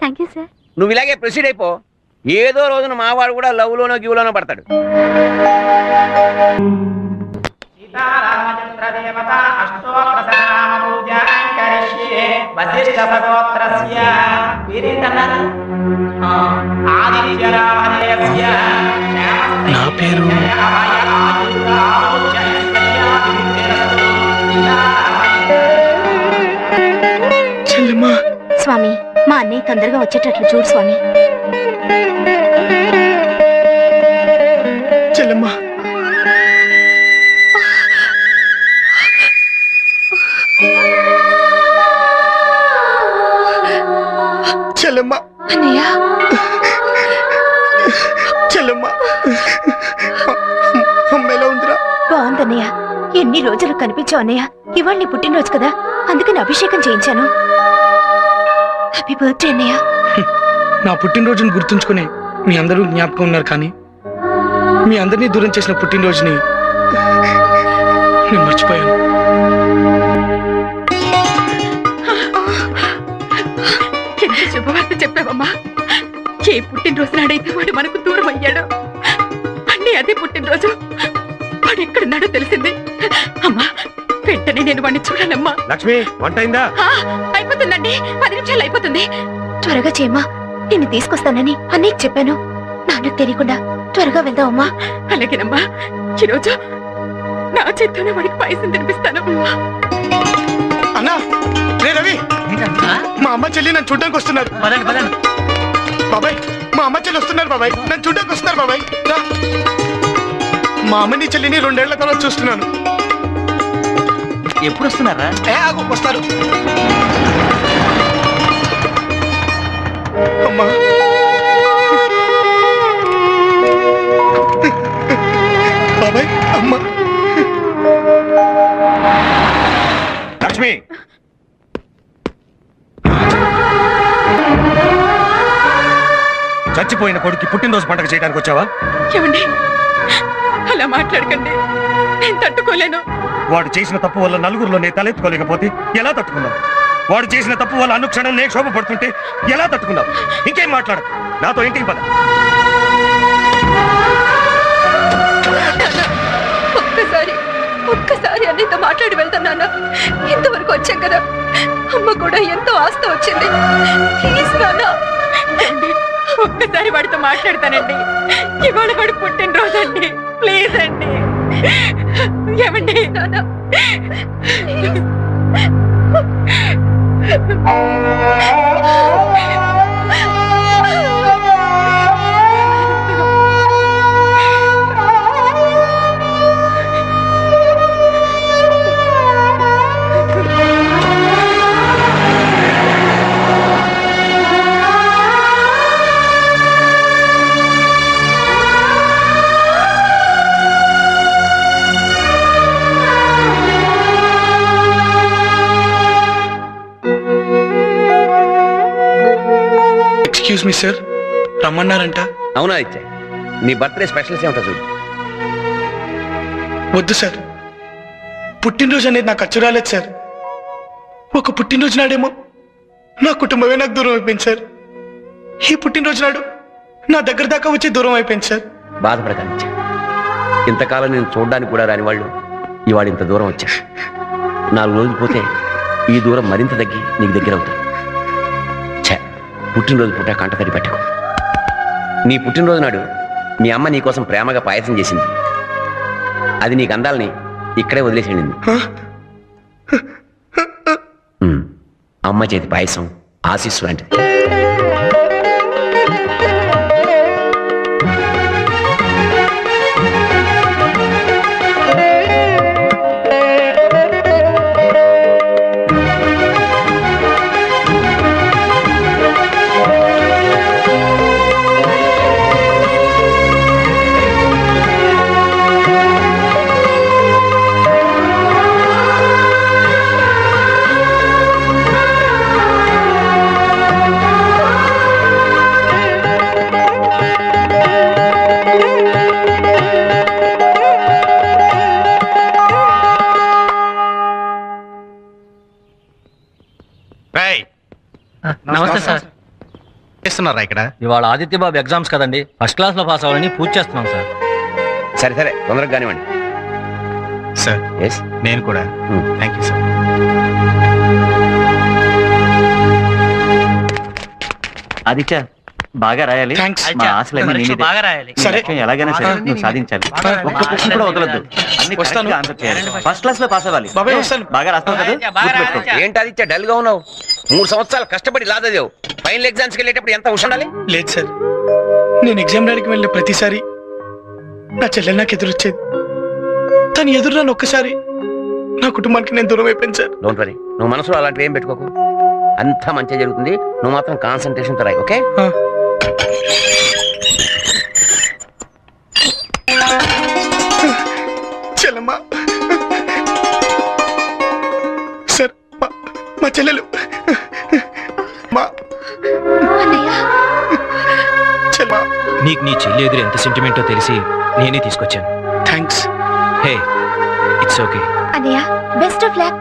థ్యాంక్ యూ సార్ నువ్వు ఇలాగే ప్రొసీడ్ అయిపో. ఏదో రోజున మావాడు కూడా లవ్ లోనో గివ్లోనో పడతాడు. నా పేరు స్వామి మా అన్నయ్య తొందరగా వచ్చేటట్లు చూడు స్వామి. చెల్లెమ్మా. చెల్లెమ్మా. అన్నయ్య. చెల్లెమ్మా. అమ్మ ఎలా ఉందిరా? బాగుందన్నయ్య. ఎన్ని రోజులు కనిపించావు అన్నయ్య? ఇవాళ నీ పుట్టినరోజు కదా. అందుకని అభిషేకం చేయించాను. హ్యాపీ బర్త్డే అన్నయ్య. నా పుట్టినరోజుని గుర్తుంచుకుని మీ అందరూ జ్ఞాపకం ఉన్నారు కానీ మీ అందరినీ దూరం చేసిన పుట్టినరోజుని నేను మర్చిపోయాను. ఎంత శుభవార్త చెప్పావమ్మా? ఏ పుట్టినరోజు నాడైతే వాడు మనకు దూరం అయ్యాడో? అన్నీ అదే పుట్టినరోజు. వాడు ఎక్కడున్నాడో తెలిసింది. అమ్మా వెంటనే నేను వాడిని చూడాలమ్మా. లక్ష్మి వంట అయిందా ఆ, అయిపోతుందండి. పది నిమిషాలు అయిపోతుంది. త్వరగా చేయమ్మా. నిన్ను తీసుకొస్తానని అన్నయ్యకి చెప్పాను. నాన్నకు తెలియకుండా త్వరగా వెళ్దామమ్మా. అలాగేనమ్మా. ఈరోజు నా చేత్తోనే వాడికి పాయసం తినిపిస్తాను అన్నా రే రవి. మా అమ్మ చెల్లి నన్ను చూడడానికి వస్తున్నారు. బాబాయ్ మా అమ్మ చెల్లి వస్తున్నారు బాబాయ్. నన్ను చూడడానికి వస్తున్నారు బాబాయ్. రా. మా అమ్మని చెల్లిని రెండేళ్ళ తర్వాత చూస్తున్నాను. ఎప్పుడు వస్తున్నారా వస్తారు అమ్మా. బాబాయ్ అమ్మ. లక్ష్మి. చచ్చిపోయిన కొడుకు పుట్టినరోజు పండగ చేయడానికి వచ్చావా? ఏమండి? అలా మాట్లాడకండి. నేను తట్టుకోలేను వాడు చేసిన తప్పు వల్ల నలుగురిలో నేను తలెత్తుకోలేకపోతే ఎలా తట్టుకున్నావు? వాడు చేసిన తప్పు వల్ల అనుక్షణం నేను శోభ పడుతుంటే ఎలా తట్టుకున్నావు? ఇంకేం మాట్లాడు. నాతో ఇంటికి పద. ఒక్కసారి ఒక్కసారి అన్నితో మాట్లాడి వెళ్తాను ఇంతవరకు వచ్చాం కదా. అమ్మ కూడా ఎంతో ఆస్తి వచ్చింది. ప్లీజ్ నాన్న. ఏమండి? ఒక్కసారి వాడితో మాట్లాడతానండి. ఇవాళ వాడు పుట్టినరోజు అండి ప్లీజ్ అండి. ఏమండి నాన్న ఎక్స్క్యూజ్ మీ సార్. రమ్మన్నారంట. అవునా ఇచ్చే నీ బర్త్డే స్పెషల్స్ ఏమిటో చూడు. వద్దు సార్. పుట్టినరోజు అనేది నాకు అచ్చు రాలేదు సార్. ఒక పుట్టినరోజు నాడేమో నా కుటుంబమే నాకు దూరం అయిపోయింది సార్. ఈ పుట్టినరోజు నాడు నా దగ్గర దాకా వచ్చి దూరం అయిపోయింది సార్. బాధపడకండి ఇంతకాలం నేను చూడడానికి కూడా రాని వాళ్ళు ఇవాళ ఇంత దూరం వచ్చా నాలుగు రోజులు పోతే ఈ దూరం మరింత తగ్గి నీకు దగ్గర అవుతుంది. పుట్టినరోజు పూట కంట తడి పెట్టకు. నీ పుట్టినరోజు నాడు మీ అమ్మ నీకోసం ప్రేమగా పాయసం చేసింది. అది నీకు అందాలని ఇక్కడే వదిలేసేయండి. అమ్మ చేతి పాయసం ఆశీస్సు లాంటిది. చేస్తున్నారా ఇక్కడ? ఇవాళ ఆదిత్య బాబు ఎగ్జామ్స్ కదండి. ఫస్ట్ క్లాస్లో పాస్ అవ్వాలని పూజ చేస్తున్నాం సార్. సరే సరే తొందరగా కానివ్వండి. సార్ ఎస్ నేను కూడా. థ్యాంక్ యూ సార్ ఆదిత్య బాగా రాయాలి. మా ఆశలన్నీ నీ మీదే. బాగా రాయాలి. లక్ష్యం ఎలాగైనా సరే నువ్వు సాధించాలి. ఒక్క క్వశ్చన్ కూడా వదలొద్దు. అన్ని వస్తాను. ఆన్సర్ చేయాలి. ఫస్ట్ క్లాస్లో పాస్ అవ్వాలి. బాబాయ్, వస్తాను. బాగా రాస్తావు కదా? గుర్తుపెట్టుకో. ఏంటి ఆదిత్య డల్గా ఉన్నావు? మూడు సంవత్సరాలు కష్టపడి లాదదేవు ఫైనల్ ఎగ్జామ్స్కి వెళ్ళేటప్పుడు ఎంత ఉండాలి? లేదు సార్. నేను ఎగ్జామ్ రాయడానికి వెళ్ళిన ప్రతిసారి నా చెల్లెలు నాకు ఎదురొచ్చేది. తను ఎదురు నన్ను ఒక్కసారి నా కుటుంబానికి నేను దూరం అయిపోయాను సార్. డోంట్ వరీ నువ్వు మనసులో అలాంటివి ఏం పెట్టుకోకు. అంతా మంచిగా జరుగుతుంది. నువ్వు మాత్రం కాన్సన్ట్రేషన్తో రాయి ఓకే? చెల్లమ్మ. సార్ మా- మా చెల్లెలు. మా చెల్లెమ్మ. నీకు నీ చెల్లి ఎదురు ఎంత సెంటిమెంటో తెలిసి నేనే తీసుకొచ్చాను. థ్యాంక్స్ హే ఇట్స్ ఓకే అన్నయ్య బెస్ట్ ఆఫ్ లక్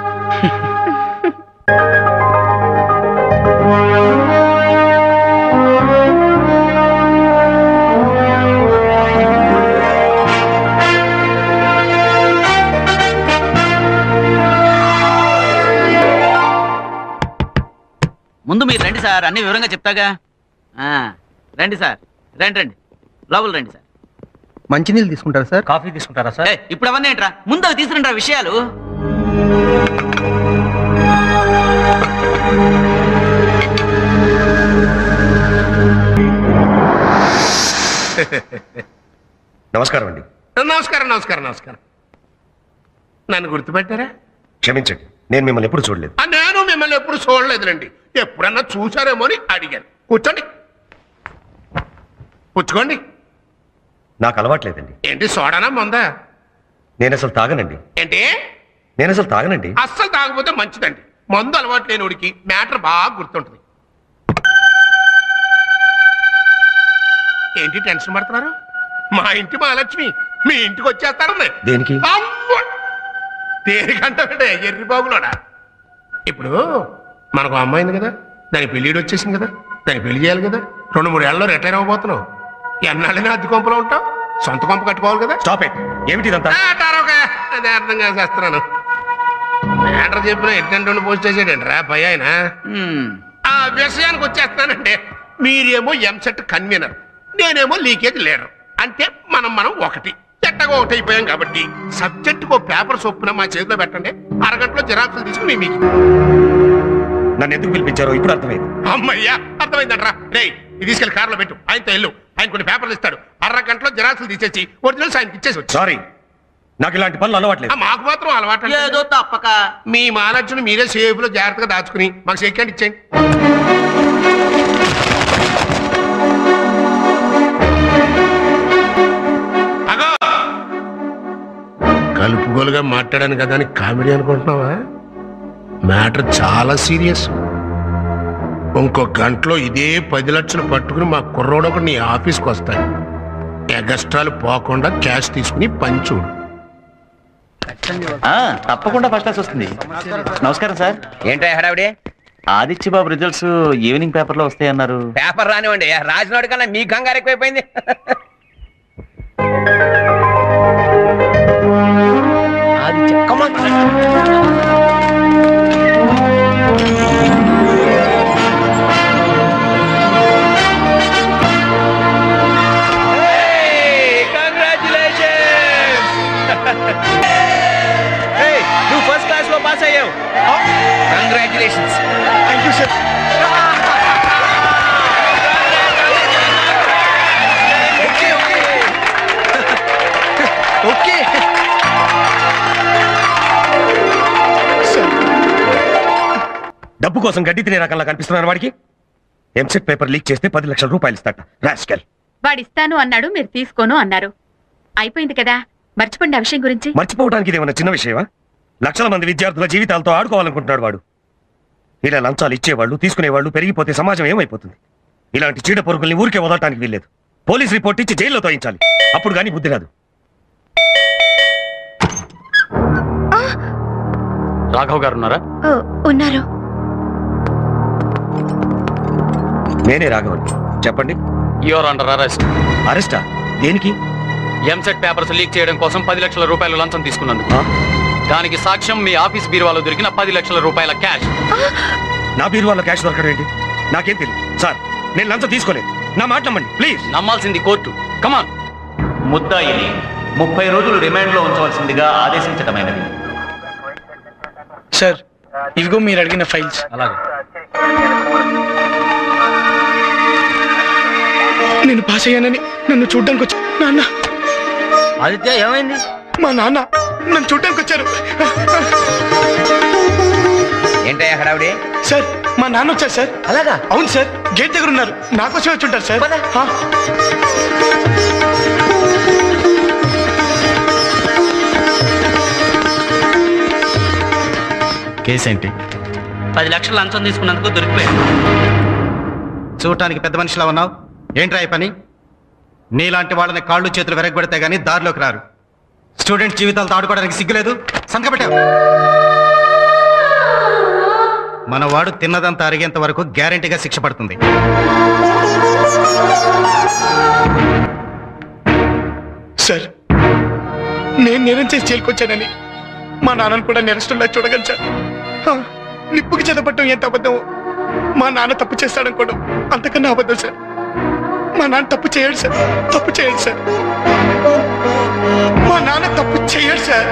మీరు రండి సార్ అన్ని వివరంగా చెప్తాగా. ఆ, రండి సార్ రండి రండి. లోపల రండి సార్. మంచినీళ్ళు తీసుకుంటారా సార్? కాఫీ తీసుకుంటారా సార్? ఏయ్, ఇప్పుడు అవన్నీ ఏంట్రా? ముందు అవి తీసుకురండి విషయాలు. నమస్కారం అండి. నమస్కారం నమస్కారం నమస్కారం. నన్ను గుర్తుపెట్టారా? క్షమించండి నేను మిమ్మల్ని ఎప్పుడు చూడలేదు. నేను మిమ్మల్ని ఎప్పుడు చూడలేదులేండి. ఎప్పుడన్నా చూసారేమో అని అడిగాను. కూర్చోండి. పుచ్చుకోండి. నాకు అలవాట్లేదండి. ఏంటి సోడానా మొందా? నేను అసలు తాగనండి. ఏంటి? నేను అసలు తాగనండి. అస్సలు తాగకపోతే మంచిదండి. మందు అలవాటు లేనివాడికి మ్యాటర్ బాగా గుర్తుంటుంది. ఏంటి టెన్షన్ పడుతున్నారు? మా ఇంటి మహాలక్ష్మి మీ ఇంటికి వచ్చేస్తారండి దేనికి! దేనికంటే ఎర్రి బాగులోడా ఇప్పుడు మనకు అమ్మాయి ఉంది కదా? దాని పెళ్ళిడు వచ్చేసింది కదా? దాని పెళ్ళి చేయాలి కదా? రెండు మూడు ఏళ్ళలో రిటైర్ అవ్వబోతున్నావు. ఎన్నాళ్ళైనా అద్దె కొంపలో ఉంటావు? సొంత కొంప కట్టుకోవాలి కదా? స్టాప్ ఇట్ ఏమిటి ఇదంతా? ఆ, టారోకా. అదే అర్థం చేసేస్తున్నాను మ్యాటర్ చెప్పిన ఎట్టంటే పోస్ట్ చేసాడండి రా పై ఆయన. ఆ విషయానికి వచ్చేస్తానంటే మీరేమో ఎంసెట్ కన్వీనర్ నేనేమో లీకేజ్ లీడర్. అంటే మనం మనం ఒకటి. ఎట్టగా ఒకటి అయిపోయాం కాబట్టి సబ్జెక్టుకు పేపర్ చొప్పున మా చేతిలో పెట్టండి. అరగంటలో జిరాక్సులు తీసుకుని మీకు నన్ను ఎందుకు పిలిపించారో ఇప్పుడు అర్థమైంది. అమ్మయ్యా అర్థమైందంట్రా. రే ఇది తీసుకెళ్ళి కారులో పెట్టు. ఆయనతో వెళ్ళు. ఆయన కొన్ని పేపర్లు ఇస్తాడు. అరగంటలో జిరాక్సులు తీసేసి ఒరిజినల్స్ ఆయనకి ఇచ్చేసి వచ్చి సారీ నాకు ఇలాంటి పనులు అలవాట్లేదు. మాకు మాత్రం అలవాటు ఏదో తప్పక. మీ మానచ్చుని మీరే సేఫ్లో జాగ్రత్తగా దాచుకుని మాకు సెకండ్ ఇచ్చేయండి. అగో! కలుపుగోలుగా మాట్లాడాను కదా అని కామెడీ అనుకుంటున్నావా? మ్యాటర్ చాలా సీరియస్. ఇంకో గంటలో ఇదే పది లక్షలు పట్టుకుని మా కుర్రోడు ఒకడు నీ ఆఫీస్కి వస్తాడు. ఎగస్ట్రాలు పోకుండా క్యాష్ తీసుకుని పంచుడు ఆ, తప్పకుండా ఫస్ట్ క్లాస్ వస్తుంది. నమస్కారం సార్. ఏంటో హడావిడే? ఆదిత్య బాబు రిజల్ట్స్ ఈవినింగ్ పేపర్లో వస్తాయన్నారు. పేపర్ రానివ్వండి. రాజనాడు కన్నా మీ కంగారు ఎక్కువైపోయింది. Congratulations thank you sir okay డబ్బు కోసం గడ్డి తినే రకంలా కనిపిస్తున్నాను వాడికి. ఎంసెట్ పేపర్ లీక్ చేస్తే పది లక్షల రూపాయలు ఇస్తాట. రాస్కెల్. వాడిస్తాను అన్నాడు మీరు తీసుకోను అన్నారు. అయిపోయింది కదా. మర్చిపోండి ఆ విషయం గురించి. మర్చిపోవడానికి ఇదేమన్నా చిన్న విషయమా? లక్షల మంది విద్యార్థుల జీవితాలతో ఆడుకోవాలనుకుంటున్నాడు వాడు. ఇలా లంచాలు ఇచ్చేవాళ్ళు తీసుకునేవాళ్ళు పెరిగిపోతే సమాజం ఏమైపోతుంది? ఇలాంటి చీడ పొరుగుల్ని ఊరికే వదలటానికి వీల్లేదు. పోలీస్ రిపోర్ట్ ఇచ్చి జైల్లో తోయించాలి. అప్పుడు కానీ బుద్ధి రాదు రాఘవ్ గారు ఉన్నారా? ఓ, ఉన్నారు. నేనే రాఘవన్. చెప్పండి. You're under arrest. అరెస్టా? దేనికి? ఎంసెట్ పేపర్స్ లీక్ చేయడం కోసం పది లక్షల రూపాయలు లంచం తీసుకున్నందుకు. దానికి సాక్ష్యం మీ ఆఫీస్ బీరువాలో దొరికిన పది లక్షల రూపాయల క్యాష్. నా బీరువాలో క్యాష్ దొరకడం ఏంటి నాకేం తెలియదు సార్ నేను లంచం తీసుకోలేదు. నా మాట నమ్మండి ప్లీజ్. నమ్మాల్సింది కోర్టు. కమాన్ ముద్దాయిని ముప్పై రోజులు రిమాండ్లో ఉంచవలసిందిగా ఆదేశించటమైనది. సార్ ఇవిగో మీరు అడిగిన ఫైల్స్. అలాగే. నేను పాస్ అయ్యానని నన్ను చూడ్డానికి వచ్చా నాన్న. ఆదిత్య ఏమైంది? మా నాన్న నన్ను చూడ్డానికి వచ్చారు. ఏంటయ్యా హడావిడి? సార్ మా నాన్న వచ్చారు సార్. అలాగా? అవును సార్ గేట్ దగ్గర ఉన్నారు. నాకోసమే వచ్చి ఉంటారు సార్. ఆ. కేసు ఏంటి? పది లక్షలు లంచం తీసుకున్నందుకు దొరికిపోయాడు చూడటానికి పెద్ద మనిషిలా ఉన్నావు? ఏంట్రా ఈ పని? నీలాంటి వాళ్ళని కాళ్ళు చేతులు వెరగబెడితే గానీ దారిలోకి రారు. స్టూడెంట్ జీవితాలతో ఆడుకోవడానికి సిగ్గులేదు. సంతకపెట్టావు మన వాడు తిన్నదంతా అరిగేంత వరకు గ్యారంటీగా శిక్ష పడుతుంది. సార్ నేను నేరం చేసి చేరుకొచ్చానని మా నాన్నను కూడా నేరస్తుల్లా చూడగలను సార్. నిప్పుకి చదవటం ఎంత అబద్ధం మా నాన్న తప్పు చేస్తాడనుకోవడం అంతకన్నా అబద్ధం సార్. మా నాన్న తప్పు చేయడు సార్. తప్పు చేయడు సార్. మా నాన్న తప్పు చేయడు సార్.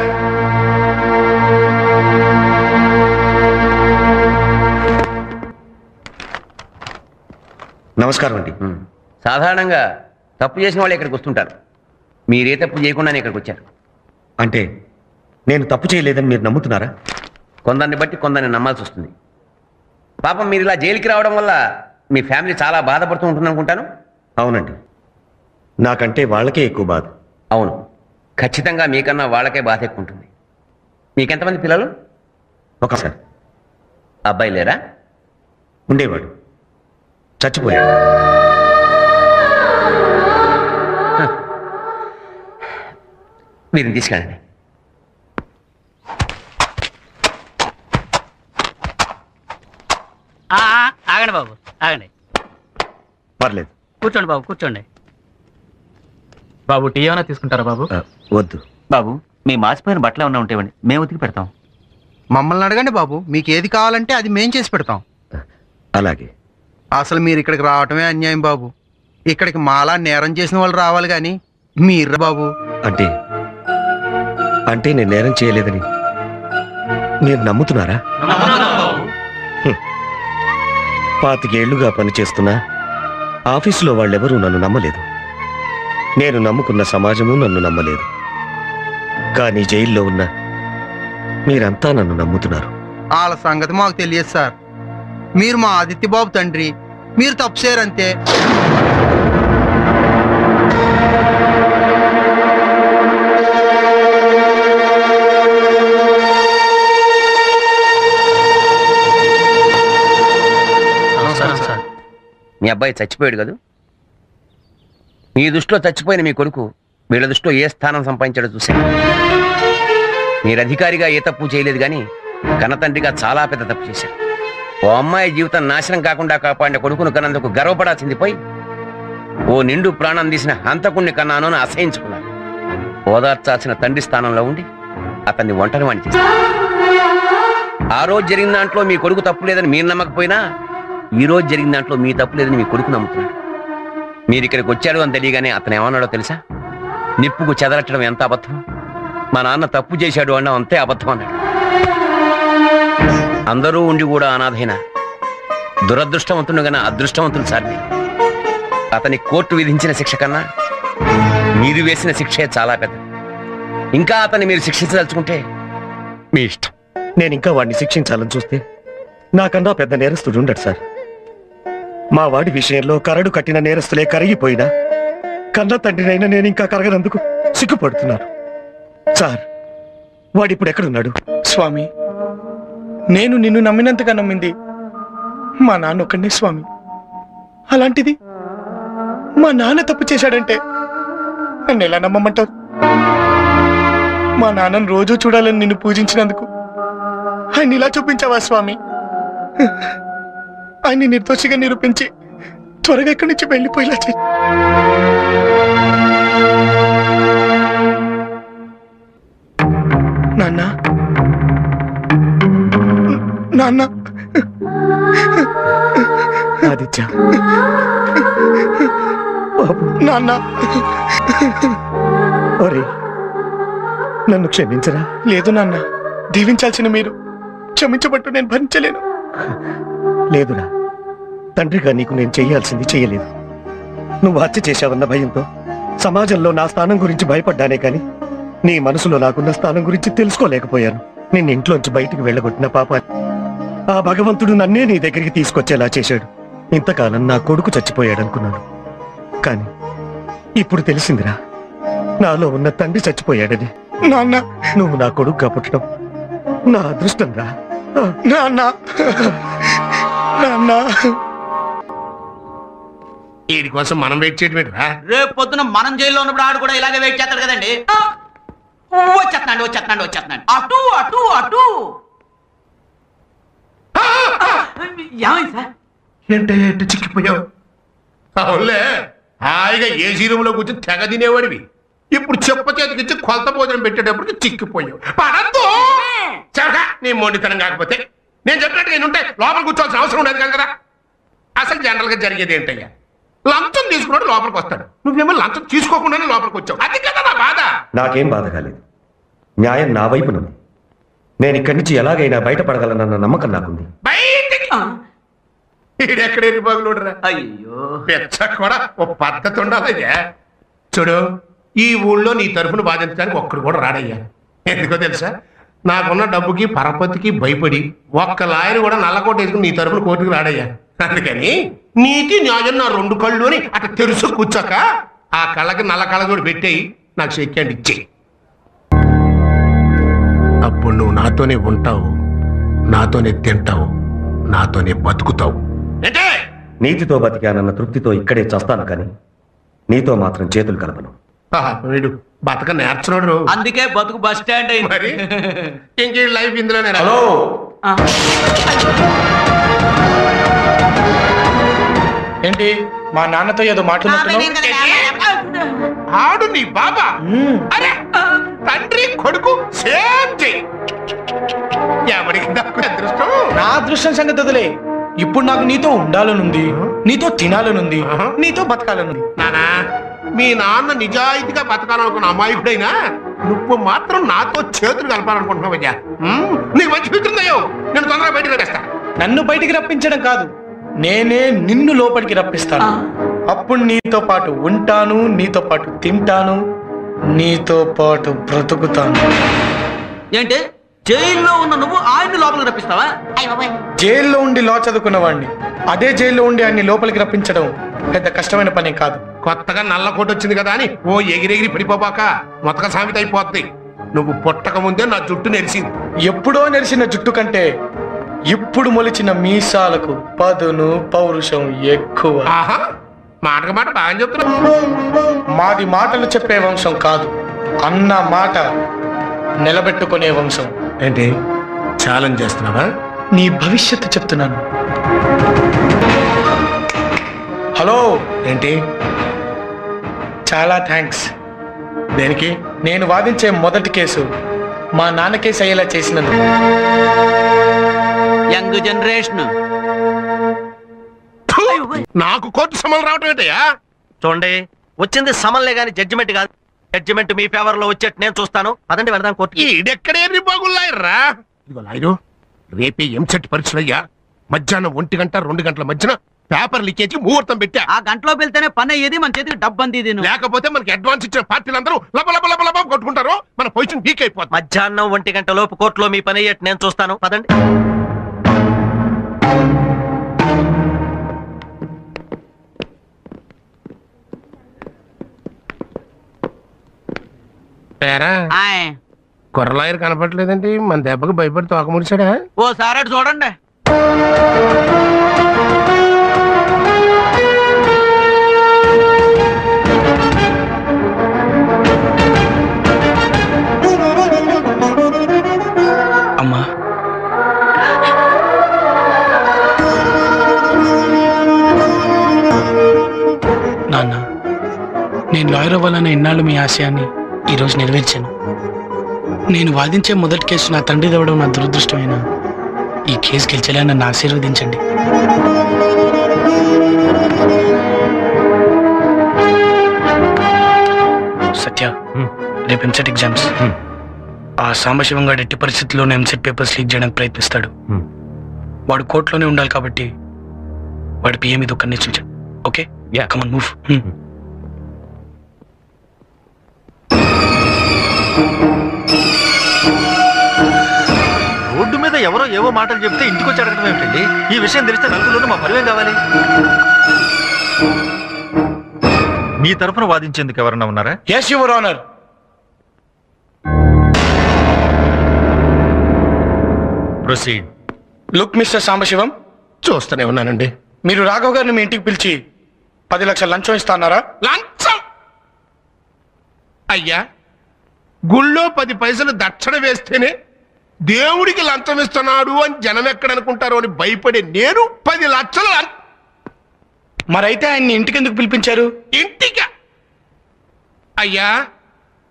నమస్కారం అండి. సాధారణంగా తప్పు చేసిన వాళ్ళు ఇక్కడికి వస్తుంటారు. మీరే తప్పు చేయకుండానే ఇక్కడికి వచ్చారు. అంటే నేను తప్పు చేయలేదని మీరు నమ్ముతున్నారా? కొందరిని బట్టి కొందరిని నమ్మాల్సి వస్తుంది. పాపం మీరు ఇలా జైలుకి రావడం వల్ల మీ ఫ్యామిలీ చాలా బాధపడుతూ ఉంటుంది అనుకుంటాను అవునండి. నాకంటే వాళ్ళకే ఎక్కువ బాధ. అవును. ఖచ్చితంగా మీకన్నా వాళ్ళకే బాధ ఎక్కువ ఉంటుంది మీకెంతమంది పిల్లలు? ఒకసారి అబ్బాయి లేరా? ఉండేవాడు. చచ్చిపోయాడు. వీరిని తీసుకెళ్ళండి. ఆగండి బాబు. ఆగండి. పర్లేదు. కూర్చోండి బాబు కూర్చోండి. బాబు టీ ఏమైనా తీసుకుంటారా బాబు? వద్దు. బాబు మీ మాసిపోయిన బట్టలు ఏమన్నా ఉంటేవండి మేము ఉతికి పెడతాం. మమ్మల్ని అడగండి బాబు మీకు ఏది కావాలంటే అది మేం చేసి పెడతాం. అలాగే. అసలు మీరు ఇక్కడికి రావటమే అన్యాయం బాబు. ఇక్కడికి మాలా నేరం చేసిన వాళ్ళు రావాలి కానీ మీరు బాబు. అంటే అంటే నేను నేరం చేయలేదని మీరు నమ్ముతున్నారా. పాతికేళ్ళుగా పనిచేస్తున్నా ఆఫీసులో వాళ్ళెవరూ నన్ను నమ్మలేదు. నేను నమ్ముకున్న సమాజము నన్ను నమ్మలేదు. కానీ జైల్లో ఉన్న మీరంతా నన్ను నమ్ముతున్నారు. వాళ్ళ సంగతి మాకు తెలియదు సార్. మీరు మా ఆదిత్య బాబు తండ్రి. మీరు తప్పు చేయరంతే. మీ అబ్బాయి చచ్చిపోయాడు కదూ? మీ దృష్టిలో చచ్చిపోయిన మీ కొడుకు వీళ్ళ దృష్టిలో ఏ స్థానం సంపాదించాడో చూశాను. మీరు అధికారిగా ఏ తప్పు చేయలేదు కానీ కన్నతండ్రిగా చాలా పెద్ద తప్పు చేశారు. ఓ అమ్మాయి జీవితం నాశనం కాకుండా కాపాడిన కొడుకును కన్నందుకు గర్వపడాల్సింది పోయి ఓ నిండు ప్రాణం తీసిన హంతకుణ్ణి కన్నాను అని అసహించుకున్నాను ఓదార్చాల్సిన తండ్రి స్థానంలో ఉండి అతన్ని ఒంటరి వాణి చేశాను ఆ రోజు జరిగిన దాంట్లో మీ కొడుకు తప్పు లేదని మీరు నమ్మకపోయినా ఈ రోజు జరిగిన దాంట్లో మీ తప్పు లేదని మీ కొడుకు నమ్ముతున్నాడు. మీరు ఇక్కడికి వచ్చాడు అని తెలియగానే అతను ఏమన్నాడో తెలుసా? నిప్పుకు చెదరట్టడం ఎంత అబద్ధం? మా నాన్న తప్పు చేశాడు అన్న అంతే అబద్ధం అన్నాడు. అందరూ ఉండి కూడా అనాథైన దురదృష్టవంతుడు గన అదృష్టవంతుడు సార్ అతని కోర్టు విధించిన శిక్ష కన్నా మీరు వేసిన శిక్షే చాలా పెద్ద ఇంకా అతన్ని మీరు శిక్షించదలుచుకుంటే మీ ఇష్టం. నేను ఇంకా వాడిని శిక్షించాలని చూస్తే నాకన్నా పెద్ద నేరస్తుడు ఉండడు సార్. మా వాడి విషయంలో కరడు కట్టిన నేరస్తులే కరిగిపోయినా కన్న తండ్రినైనా నేను ఇంకా కరగనందుకు సిగ్గుపడుతున్నాను. సార్ వాడిప్పుడు ఎక్కడున్నాడు? స్వామి నేను నిన్ను నమ్మినంతగా నమ్మింది మా నాన్న ఒక్కడే స్వామి. అలాంటిది మా నాన్న తప్పు చేశాడంటే నన్ను ఎలా నమ్మమంటావు? మా నాన్నను రోజు చూడాలని నిన్ను పూజించినందుకు ఆయన ఇలా చూపించావా స్వామి? ఆయన్ని నిర్దోషిగా నిరూపించి త్వరగా ఇక్కడి నుంచి వెళ్ళిపోయేలా చెయ్యి నాన్న. నాన్న. ఆదిత్య. నాన్న. ఒరే నన్ను క్షమించరా? లేదు నాన్న. దీవించాల్సిన మీరు. క్షమించబట్టు నేను భరించలేను. (laughs) లేదురా. తండ్రిగా నీకు నేను చెయ్యాల్సింది చెయ్యలేదు నువ్వు హత్య చేశావన్న భయంతో సమాజంలో నా స్థానం గురించి భయపడ్డానే కానీ నీ మనసులో నాకున్న స్థానం గురించి తెలుసుకోలేకపోయాను. నిన్ను ఇంట్లోంచి బయటికి వెళ్ళగొట్టిన పాప ఆ భగవంతుడు నన్నే నీ దగ్గరికి తీసుకొచ్చేలా చేశాడు. ఇంతకాలం నా కొడుకు చచ్చిపోయాడనుకున్నాను. కానీ ఇప్పుడు తెలిసిందిరా నాలో ఉన్న తండ్రి చచ్చిపోయాడని. నాన్న. నువ్వు నా కొడుకుగా పుట్టడం నా అదృష్టం రా నాన్న. నాన్న. వీడి కోసం మనం వెయిట్ చేయడం ఏంట్రా రేపు పొద్దున మనం జైల్లో ఉన్నప్పుడు ఆడు కూడా ఇలాగే వెయిట్ చేస్తాడు కదండి. వచ్చేస్తున్నాడు వచ్చేస్తున్నాడు వచ్చేస్తున్నాడు. అటు అటు అటు. ఏమైంది సార్? ఏంటే ఎట్టు చిక్కిపోయావు? అవునులే హాయిగా ఏసీ రూమ్లో కూర్చొని తెగ తినేవాడివి. ఇప్పుడు చెప్ప చేతికిచ్చి కొలత భోజనం పెట్టేటప్పటికి చిక్కిపోయావు. పడద్దు! నీ మొండితనం కాకపోతే నేను చెప్పినట్టుగా నేను ఉంటే లోపల కూర్చోవాల్సిన అవసరం ఉండదు కదా కదా. అసలు జనరల్గా జరిగేది ఏంటయ్యా? లంచం తీసుకున్నాడు లోపలికి వస్తాడు. నువ్వేమో లంచం తీసుకోకుండానే లోపలికి వచ్చావు. అది కదా నా బాధ. నాకేం బాధ కాలేదు. న్యాయం నా వైపునుంది నేను ఇక్కడి నుంచి ఎలాగైనా బయటపడగలనన్న నమ్మకం నాకుంది. బయటికి. ఈడెక్కడ ఎరిబాగులోడరా అయ్యో. పెచ్చ కూడా ఓ పద్ధతి ఉండాలయ్యా చూడు ఈ ఊళ్ళో నీ తరఫున బాధించడానికి ఒక్కడు కూడా రాడయ్యా. ఎందుకో తెలుసా? నాకున్న డబ్బుకి పరపతికి భయపడి ఒక్క లాయర్ కూడా నల్లకోట వేసుకుని నీ తరఫున కోర్టుకు రాడయ్యా. అందుకని నీతి న్యాయం నా రెండు కళ్ళు అని అట్లా తెలుసు కూర్చోక ఆ కళ్ళకి నల్ల కళ్ళ కూడా పెట్టేయి నాకు చెక్కండి ఇచ్చేయి. అప్పుడు నువ్వు నాతోనే ఉంటావు నాతోనే తింటావు నాతోనే బతుకుతావు. నీతితో బతికానన్న తృప్తితో ఇక్కడే చస్తాను కానీ నీతో మాత్రం చేతులు కలపను. వీడు బతక నేర్చున్నాడు. అందుకే బతుకు బస్ స్టాండ్ అయింది. మరి? ఇంకే లైఫ్ ఇందులోనే. హలో. ఏంటి? మా నాన్నతో ఏదో మాట్లాడుతున్నావు? ఆడు నీ బాబా. అరే తండ్రి కొడుకు సేమ్ చెయ్యి ఎవరికి అదృష్టం? నా అదృష్టం సంగతి వదిలే. ఇప్పుడు నాకు నీతో ఉండాలనుంది. నీతో తినాలనుంది. నీతో బతకాలనుంది. నానా మీ నాన్న నిజాయితీగా బతకాలనుకున్న అమాయకుడైనా నువ్వు మాత్రం నాతో చేతులు కలపాలనుకుంటున్నావయ్యా ఉమ్, నీకు మంచి మిత్రుందయ్యో నేను తొందరగా బయటకు పెట్టేస్తా నన్ను బయటికి రప్పించడం కాదు నేనే నిన్ను లోపలికి రప్పిస్తాను. అప్పుడు నీతో పాటు ఉంటాను నీతో పాటు తింటాను నీతో పాటు బ్రతుకుతాను. ఏంటి? జైల్లో ఉన్న నువ్వు ఆయన్ని లోపలికి రప్పిస్తావా? జైల్లో ఉండి లా చదువుకున్న వాడిని అదే జైల్లో ఉండి ఆయన్ని లోపలికి రప్పించడం పెద్ద కష్టమైన పని కాదు. కొత్తగా నల్ల కోట వచ్చింది కదా అని ఓ ఎగిరెగిరి పడిపోబాక మొత్తక సామెత అయిపోద్ది. నువ్వు పుట్టక ముందే నా జుట్టు నెరిసింది. ఎప్పుడో నెరిసిన జుట్టు కంటే ఇప్పుడు మొలిచిన మీసాలకు పదును పౌరుషం ఎక్కువ. ఆహా మాటకు మాట బాగా చెప్తున్నా మాది మాటలు చెప్పే వంశం కాదు అన్న మాట నిలబెట్టుకునే వంశం. ఏంటి? ఛాలెంజ్ చేస్తున్నావా? నీ భవిష్యత్తు చెప్తున్నాను. హలో? ఏంటి? చాలా థ్యాంక్స్ దేనికి? నేను వాదించే మొదటి కేసు మా నాన్న కేసు అయ్యేలా చేసినందుకు. యంగ్ జనరేషన్ నాకు కోర్టు సమయం రావటం ఏంటయ్యా? చూడండి వచ్చింది సమన్లే గాని జడ్జిమెంట్ కాదు. జడ్జిమెంట్ మీ ఫేవర్లో వచ్చేట్టు నేను చూస్తాను. అదండి వెళ్దాం కోర్టు ఈడెక్కడే బాగున్నాయర్రా ఇదిగో లాయరు రేపే ఎంసెట్ పరీక్షలయ్యా. మధ్యాహ్నం ఒంటి గంట రెండు గంటల మధ్యన పేపర్ లీకేజ్ ముహూర్తం పెట్టా. ఆ గంటలో వెళ్తేనే పని అయ్యేది మన చేతికి డబ్బు అంది లేకపోతే మనకి అడ్వాన్స్ ఇచ్చిన పార్టీలందరూ లబ లబ లబ లబ కొట్టుకుంటారు. మన పొజిషన్ వీక్ అయిపోతుంది మధ్యాహ్నం ఒంటి గంట లోపు కోర్టులో మీ పని అయ్యేట్టు నేను చూస్తాను. పదండి. పేరా? కుర్రలాయర్ కనపడలేదండి. మన దెబ్బకి భయపడి తోక ముడిచాడా ఓ సార్ అటు చూడండి. నేను లాయర్ అవ్వాలన్న ఇన్నాళ్ళు మీ ఆశయాన్ని ఈరోజు నెరవేర్చాను. నేను వాదించే మొదటి కేసు నా తండ్రి దవ్వడం నా దురదృష్టమైన ఈ కేసు గెలిచేలా నన్ను ఆశీర్వదించండి. సత్య రేపు ఎంసెట్ ఎగ్జామ్స్. ఆ సాంబశివం గారు ఎట్టి పరిస్థితుల్లోనే ఎంసెట్ పేపర్స్ లీక్ చేయడానికి ప్రయత్నిస్తాడు. వాడు కోర్టులోనే ఉండాలి కాబట్టి వాడి పిఏ మీద ఒక నిశ్చించండి okay? Come on move road మీద ఎవరో ఏవో మాటలు చెప్తే ఇంటికి వచ్చి అడగడం ఏమిటండి? ఈ విషయం తెలిస్తే నలుగురు మా పరివేం కావాలి. మీ తరఫున వాదించేందుకు ఎవరన్నా ఉన్నారా? Yes your honour proceed. Look mister Sambasivam చూస్తూనే ఉన్నానండి. మీరు రాఘవ్ గారిని మీ ఇంటికి పిలిచి పది లక్షల లంచం ఇస్తాన్నారా లంచం! అయ్యా గుళ్ళో పది పైసలు దక్షిణ వేస్తేనే దేవుడికి లంచం ఇస్తున్నాడు అని జనం ఎక్కడనుకుంటారో అని భయపడే నేను పది లక్షలు మరైతే ఆయన్ని ఇంటికి ఎందుకు పిలిపించారు? ఇంటిక? అయ్యా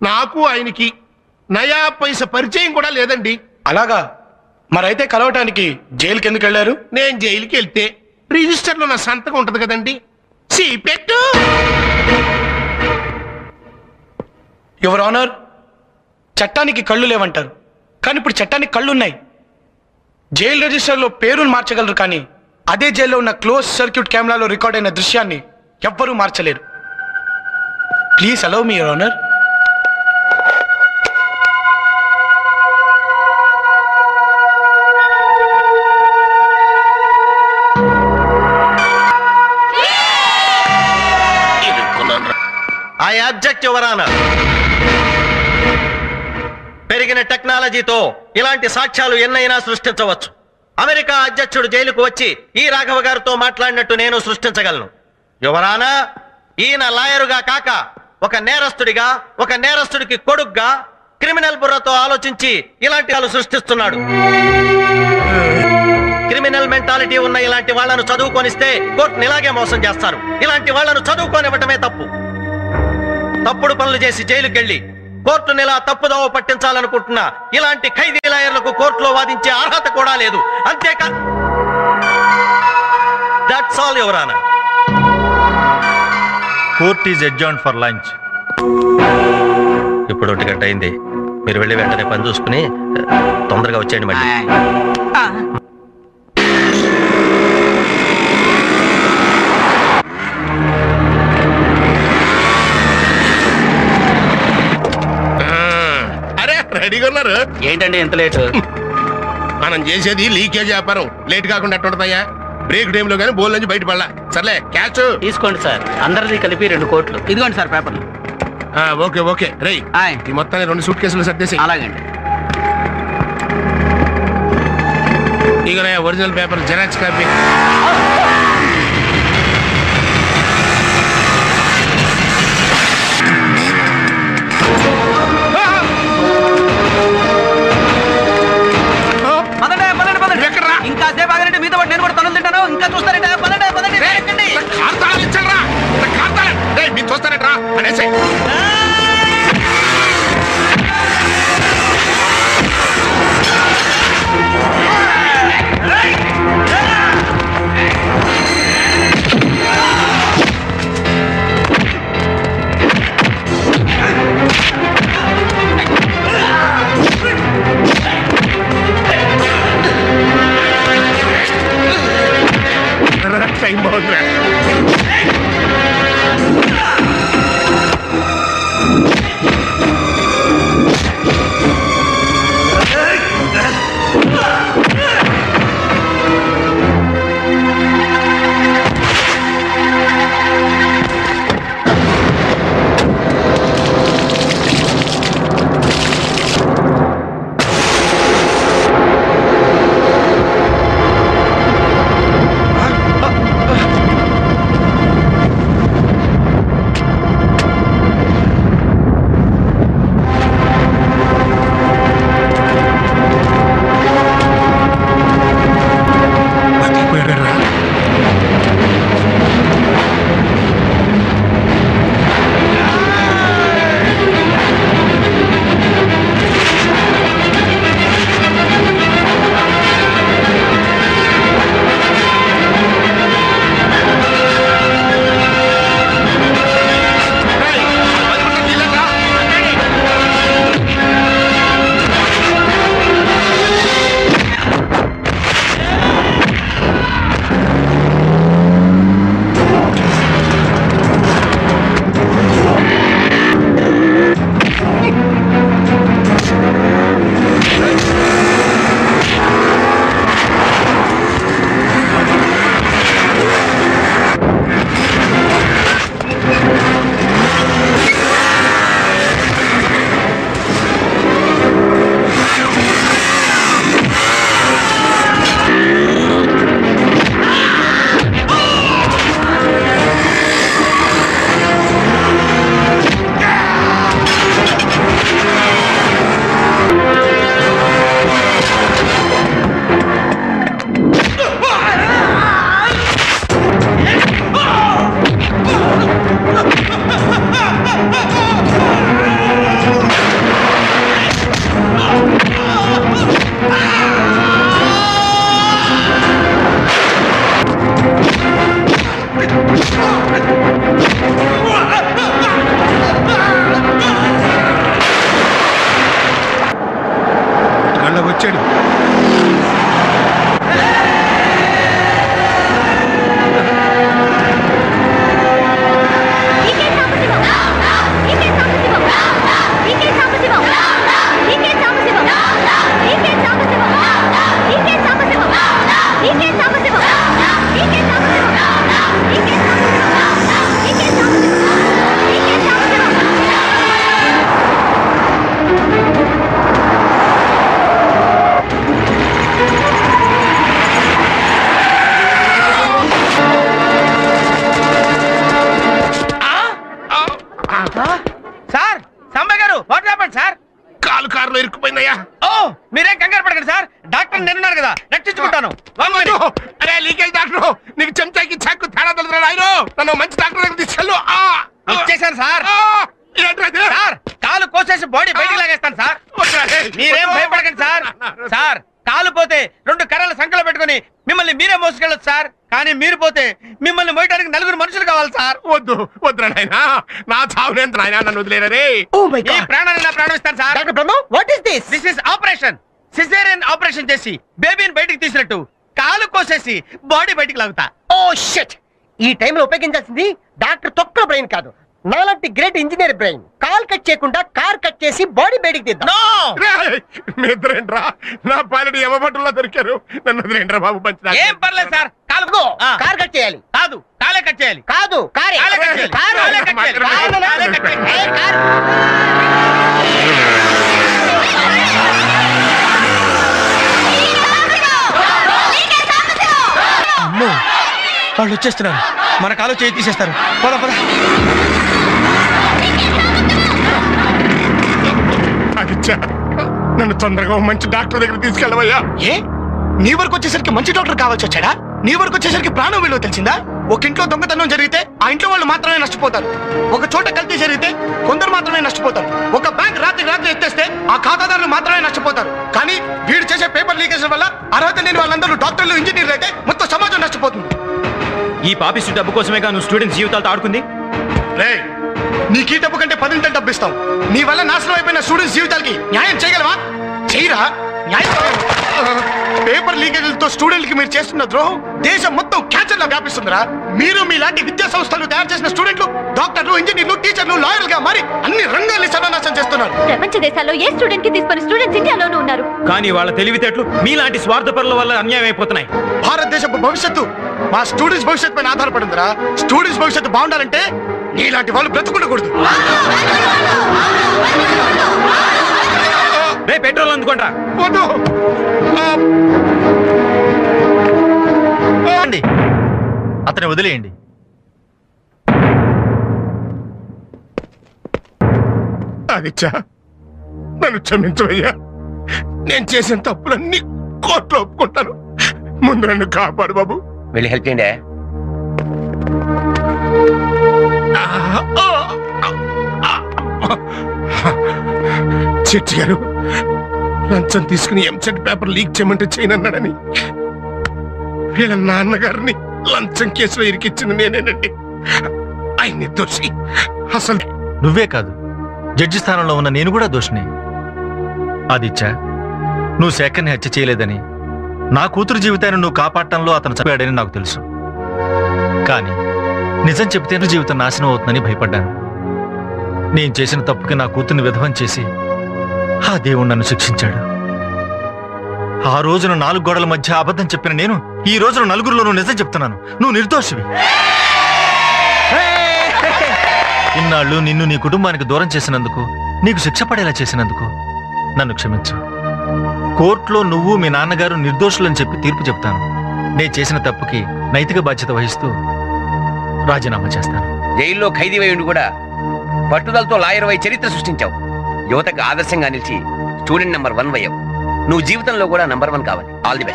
నాకు ఆయనకి నయా పైస పరిచయం కూడా లేదండి. అలాగా? మరైతే కలవటానికి జైలుకి ఎందుకు వెళ్ళారు? నేను జైలుకి వెళ్తే రిజిస్టర్లో నా సంతకం ఉంటది కదండి. సి పెట్టు యువర్ ఆనర్ చట్టానికి కళ్ళు లేవంటారు. కానీ ఇప్పుడు చట్టానికి కళ్ళు ఉన్నాయి జైలు రిజిస్టర్లో పేరును మార్చగలరు కానీ అదే జైల్లో ఉన్న క్లోజ్ సర్క్యూట్ కెమెరాలో రికార్డ్ అయిన దృశ్యాన్ని ఎవ్వరూ మార్చలేరు. Please allow me your honour I object your honour పెరిగిన టెక్నాలజీతో ఇలాంటి సాక్ష్యాలు ఎన్నైనా సృష్టించవచ్చు. అమెరికా అధ్యక్షుడు జైలుకు వచ్చి ఈ రాఘవ గారితో మాట్లాడినట్టు నేను సృష్టించగలను. యువరానా ఈయన లాయరుగా కాక ఒక నేరస్తుడిగా ఒక నేరస్తుడికి కొడుగ్గా క్రిమినల్ బుర్రతో ఆలోచించి ఇలాంటి వాళ్ళు సృష్టిస్తున్నాడు. క్రిమినల్ మెంటాలిటీ ఉన్న ఇలాంటి వాళ్ళను చదువుకొనిస్తే కోర్టుని ఇలాగే మోసం చేస్తారు. ఇలాంటి వాళ్ళను చదువుకోనివ్వటమే తప్పు. తప్పుడు పనులు చేసి జైలుకెళ్ళి కోర్టుని ఇలా తప్పుదోవ పట్టించాలనుకుంటున్న? ఇలాంటి ఖైదీ లాయర్లకు కోర్టులో వాదించే అర్హత కూడా లేదు. అంతేకా that's all court is adjourn for lunch ఇప్పుడు ఒంటి గంట అయింది. మీరు వెళ్ళి వెంటనే పని చూసుకుని తొందరగా వచ్చేయండి మళ్ళీ. రెడీగా ఉన్నారు? ఏంటండి ఎంత లేట్? మనం చేసేది లీకేజ్ వ్యాపారం. లేట్ కాకుండా ఎట్టుంటదయ్యా బ్రేక్ టైం లో కానీ బోల్ నుంచి బయట పడలా. సర్లే క్యాచ్ తీసుకోండి సార్. అందరిది కలిపి రెండు కోట్లు. ఇదిగోండి సార్ పేపర్లు. Okay okay. రై ఈ మొత్తాన్ని రెండు సూట్ కేసులు సర్దేసి అలాగండి ఇక ఒరిజినల్ పేపర్ జెరాక్స్ కాపీ ఇంకా సేపు ఆగండి మీతో పాటు నేను కూడా తనులు తింటాను. ఇంకా చూస్తారంటే పదండి పదండి మీరు చూస్తారేట్రా? అనేసి మీరేం భయపడకండి సార్. సార్ కాలు పోతే రెండు కర్రలు సంకలో పెట్టుకొని మిమ్మల్ని మీరే మోసుకెళ్ళొచ్చు సార్. కానీ మీరు పోతే మిమ్మల్ని మోయడానికి నలుగురు మనుషులు కావాలి సార్. వద్దు వద్దురా నాయనా. నా చావునేంత నాయనా నన్ను వదిలేరే ఈ ప్రాణాన్ని నా ప్రాణం ఇస్తాను sir. Doctor Brahma what is this this is operation caesarean operation చేసి బేబీని బయటికి తీసినట్టు కాలు కోసేసి బాడీ బయటికి లాగుతా. ఓ షట్ ఈ టైంలో ఉపయోగించాల్సింది డాక్టర్ తొక్కల బ్రెయిన్ కాదు. నాలాంటి great engineer brain. Call cut చేయకుండా కార్ కట్ చేసి బాడీ బయటికి తీద్దాం ఇద్దరేంట్రా నా పాలడి యమభటుల్లో దొరికారు. నన్ను వదిలేంట్రా బాబు మంచి ఏం పర్లేదు సార్. కాలు కార్ కట్ చేయాలి. కాదు. కాలే కట్ చేయాలి. కాదు. కారే. కాలే కట్ చేయాలి. కారు. కాలే కట్ చేయాలి. కారు. కాలే కట్ చేయాలి. ఏ, కారు. అమ్మో వాళ్ళు వచ్చేస్తున్నారు. మన కాలు చేయి తీసేస్తారు. పద పద. ఆదిత్య నన్ను తొందరగా మంచి డాక్టర్ దగ్గర తీసుకెళ్ళవయ్యా. ఏ? నీ వరకు వచ్చేసరికి మంచి డాక్టర్ కావాల్సి వచ్చాడా? నీ వరకు వచ్చేసరికి ప్రాణం విలువ తెలిసిందా? ఒక ఇంట్లో దొంగతనం జరిగితే ఆ ఇంట్లో వాళ్ళు మాత్రమే నష్టపోతారు. ఒక చోట కల్తీ జరిగితే కొందరు మాత్రమే నష్టపోతారు. ఒక బ్యాంక్ రాత్రి రాత్రి ఎత్తేస్తే ఆ ఖాతాదారులు మాత్రమే నష్టపోతారు. కానీ వీడు చేసే పేపర్ లీకేజ్ వల్ల అర్హత లేని వాళ్ళందరూ డాక్టర్లు ఇంజనీర్లు అయితే మొత్తం సమాజం నష్టపోతుంది. ఈ పాపిస్టు డబ్బు కోసమేగా నువ్వు స్టూడెంట్స్ జీవితాలతో ఆడుకుంది? రే నీకు ఈ డబ్బు కంటే పదింతలు డబ్బు ఇస్తాం నీ వల్ల నాశనం అయిపోయిన స్టూడెంట్స్ జీవితాలకి న్యాయం చేయగలవా? చేయరా? పేపర్ లీకేజీలతో స్టూడెంట్కి మీరు చేస్తున్న ద్రోహం దేశం మొత్తం క్యాన్సర్ లా వ్యాపిస్తుందిరా. మీరు మీలాంటి విద్యా సంస్థలు తయారు చేసిన స్టూడెంట్లు డాక్టర్లు ఇంజనీర్లు టీచర్లు లాయర్లుగా మారి అన్ని రంగాల్ని సర్వనాశనం చేస్తున్నారు. ప్రపంచ దేశాల్లో ఏ స్టూడెంట్కి తీసుకుని స్టూడెంట్స్ ఇండియాలోనూ ఉన్నారు? కానీ వాళ్ళ తెలివితేటలు మీలాంటి స్వార్థపరుల వల్ల అన్యాయం అయిపోతున్నాయి. భారతదేశపు భవిష్యత్తు మా స్టూడెంట్స్ భవిష్యత్తు పైన ఆధారపడిందిరా. స్టూడెంట్స్ భవిష్యత్తు బాగుండాలంటే నీలాంటి వాళ్ళు బ్రతుకుండకూడదు. రే పెట్రోల్ అందుకుంటా. వద్దు. అండి. అతని వదిలేయండి. ఆదిత్య నన్ను క్షమించవయ్యా. నేను చేసిన తప్పులన్నీ కోర్టులో ఒప్పుకుంటాను. ముందు నన్ను కాపాడు బాబు. వెళ్ళి హెల్ప్ చేయండి. చెట్టి గారు లంచం తీసుకుని ఎంసెట్ పేపర్ లీక్ చేయమంటే చేయనన్నాడని. వీళ్ళ నాన్నగారిని లంచం కేసులో ఇరికిచ్చింది నేనేనండి. ఆయన దోషి. అసలు నువ్వే కాదు. జడ్జి స్థానంలో ఉన్న నేను కూడా దోషిని. ఆదిత్య నువ్వు శేఖర్ని హత్య చేయలేదని నా కూతురు జీవితాన్ని నువ్వు కాపాడటంలో అతను చంపాడని నాకు తెలుసు. కానీ నిజం చెప్తే జీవితం నాశనం అవుతుందని భయపడ్డాను. నేను చేసిన తప్పుకి నా కూతుర్ని విధవం చేసి ఆ దేవుడు నన్ను శిక్షించాడు. ఆ రోజున నాలుగు గోడల మధ్య అబద్ధం చెప్పిన నేను ఈ రోజున నలుగురిలోనూ నిజం చెప్తున్నాను. నువ్వు నిర్దోషివి. ఇన్నాళ్ళు నిన్ను నీ కుటుంబానికి దూరం చేసినందుకు నీకు శిక్ష పడేలా చేసినందుకు నన్ను క్షమించు. కోర్టులో నువ్వు మీ నాన్నగారు నిర్దోషులని చెప్పి తీర్పు చెప్తాను. నేను చేసిన తప్పుకి నైతిక బాధ్యత వహిస్తూ రాజీనామా చేస్తాను. జైల్లో ఖైదీ ఉండి కూడా పట్టుదలతో లాయర్ వై చరిత్ర సృష్టించావు. యువతకు ఆదర్శంగా నిలిచి స్టూడెంట్ నెంబర్ వన్ వయ్యావు. నువ్వు జీవితంలో కూడా నంబర్ వన్ కావాలి. All the best.